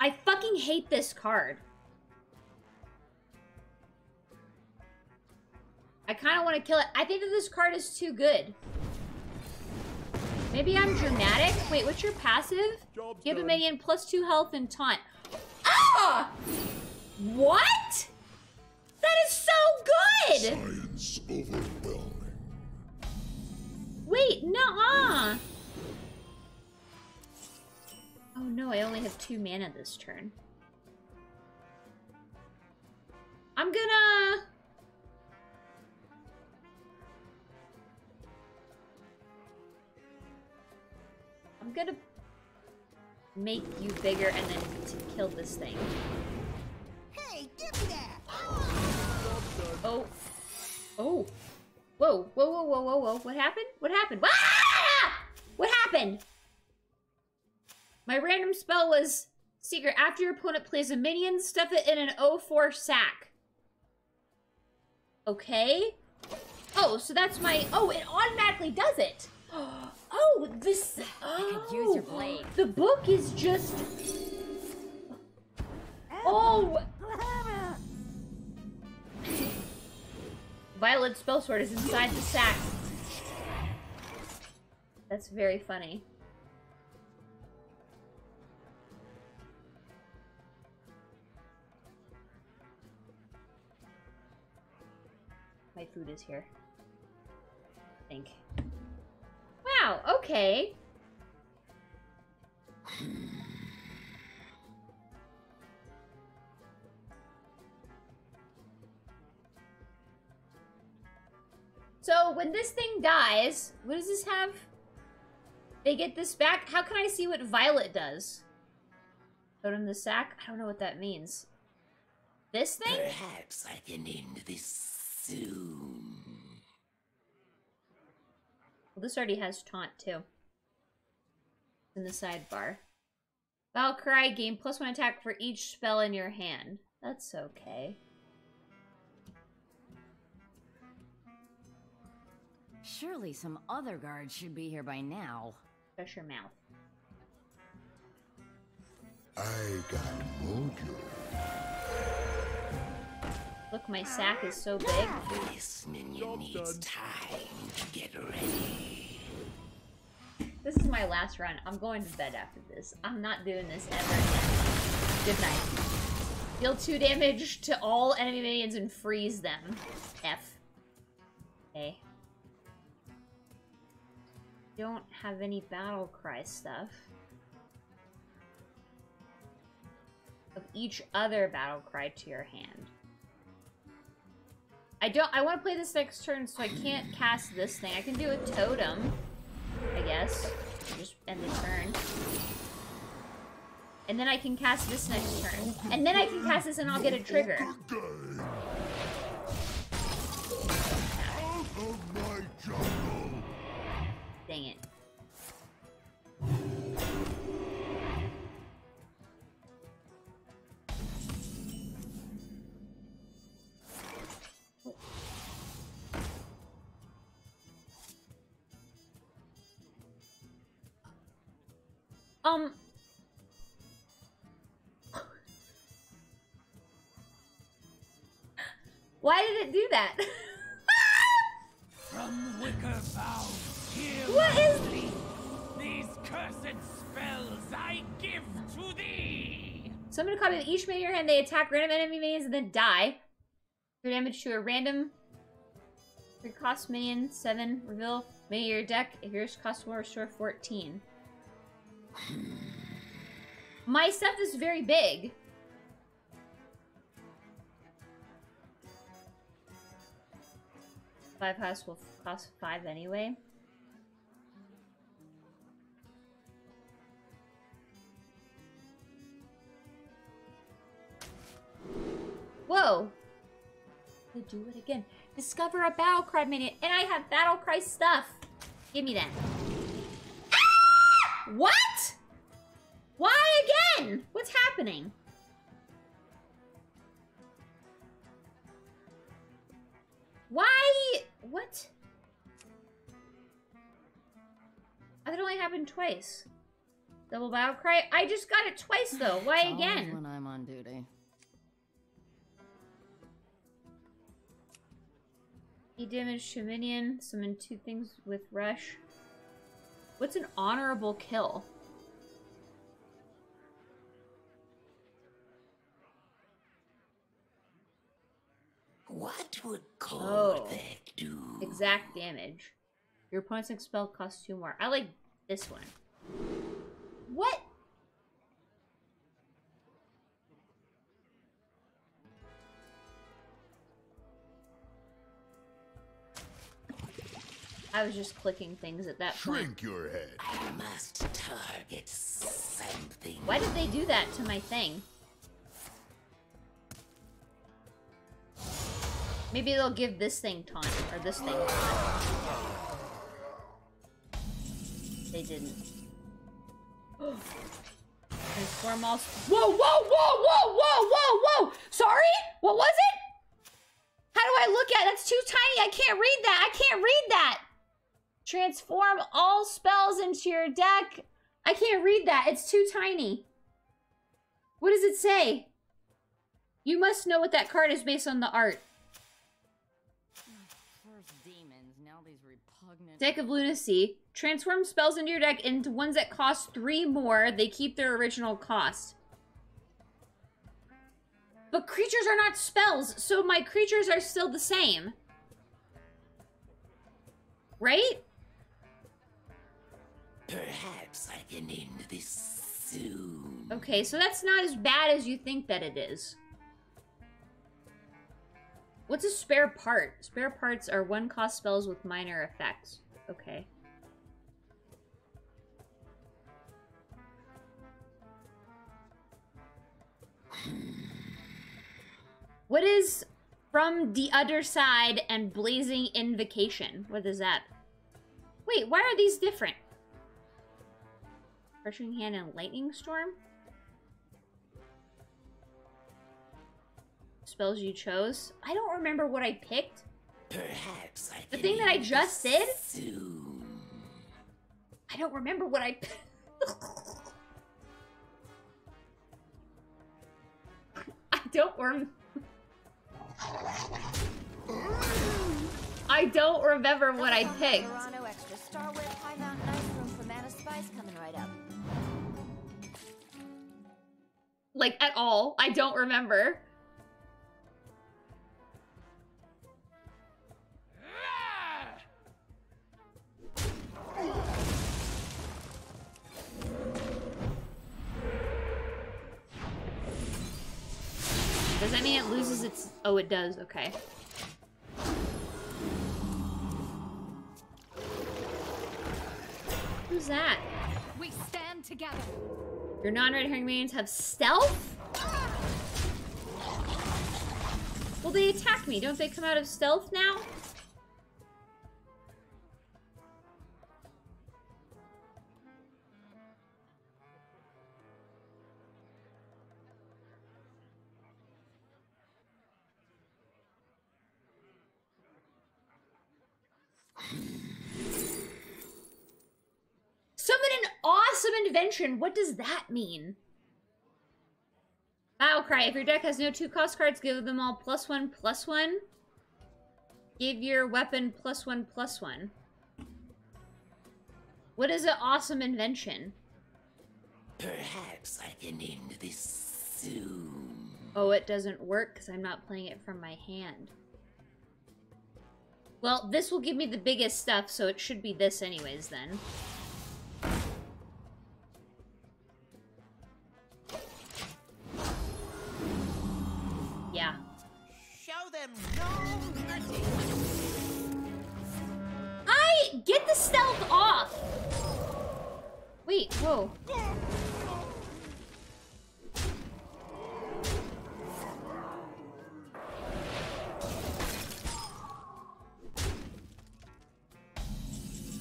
I fucking hate this card. I kind of want to kill it. I think that this card is too good. Maybe I'm dramatic. Wait, what's your passive? Give a minion plus two health and taunt. Ah! What? That is so good! Science overwhelming. Wait, nuh-uh. Oh no, I only have two mana this turn. I'm gonna... I'm gonna make you bigger and then kill this thing. Hey, give me that! Oh. Oh. Whoa, whoa, whoa, whoa, whoa, whoa. What happened? What happened? Ah! What happened? My random spell was secret. After your opponent plays a minion, stuff it in an 04 sack. Okay. Oh, so that's my... Oh, it automatically does it. Oh, this... Oh, could use your blade. Oh, the book is just... Oh! Violet spell sword is inside the sack. That's very funny. My food is here. I think. Wow, okay. So when this thing dies, what does this have? They get this back. How can I see what Violet does? Put in the sack? I don't know what that means. This thing? Perhaps I can end this soon. Well, this already has taunt too. In the sidebar. Valkyrie game plus one attack for each spell in your hand. That's okay. Surely some other guards should be here by now. Shut your mouth. I got mojo. Look, my sack is so big. This minion needs time to get ready. This is my last run. I'm going to bed after this. I'm not doing this ever again. Good night. Deal 2 damage to all enemy minions and freeze them. F. Okay. Don't have any battle cry stuff. Of each other battle cry to your hand. I don't- I want to play this next turn, so I can't cast this thing. I can do a totem, I guess. Just end the turn. And then I can cast this next turn. And then I can cast this and I'll get a trigger. Um. Why did it do that? From wicker hear What is-. These cursed spells I give to thee. Summon a copy of each minion in your hand. They attack random enemy minions and then die. For damage to a random. Your cost minion seven. Reveal minion your deck. If yours costs more, restore fourteen. My stuff is very big. Five costs will cost five anyway. Whoa! Do it again. Discover a battle cry minion, and I have battle cry stuff. Give me that. What? Why again? What's happening? Why? What? It only happened twice. Double battle cry? I just got it twice though. Why again? When I'm on duty. He damaged to minion, summon two things with rush. What's an honorable kill? What would Oh. Do? Exact damage. Your opponent's next spell costs two more. I like this one. What? I was just clicking things at that point. Shrink your head. I must target something. Why did they do that to my thing? Maybe they'll give this thing taunt, or this thing taunt. They didn't. Transform all... Whoa, whoa, whoa, whoa, whoa, whoa, whoa! Sorry? What was it? How do I look at it? That's too tiny. I can't read that. I can't read that. Transform all spells into your deck. I can't read that. It's too tiny. What does it say? You must know what that card is based on the art. Deck of Lunacy. Transform spells into your deck into ones that cost three more. They keep their original cost. But creatures are not spells, so my creatures are still the same. Right? Perhaps I can end this soon. Okay, so that's not as bad as you think that it is. What's a spare part? Spare parts are one cost spells with minor effects. Okay. What is from the other side and blazing invocation? What is that? Wait, why are these different? Crushing hand and lightning storm? Spells you chose? I don't remember what I picked. Perhaps I The thing that I just this did? Soon. I don't remember what I picked. I don't rem. I don't remember what I picked. Like at all. I don't remember. Does that mean it loses its... Oh, it does. Okay. Who's that? We stand together. Your non-red herring minions have stealth? Well, they attack me. Don't they come out of stealth now? Awesome invention. What does that mean? Battle cry. If your deck has no two cost cards, give them all plus one, plus one. Give your weapon plus one, plus one. What is an awesome invention? Perhaps I can end this soon. Oh, it doesn't work because I'm not playing it from my hand. Well, this will give me the biggest stuff, so it should be this anyways then. I get the stealth off. Wait, whoa.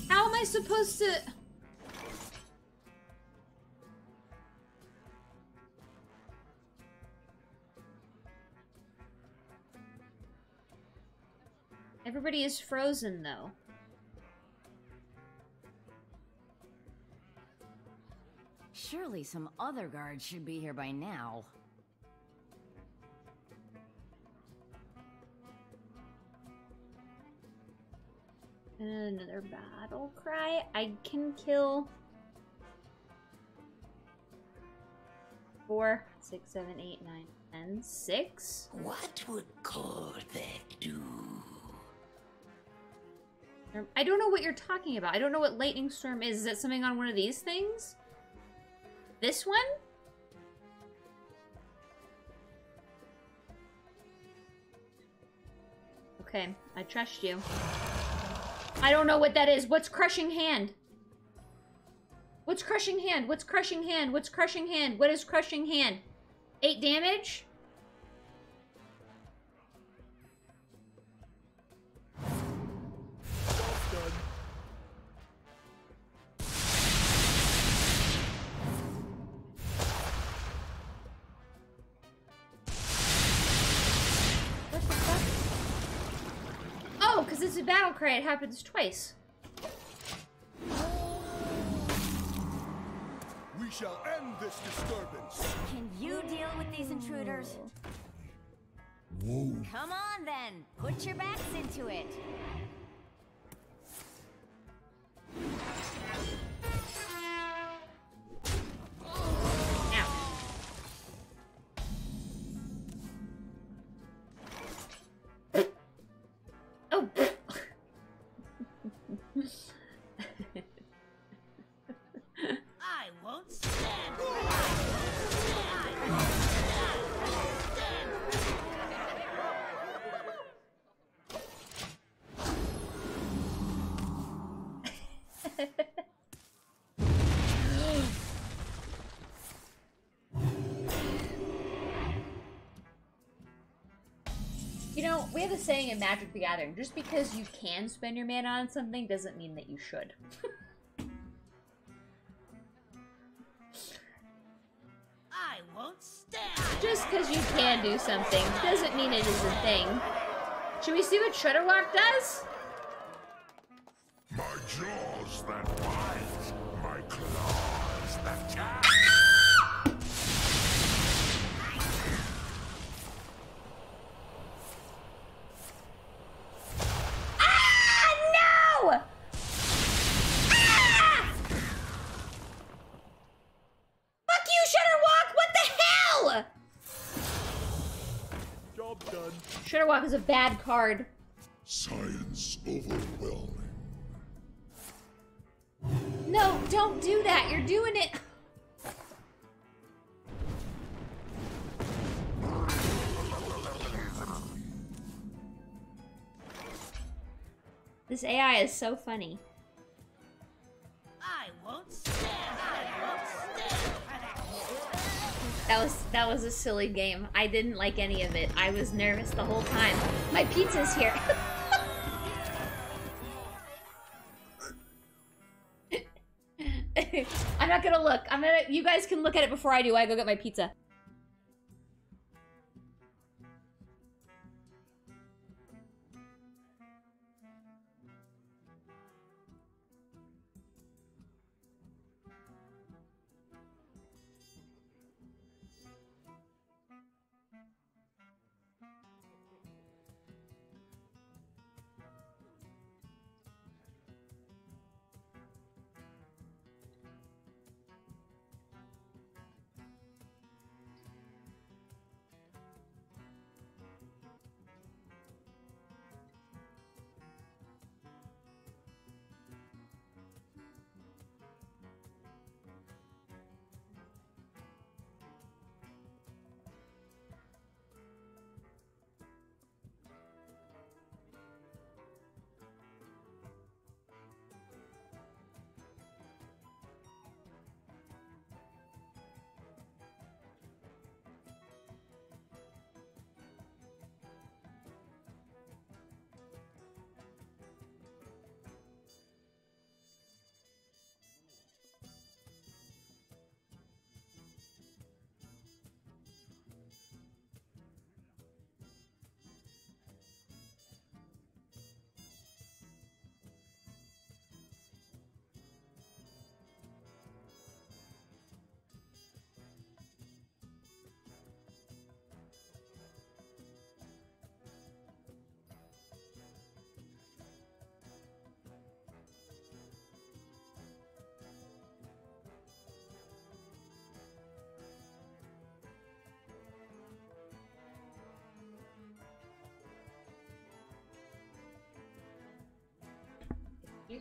How am I supposed to... Everybody is frozen, though. Surely some other guards should be here by now. Another battle cry. I can kill four, six, seven, eight, nine, ten, six. What would Korthek do? Um, I don't know what you're talking about. I don't know what lightning storm is. Is that something on one of these things? This one? Okay, I trust you. I don't know what that is. What's crushing hand? What's crushing hand? What's crushing hand? What's crushing hand? What is crushing hand? Eight damage? A battle cry. It happens twice. We shall end this disturbance. Can you deal with these intruders? Whoa. Come on then. Put your backs into it. We have a saying in Magic the Gathering, just because you can spend your mana on something doesn't mean that you should. I won't stand. just because you can do something doesn't mean it is a thing. Should we see what Shudderwock does? My jaws that bite, my claws that tear. was a bad card. Science overwhelming. No, don't do that. You're doing it. This AI is so funny. That was a silly game. I didn't like any of it. I was nervous the whole time. My pizza's here. I'm not gonna look. I'm gonna. You guys can look at it before I do. I go get my pizza.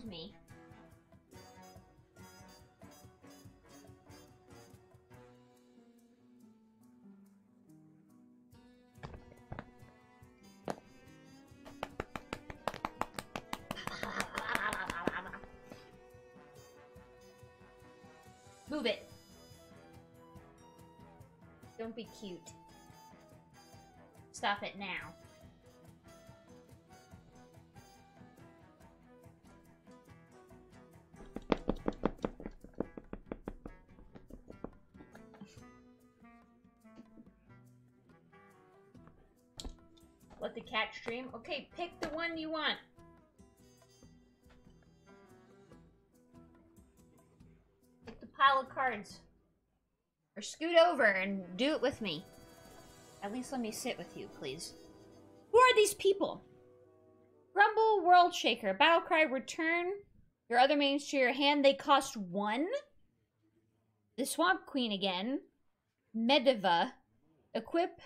Me. Move it. Don't be cute. Stop it now. Cat stream. Okay, pick the one you want. Pick the pile of cards. Or scoot over and do it with me. At least let me sit with you, please. Who are these people? Grumble, Worldshaker, Battlecry, Return. Your other mains to your hand, they cost one. The Swamp Queen again. Medivh. Equip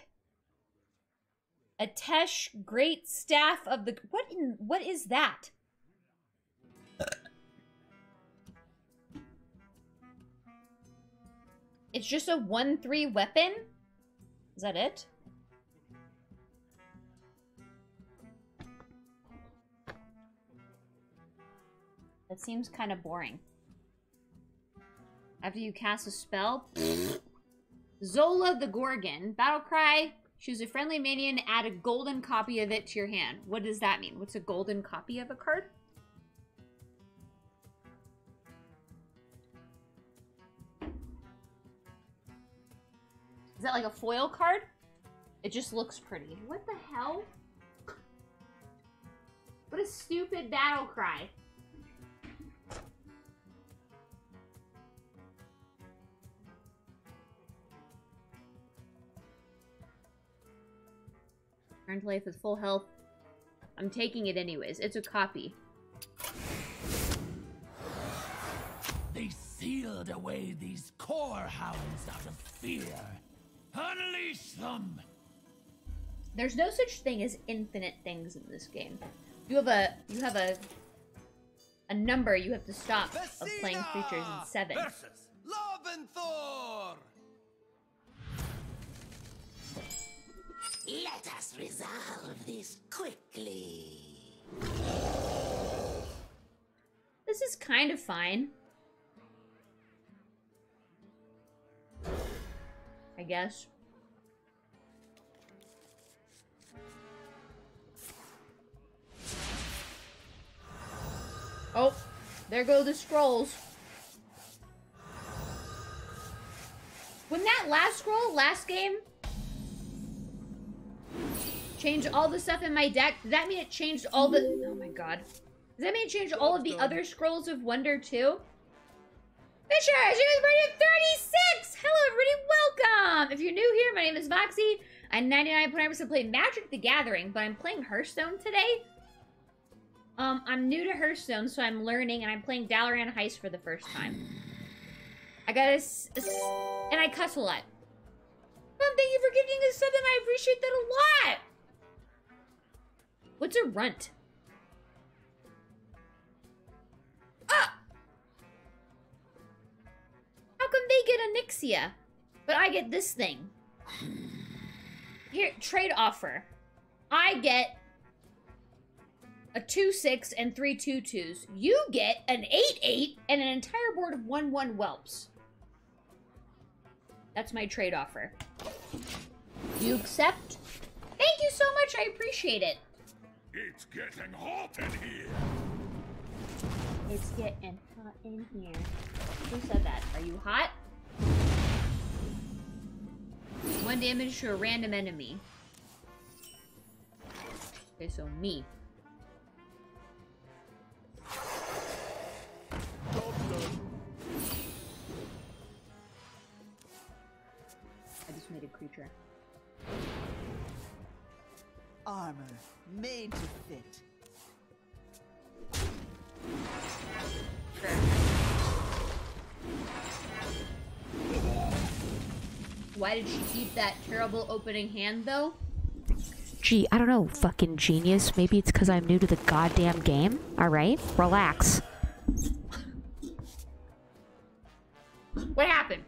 Atiesh, great staff of the what in what is that? It's just a 1-3 weapon? Is that it? That seems kind of boring. After you cast a spell, Zola the Gorgon, Battlecry, choose a friendly minion, add a golden copy of it to your hand. What does that mean? What's a golden copy of a card? Is that like a foil card? It just looks pretty. What the hell? What a stupid battle cry. Return to life with full health. I'm taking it anyways. It's a copy. They sealed away these core hounds out of fear. Unleash them! There's no such thing as infinite things in this game. You have a you have a a number you have to stop of playing creatures in seven. Versus Loventhor! Let us resolve this quickly. This is kind of fine. I guess. Oh, there go the scrolls. When that last scroll, last game, changed all the stuff in my deck, does that mean it changed all the... Oh my god. Does that mean it changed all of the other Scrolls of Wonder too? Fisher, she was at 36! Hello, everybody, welcome! If you're new here, my name is Voxy. I'm 99.9% play Magic the Gathering, but I'm playing Hearthstone today. Um, I'm new to Hearthstone, so I'm learning, and I'm playing Dalaran Heist for the first time. I got a, s- a s- and I cuss a lot. Mom, thank you for gifting us something. I appreciate that a lot. What's a runt? Ah! How come they get Onyxia, but I get this thing? Here, trade offer. I get a 2-6 and three 2-2s. You get an 8-8 and an entire board of 1-1 whelps. That's my trade offer. You accept? Thank you so much, I appreciate it. It's getting hot in here. It's getting hot in here. Who said that? Are you hot? One damage to a random enemy. Okay, so me. I just made a creature. Armor made to fit. Why did she keep that terrible opening hand, though? Gee, I don't know, fucking genius. Maybe it's because I'm new to the goddamn game. Alright? Relax. What happened?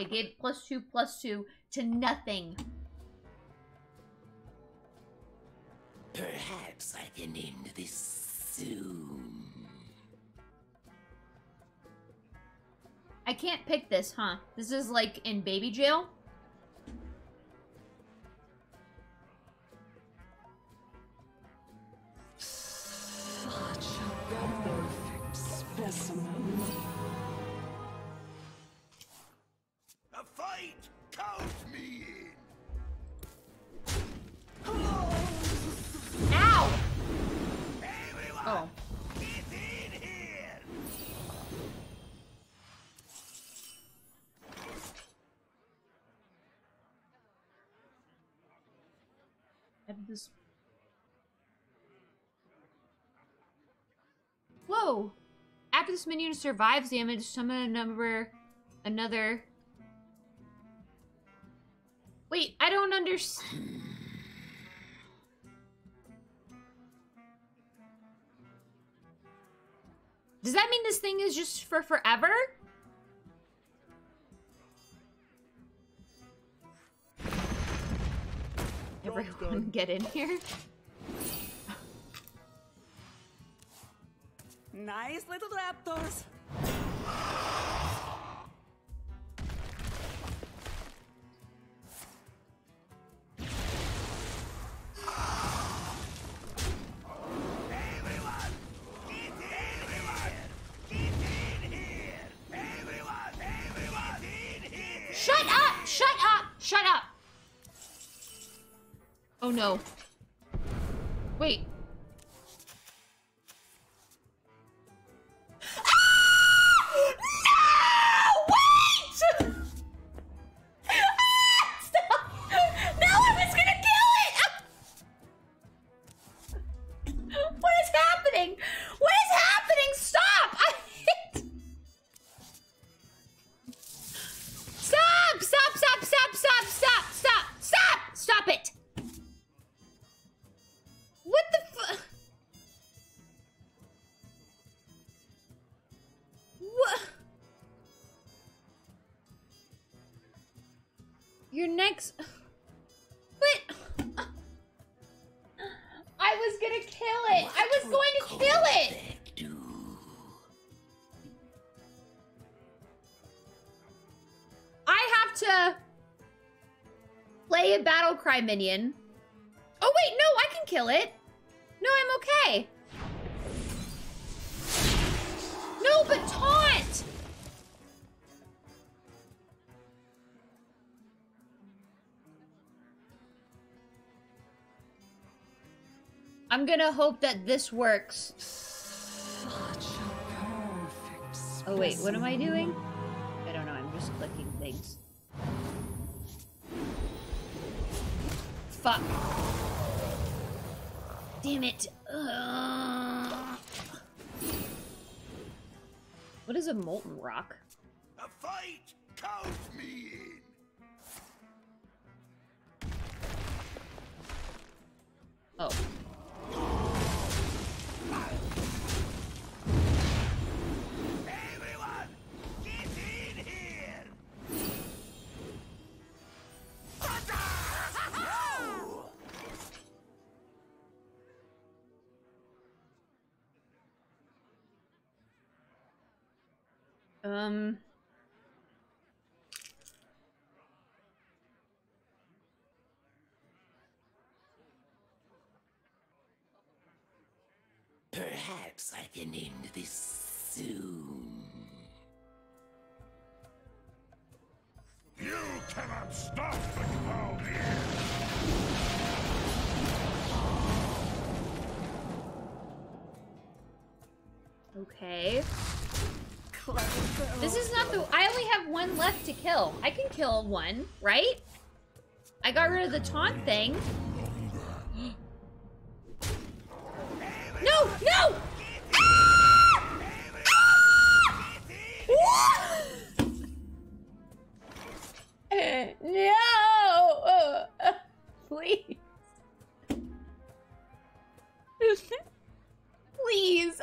I gave plus two, plus two to nothing. Perhaps I can end this soon. I can't pick this, huh? This is like in baby jail? This. Whoa! After this minion survives damage, summon a number. Another. Wait, I don't understand. Does that mean this thing is just for forever? Everyone get in here. Nice little raptors. Oh no. Wait. Cry minion. Oh wait, no, I can kill it. No, I'm okay. No, but taunt. I'm gonna hope that this works. Oh wait, what am I doing? Fuck. Damn it. Ugh. What is a molten rock? Um. Perhaps I can end this soon. You cannot stop the Cavalier! Okay. This is not the. I only have one left to kill. I can kill one, right? I got rid of the taunt thing. No! No! Ah! Ah! no! Please. Please.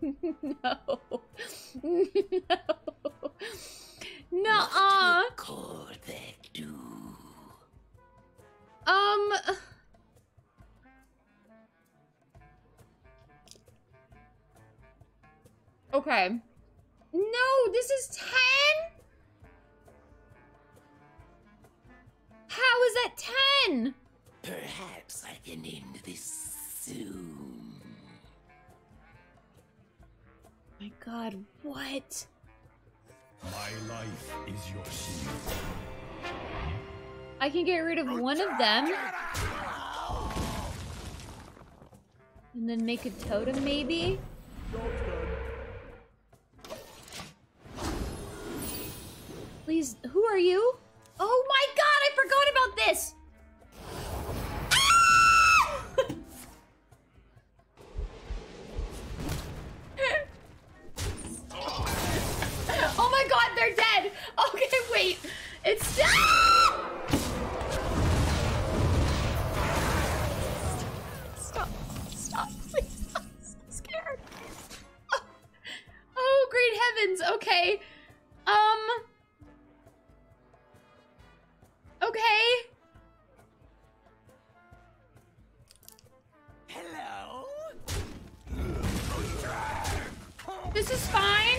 no. No. No. Um. Okay. No, this is 10? How is that 10? Perhaps I can end this soon. God, what? My life is your shield. I can get rid of one of them. And then make a totem, maybe? Please, who are you? Oh my god, I forgot about this! They're dead! Okay, wait. It's... Ah! Stop. Stop, please. I'm so scared. Oh, oh, great heavens. Okay. Um... Okay. Hello? This is fine.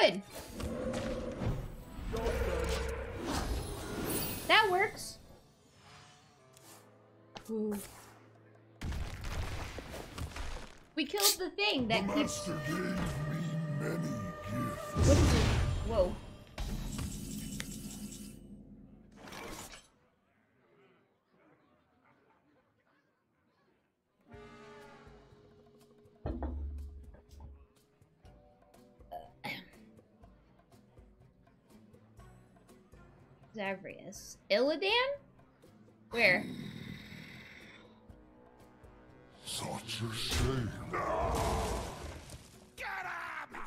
Good. That works. Ooh. We killed the thing that keeps. Gave me many gifts. What is it? Whoa. Zavrius. Illidan? Where? Such a shame. Get him!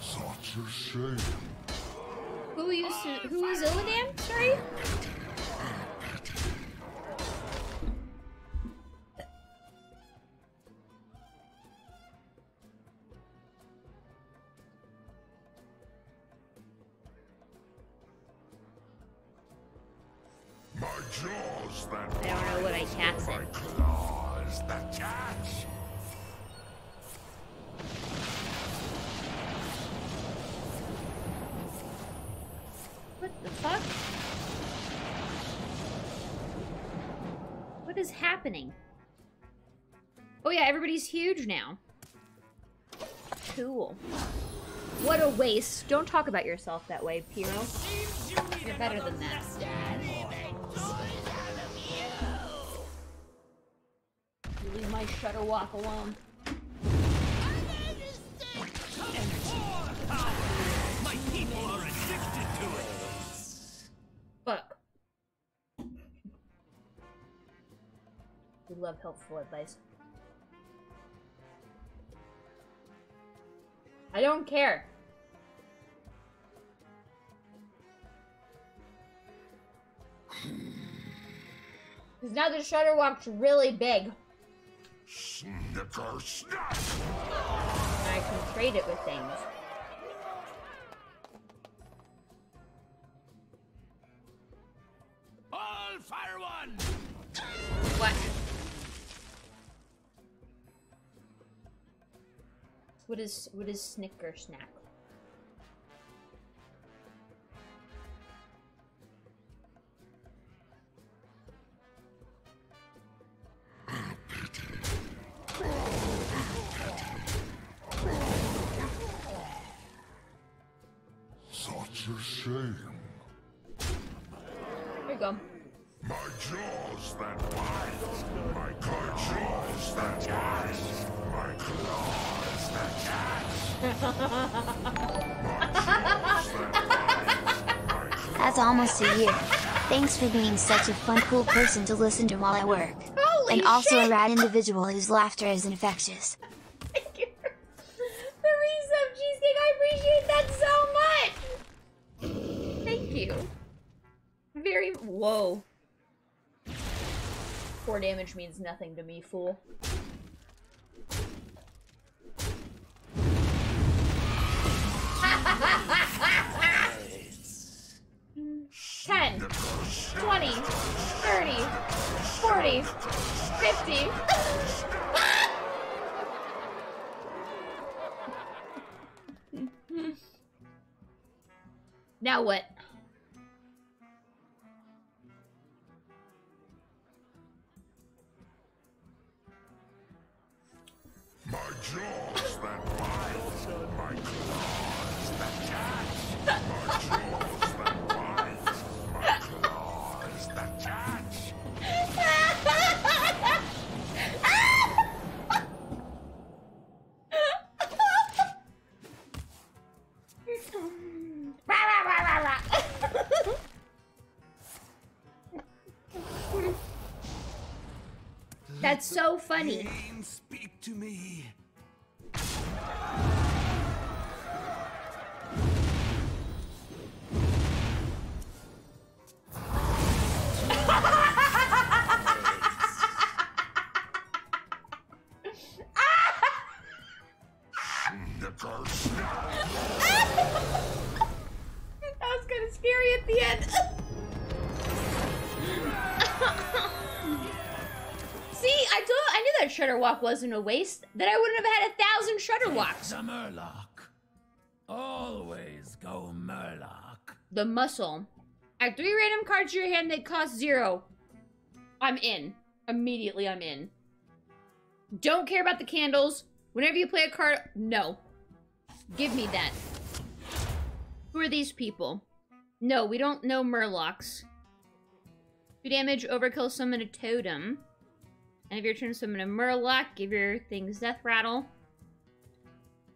Such a shame. Who used to who is Illidan? Sorry? Everybody's huge now. Cool. What a waste. Don't talk about yourself that way, Piero. You're better than that. You leave my Shudderwock alone. Fuck. We love helpful advice. I don't care. Because now the Shudderwock's really big. Snicker snack. And I can trade it with things. All fire one. What? What is what is Snicker Snack? for being such a fun cool person to listen to while I work. Holy and also shit. a rad individual whose laughter is infectious. Thank you. The resub cheesecake, I appreciate that so much! Thank you. Very- whoa. Four damage means nothing to me, fool. Ha ha ha! 20, 30, 40, 50. now what? My jaws that bite, my claws that catch, my jaws. Funny. Walk wasn't a waste. That I wouldn't have had a thousand Shudderwocks. The Murloc. Always go Murloc. The muscle. Add three random cards to your hand that cost zero. I'm in. Immediately, I'm in. Don't care about the candles. Whenever you play a card, no. Give me that. Who are these people? No, we don't know Murlocs. Two damage, overkill, summon a totem. And if your turn, summon a Murloc, give your things Death Rattle.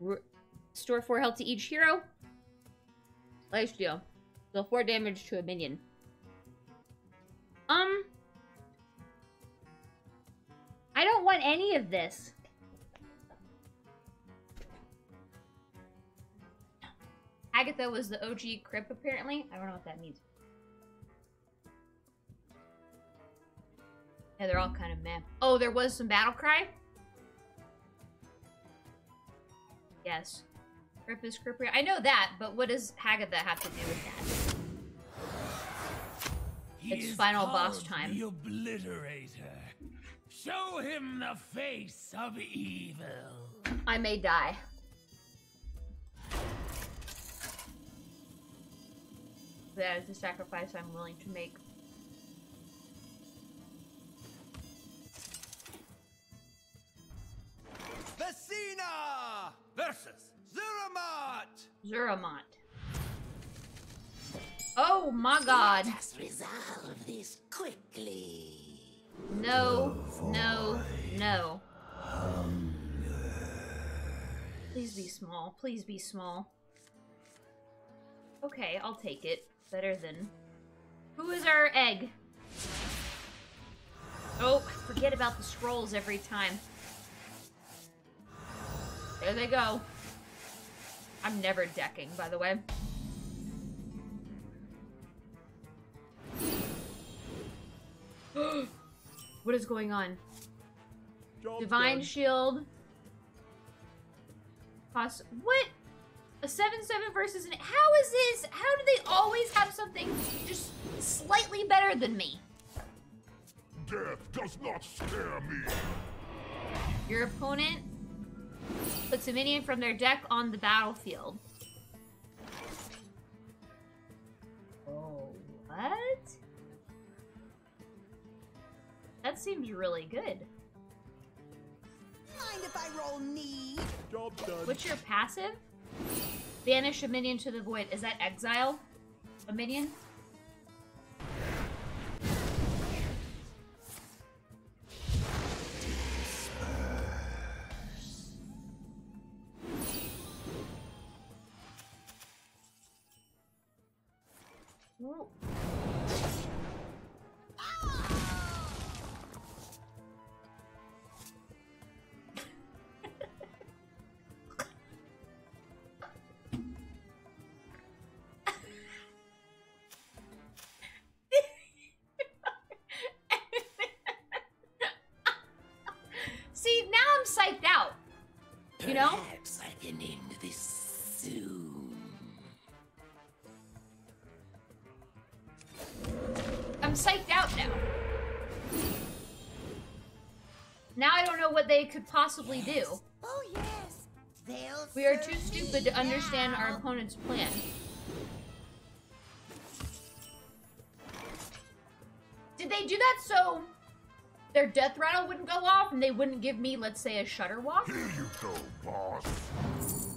R- Store 4 health to each hero. Lifesteal. Deal 4 damage to a minion. Um. I don't want any of this. Hagatha was the OG Crip, apparently. I don't know what that means. Yeah, they're all kind of meh. Oh, there was some battle cry? Yes. Crip is Crippier. I know that, but what does Hagatha have to do with that? He It's final boss time. The Obliterator. Show him the face of evil. I may die. That is the sacrifice I'm willing to make. Vecina versus Zuramat. Zuramot. Oh my god. Let us resolve this quickly. No, no, no. Please be small. Please be small. Okay, I'll take it. Better than... Who is our egg? Oh, forget about the scrolls every time. There they go. I'm never decking, by the way. what is going on? Divine done. Shield. Poss- what? A 7-7 versus an- How is this? How do they always have something just slightly better than me? Death does not scare me. Your opponent puts a minion from their deck on the battlefield. Oh, what? That seems really good. Mind if I roll knee? Job done. What's your passive? Banish a minion to the void. Is that exile? A minion? They could possibly do. Oh yes. They'll We are too stupid to understand now. our opponent's plan. Did they do that so their death rattle wouldn't go off and they wouldn't give me, let's say, a Shudderwock? Here you go, boss.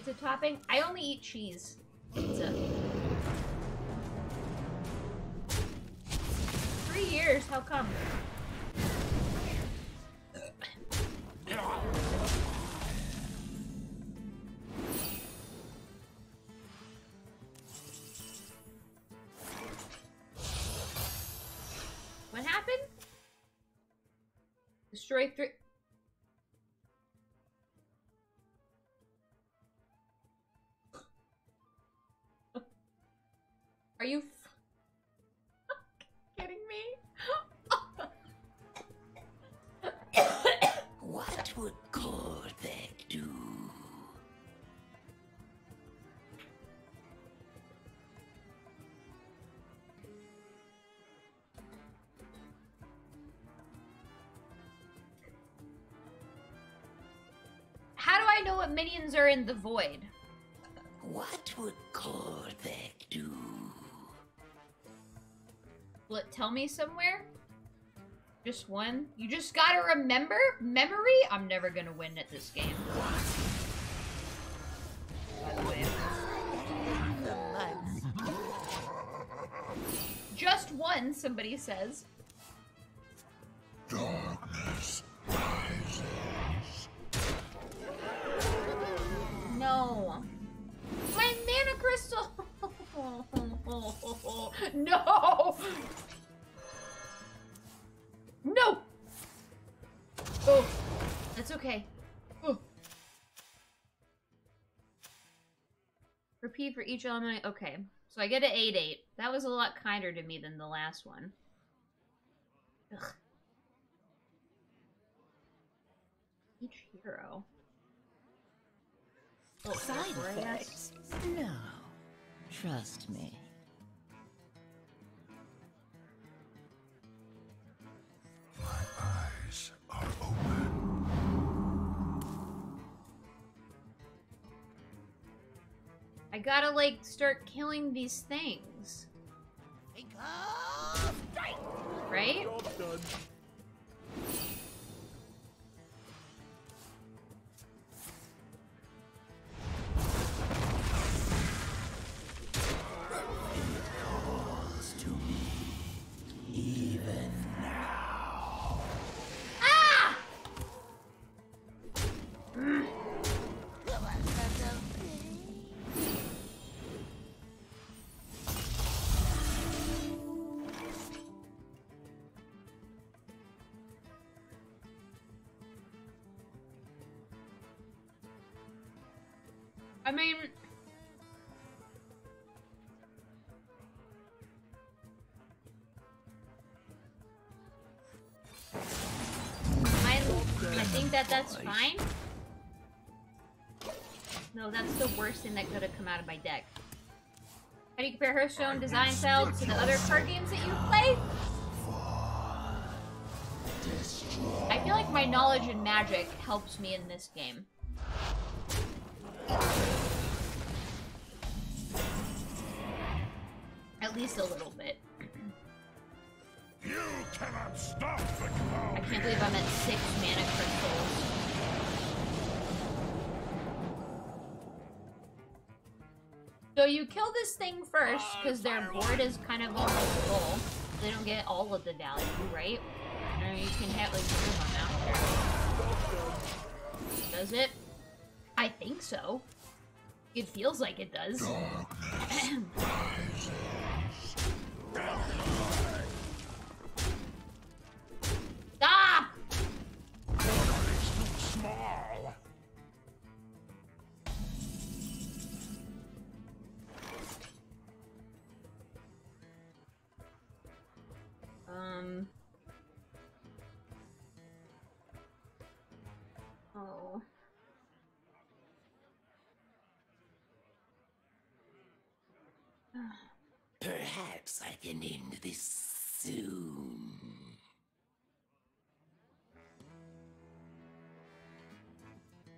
Pizza topping? I only eat cheese pizza. Three years, how come? What happened? Destroy three. Minions are in the void? What would Korthek do? Will it tell me somewhere? Just one? You just gotta remember? Memory? I'm never gonna win at this game. By the way. Just one, somebody says. Each element. Okay, so I get an 8-8. That was a lot kinder to me than the last one. Ugh. Each hero. Oh, Side effects? No. Trust me. Gotta, like, start killing these things. Right? That's fine. No, that's the worst thing that could have come out of my deck. How do you compare Hearthstone design style to the other card games that you play? I feel like my knowledge in Magic helps me in this game. At least a little bit. You cannot stop the cloud. I can't believe I'm at six mana crystals. So you kill this thing first, because their board is kind of almost full. They don't get all of the value, right? Or you can have like one. Does it? I think so. It feels like it does. Perhaps I can end this soon.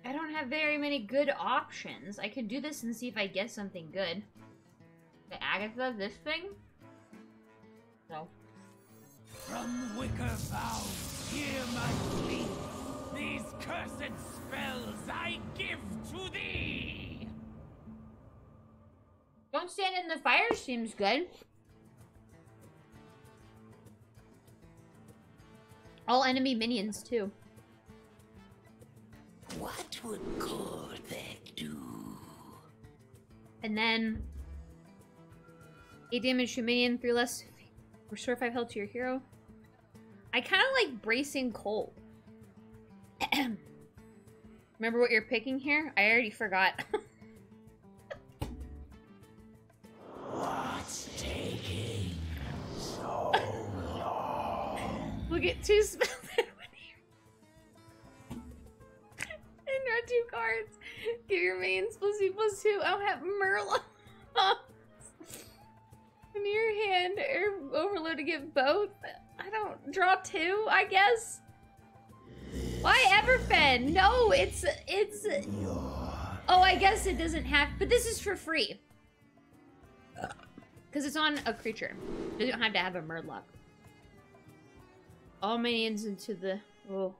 I don't have very many good options. I could do this and see if I get something good. The Agatha, this thing? No. From Wicker Bound, hear my plea. These cursed spells I give to thee. Don't stand in the fire seems good. All enemy minions, too. What would Korthek do? And then... 8 damage to minion, 3 less... Restore 5 health to your hero. I kind of like Bracing Cold. Remember what you're picking here? I already forgot. What two spell and draw two cards. Give your mains plus two plus two. I'll have Merlot. in your hand or overload to get both. I don't draw two, I guess. Why Everfen? No, it's it's. Oh, I guess it doesn't have. But this is for free. Because it's on a creature. You don't have to have a Murloc. All minions into the... Oh.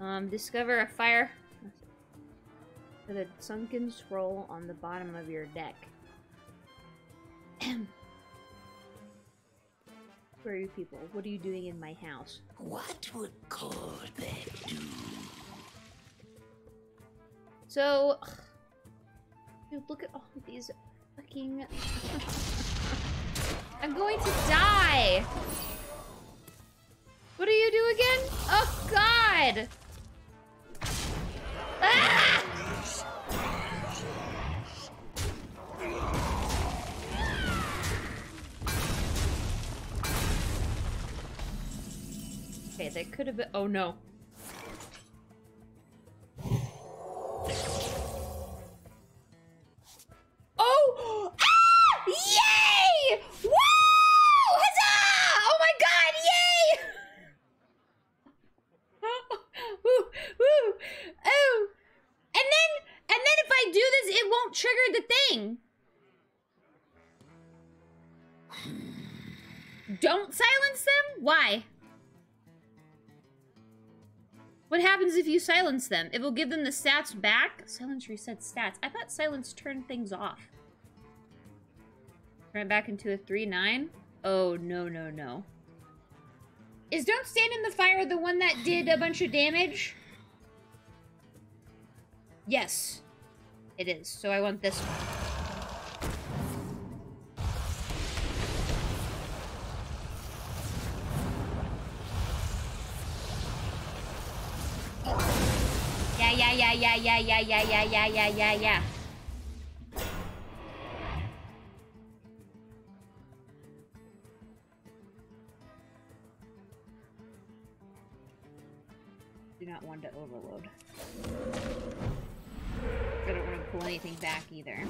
Um, discover a fire... With a sunken scroll on the bottom of your deck. Where are you people? What are you doing in my house? What would Korvac do? So... Dude, look at all of these fucking... I'm going to die! What do you do again? Oh, God! Ah! Okay, that could have been- oh no. Silence them? It will give them the stats back? Silence resets stats. I thought silence turned things off. Turn it back into a 3-9? Oh, no, no, no. Is Don't Stand in the Fire the one that did a bunch of damage? Yes. It is. So I want this one. Yeah, yeah, yeah, yeah, yeah, yeah, yeah, yeah, yeah. Do not want to overload. I don't want to pull anything back either.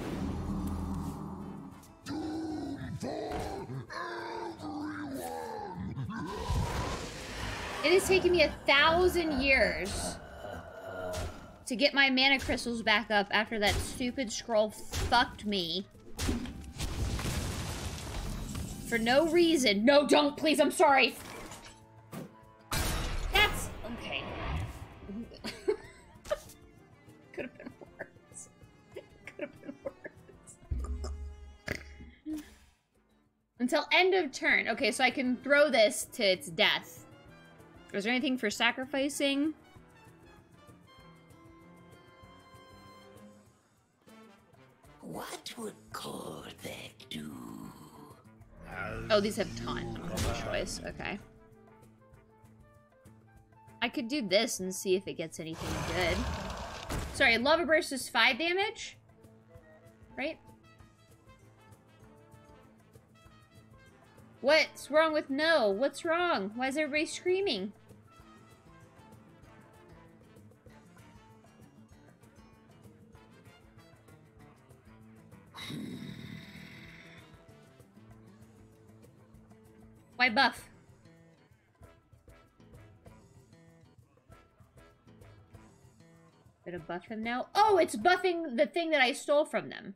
It has taken me a thousand years to get my mana crystals back up after that stupid scroll fucked me. For no reason. No, don't, please, I'm sorry. That's... okay. Could have been worse. Could have been worse. Until end of turn. Okay, so I can throw this to its death. Is there anything for sacrificing? What would Korvac do? Oh, these have taunt. choice. Okay. I could do this and see if it gets anything good. Sorry, Lava Burst is 5 damage? Right? What's wrong with no? What's wrong? Why is everybody screaming? Why buff? Gonna buff him now? Oh, it's buffing the thing that I stole from them.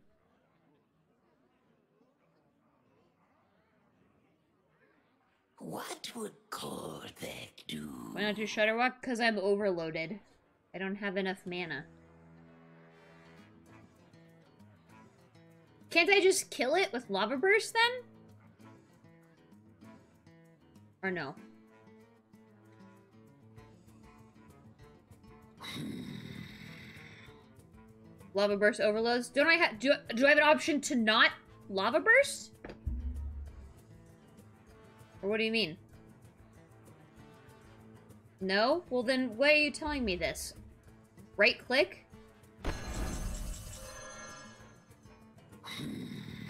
What would Korvac do? Why not do Shudderwock? Because I'm overloaded. I don't have enough mana. Can't I just kill it with Lava Burst then? Or no? Lava Burst overloads? Don't I have do, do I have an option to not Lava Burst? Or what do you mean? No? Well then, why are you telling me this? Right click?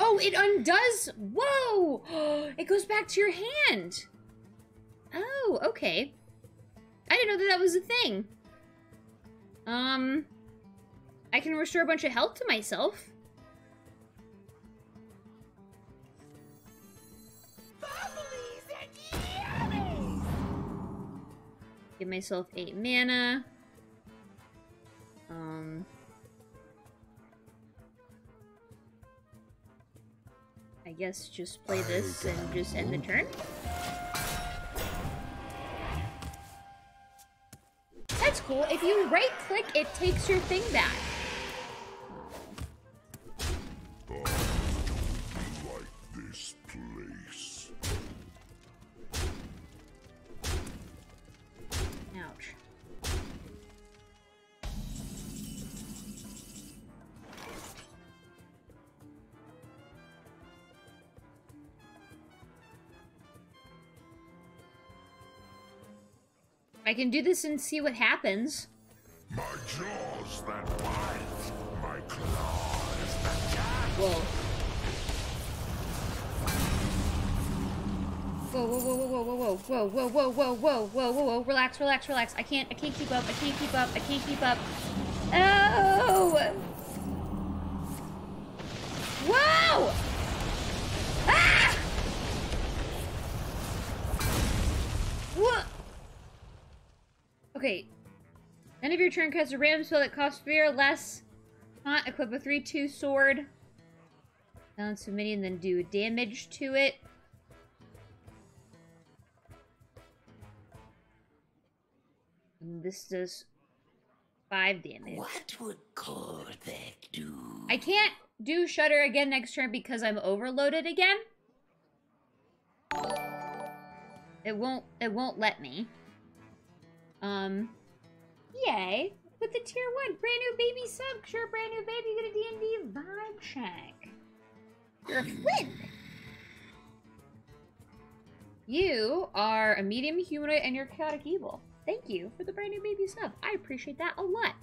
Oh, it undoes! Whoa! It goes back to your hand! Oh, okay. I didn't know that that was a thing. Um, I can restore a bunch of health to myself. Give myself eight mana. Um, I guess just play this and just end the turn. That's cool. If you right click, it takes your thing back. I can do this and see what happens. My jaws that bite, my claws that catch. Whoa. Whoa, whoa, whoa, whoa, whoa, whoa, whoa, whoa, whoa, whoa, whoa, whoa, whoa, whoa, relax, relax, relax. I can't, I can't keep up, I can't keep up, I can't keep up. Oh! Whoa! Ah! What? Okay. End of your turn casts a random spell that costs three or less. Huh? Equip a 3-2 sword. Balance a minion, then do damage to it. And this does five damage. What would Korvek do? I can't do Shudder again next turn because I'm overloaded again. It won't it won't let me. Um Yay. With the tier one, brand new baby sub, sure brand new baby, get a D&D vibe check. You're a Flynn. You are a medium humanoid and you're chaotic evil. Thank you for the brand new baby sub. I appreciate that a lot.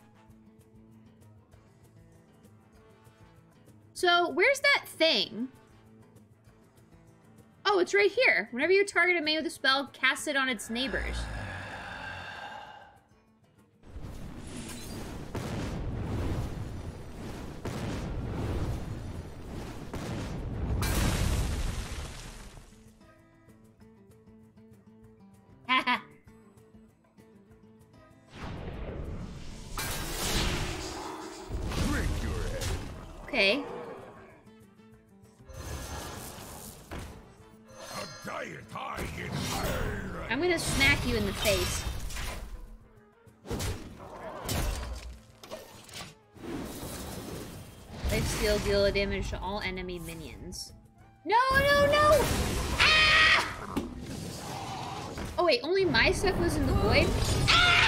So, where's that thing? Oh, it's right here. Whenever you target a main with a spell, cast it on its neighbors. Damage to all enemy minions. No, no, no! Ah! Oh wait, only my stuff was in the void? Ah!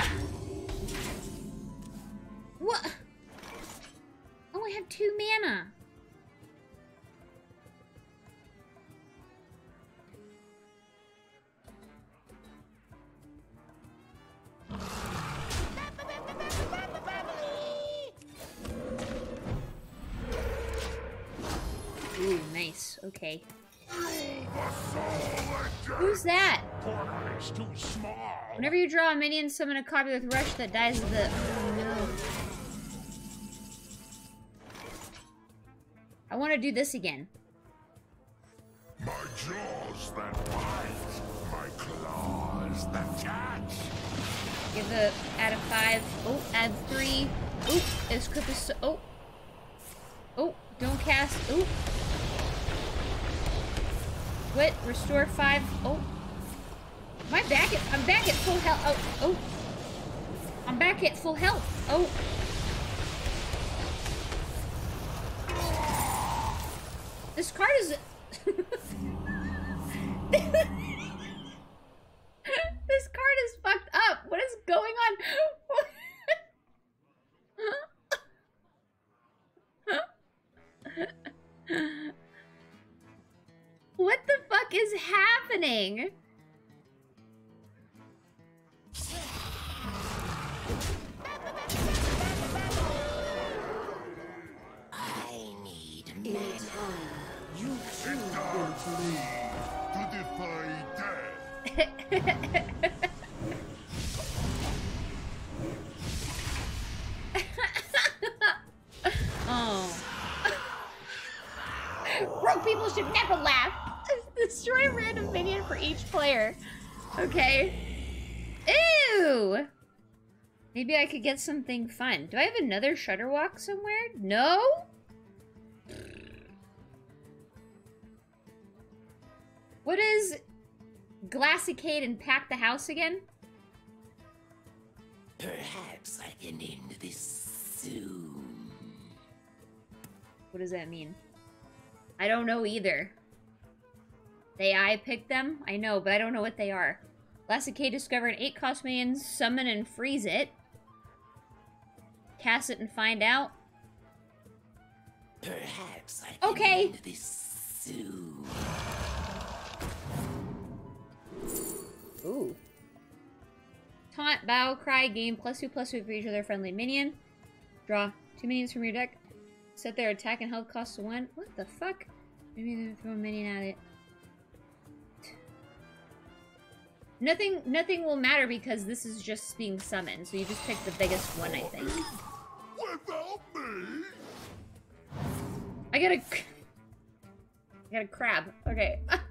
You draw a minion, summon a copy with Rush that dies of the... Oh, no. I want to do this again. My jaws that bite, my claws that catch. Give a add a five. Oh, add three. Oh, is Crippus. Oh. Oh, don't cast. Oh. What? Restore five. Oh. I back at? I'm back at full health. Oh. Oh. I'm back at full health. Oh. This card is. this card is fucked up. What is going on? what the fuck is happening? In time, you too will bleed to defy death. oh. Broke people should never laugh. Destroy a random minion for each player. Okay. Ew! Maybe I could get something fun. Do I have another Shudderwock somewhere? No? What is Glassicade and Pack the House again? Perhaps I can end this soon. What does that mean? I don't know either. They I picked them? I know, but I don't know what they are. Glassicade discovered eight cost minions, summon and freeze it. Cast it and find out. Perhaps I can Okay. end this soon. Ooh. Taunt, bow, cry, game plus two plus two for each other friendly minion. Draw two minions from your deck. Set their attack and health cost to one. What the fuck? Maybe then throw a minion at it. Nothing nothing will matter because this is just being summoned, so you just pick the biggest one, I think. Without me? I got a I got a crab. Okay.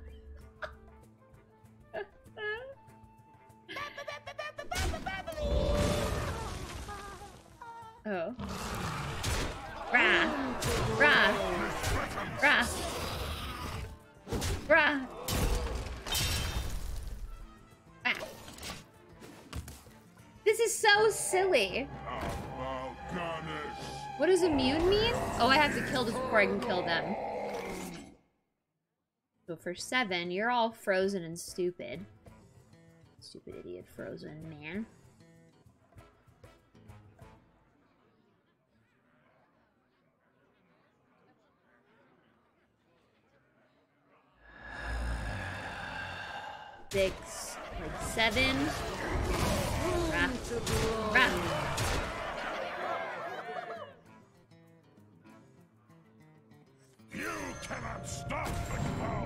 oh. Rah. Rah. Rah. Rah. Ah. This is so silly. What does immune mean? Oh, I have to kill this before I can kill them. So for seven, you're all frozen and stupid. Stupid idiot frozen man. Six, like seven. You cannot stop the cloud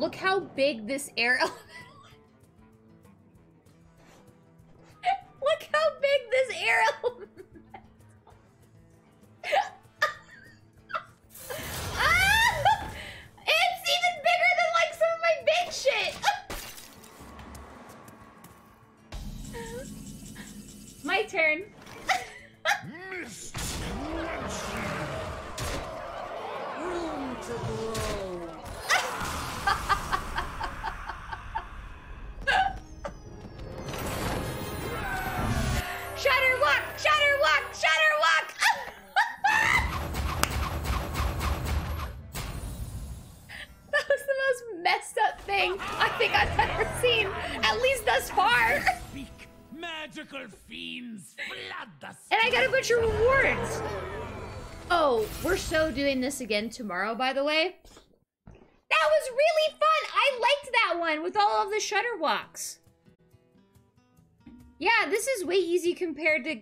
Look how big this air element. Look how big this air element. Ah! It's even bigger than like some of my big shit. my turn. This again tomorrow, by the way. That was really fun. I liked that one with all of the shutter walks. Yeah, this is way easy compared to